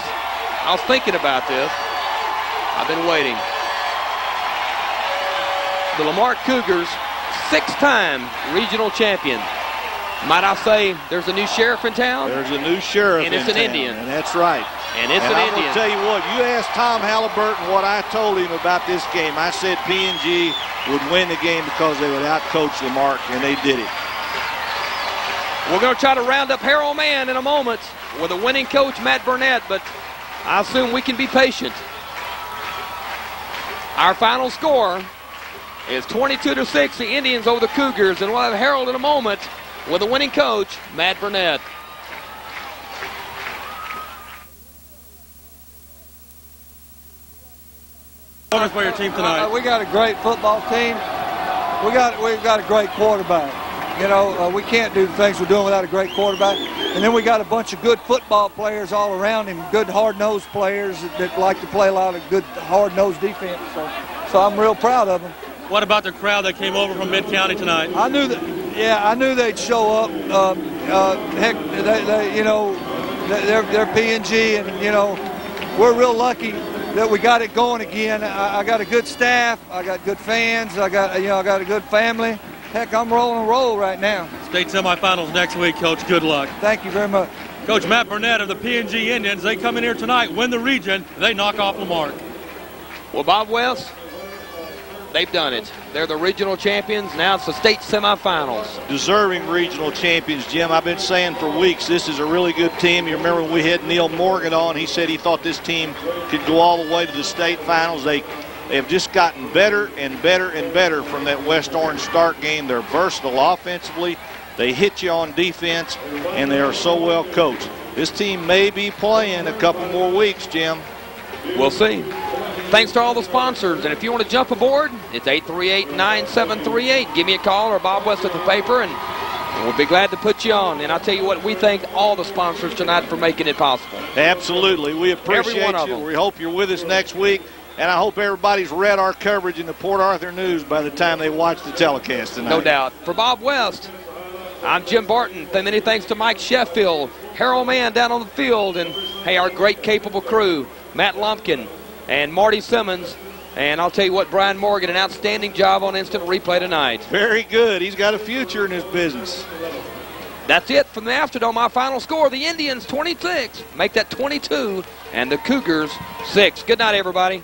S6: I was thinking about this. I've been waiting. The La Marque Cougars, six-time regional champion. Might I say there's a new sheriff in town?
S7: There's a new sheriff
S6: And it's an
S7: town,
S6: Indian.
S7: And that's right.
S6: And it's
S7: and
S6: an
S7: I'm
S6: Indian.
S7: gonna tell you what, you asked Tom Halliburton what I told him about this game. I said PNG would win the game because they would outcoach La Marque, and they did it.
S6: We're going to try to round up Harold Mann in a moment with a winning coach, Matt Burnett, but I assume we can be patient. Our final score is 22 to 6, the Indians over the Cougars, and we'll have Harold in a moment with a winning coach, Matt Burnett.
S8: Focus by your team tonight.
S12: Uh, we got a great football team. We got we've got a great quarterback. You know, uh, we can't do the things we're doing without a great quarterback. And then we got a bunch of good football players all around him, good hard-nosed players that, that like to play a lot of good hard-nosed defense. So, so I'm real proud of them.
S8: What about the crowd that came over from Mid-County tonight?
S12: I knew that. Yeah, I knew they'd show up. Um, uh, heck, they, they, you know, they're they're PNG, and you know, we're real lucky that we got it going again. I, I got a good staff. I got good fans. I got you know, I got a good family. Heck, I'm rolling a roll right now.
S8: State semifinals next week, Coach. Good luck.
S12: Thank you very much.
S8: Coach Matt Burnett of the PNG Indians, they come in here tonight, win the region, they knock off La Marque.
S6: Well, Bob West, they've done it. They're the regional champions. Now it's the state semifinals.
S7: Deserving regional champions, Jim. I've been saying for weeks this is a really good team. You remember when we had Neil Morgan on, he said he thought this team could go all the way to the state finals. They they have just gotten better and better and better from that West Orange start game. They're versatile offensively. They hit you on defense, and they are so well coached. This team may be playing a couple more weeks, Jim.
S6: We'll see. Thanks to all the sponsors. And if you want to jump aboard, it's 838-9738. Give me a call or Bob West at the paper, and we'll be glad to put you on. And I'll tell you what, we thank all the sponsors tonight for making it possible.
S7: Absolutely. We
S6: Every
S7: appreciate you.
S6: them.
S7: We hope you're with us next week. And I hope everybody's read our coverage in the Port Arthur News by the time they watch the telecast tonight.
S6: No doubt. For Bob West, I'm Jim Barton. Many thanks to Mike Sheffield, Harold Mann down on the field, and hey, our great capable crew, Matt Lumpkin and Marty Simmons. And I'll tell you what, Brian Morgan, an outstanding job on instant replay tonight.
S7: Very good. He's got a future in his business.
S6: That's it from the Astrodome. My final score: the Indians 26, make that 22, and the Cougars 6. Good night, everybody.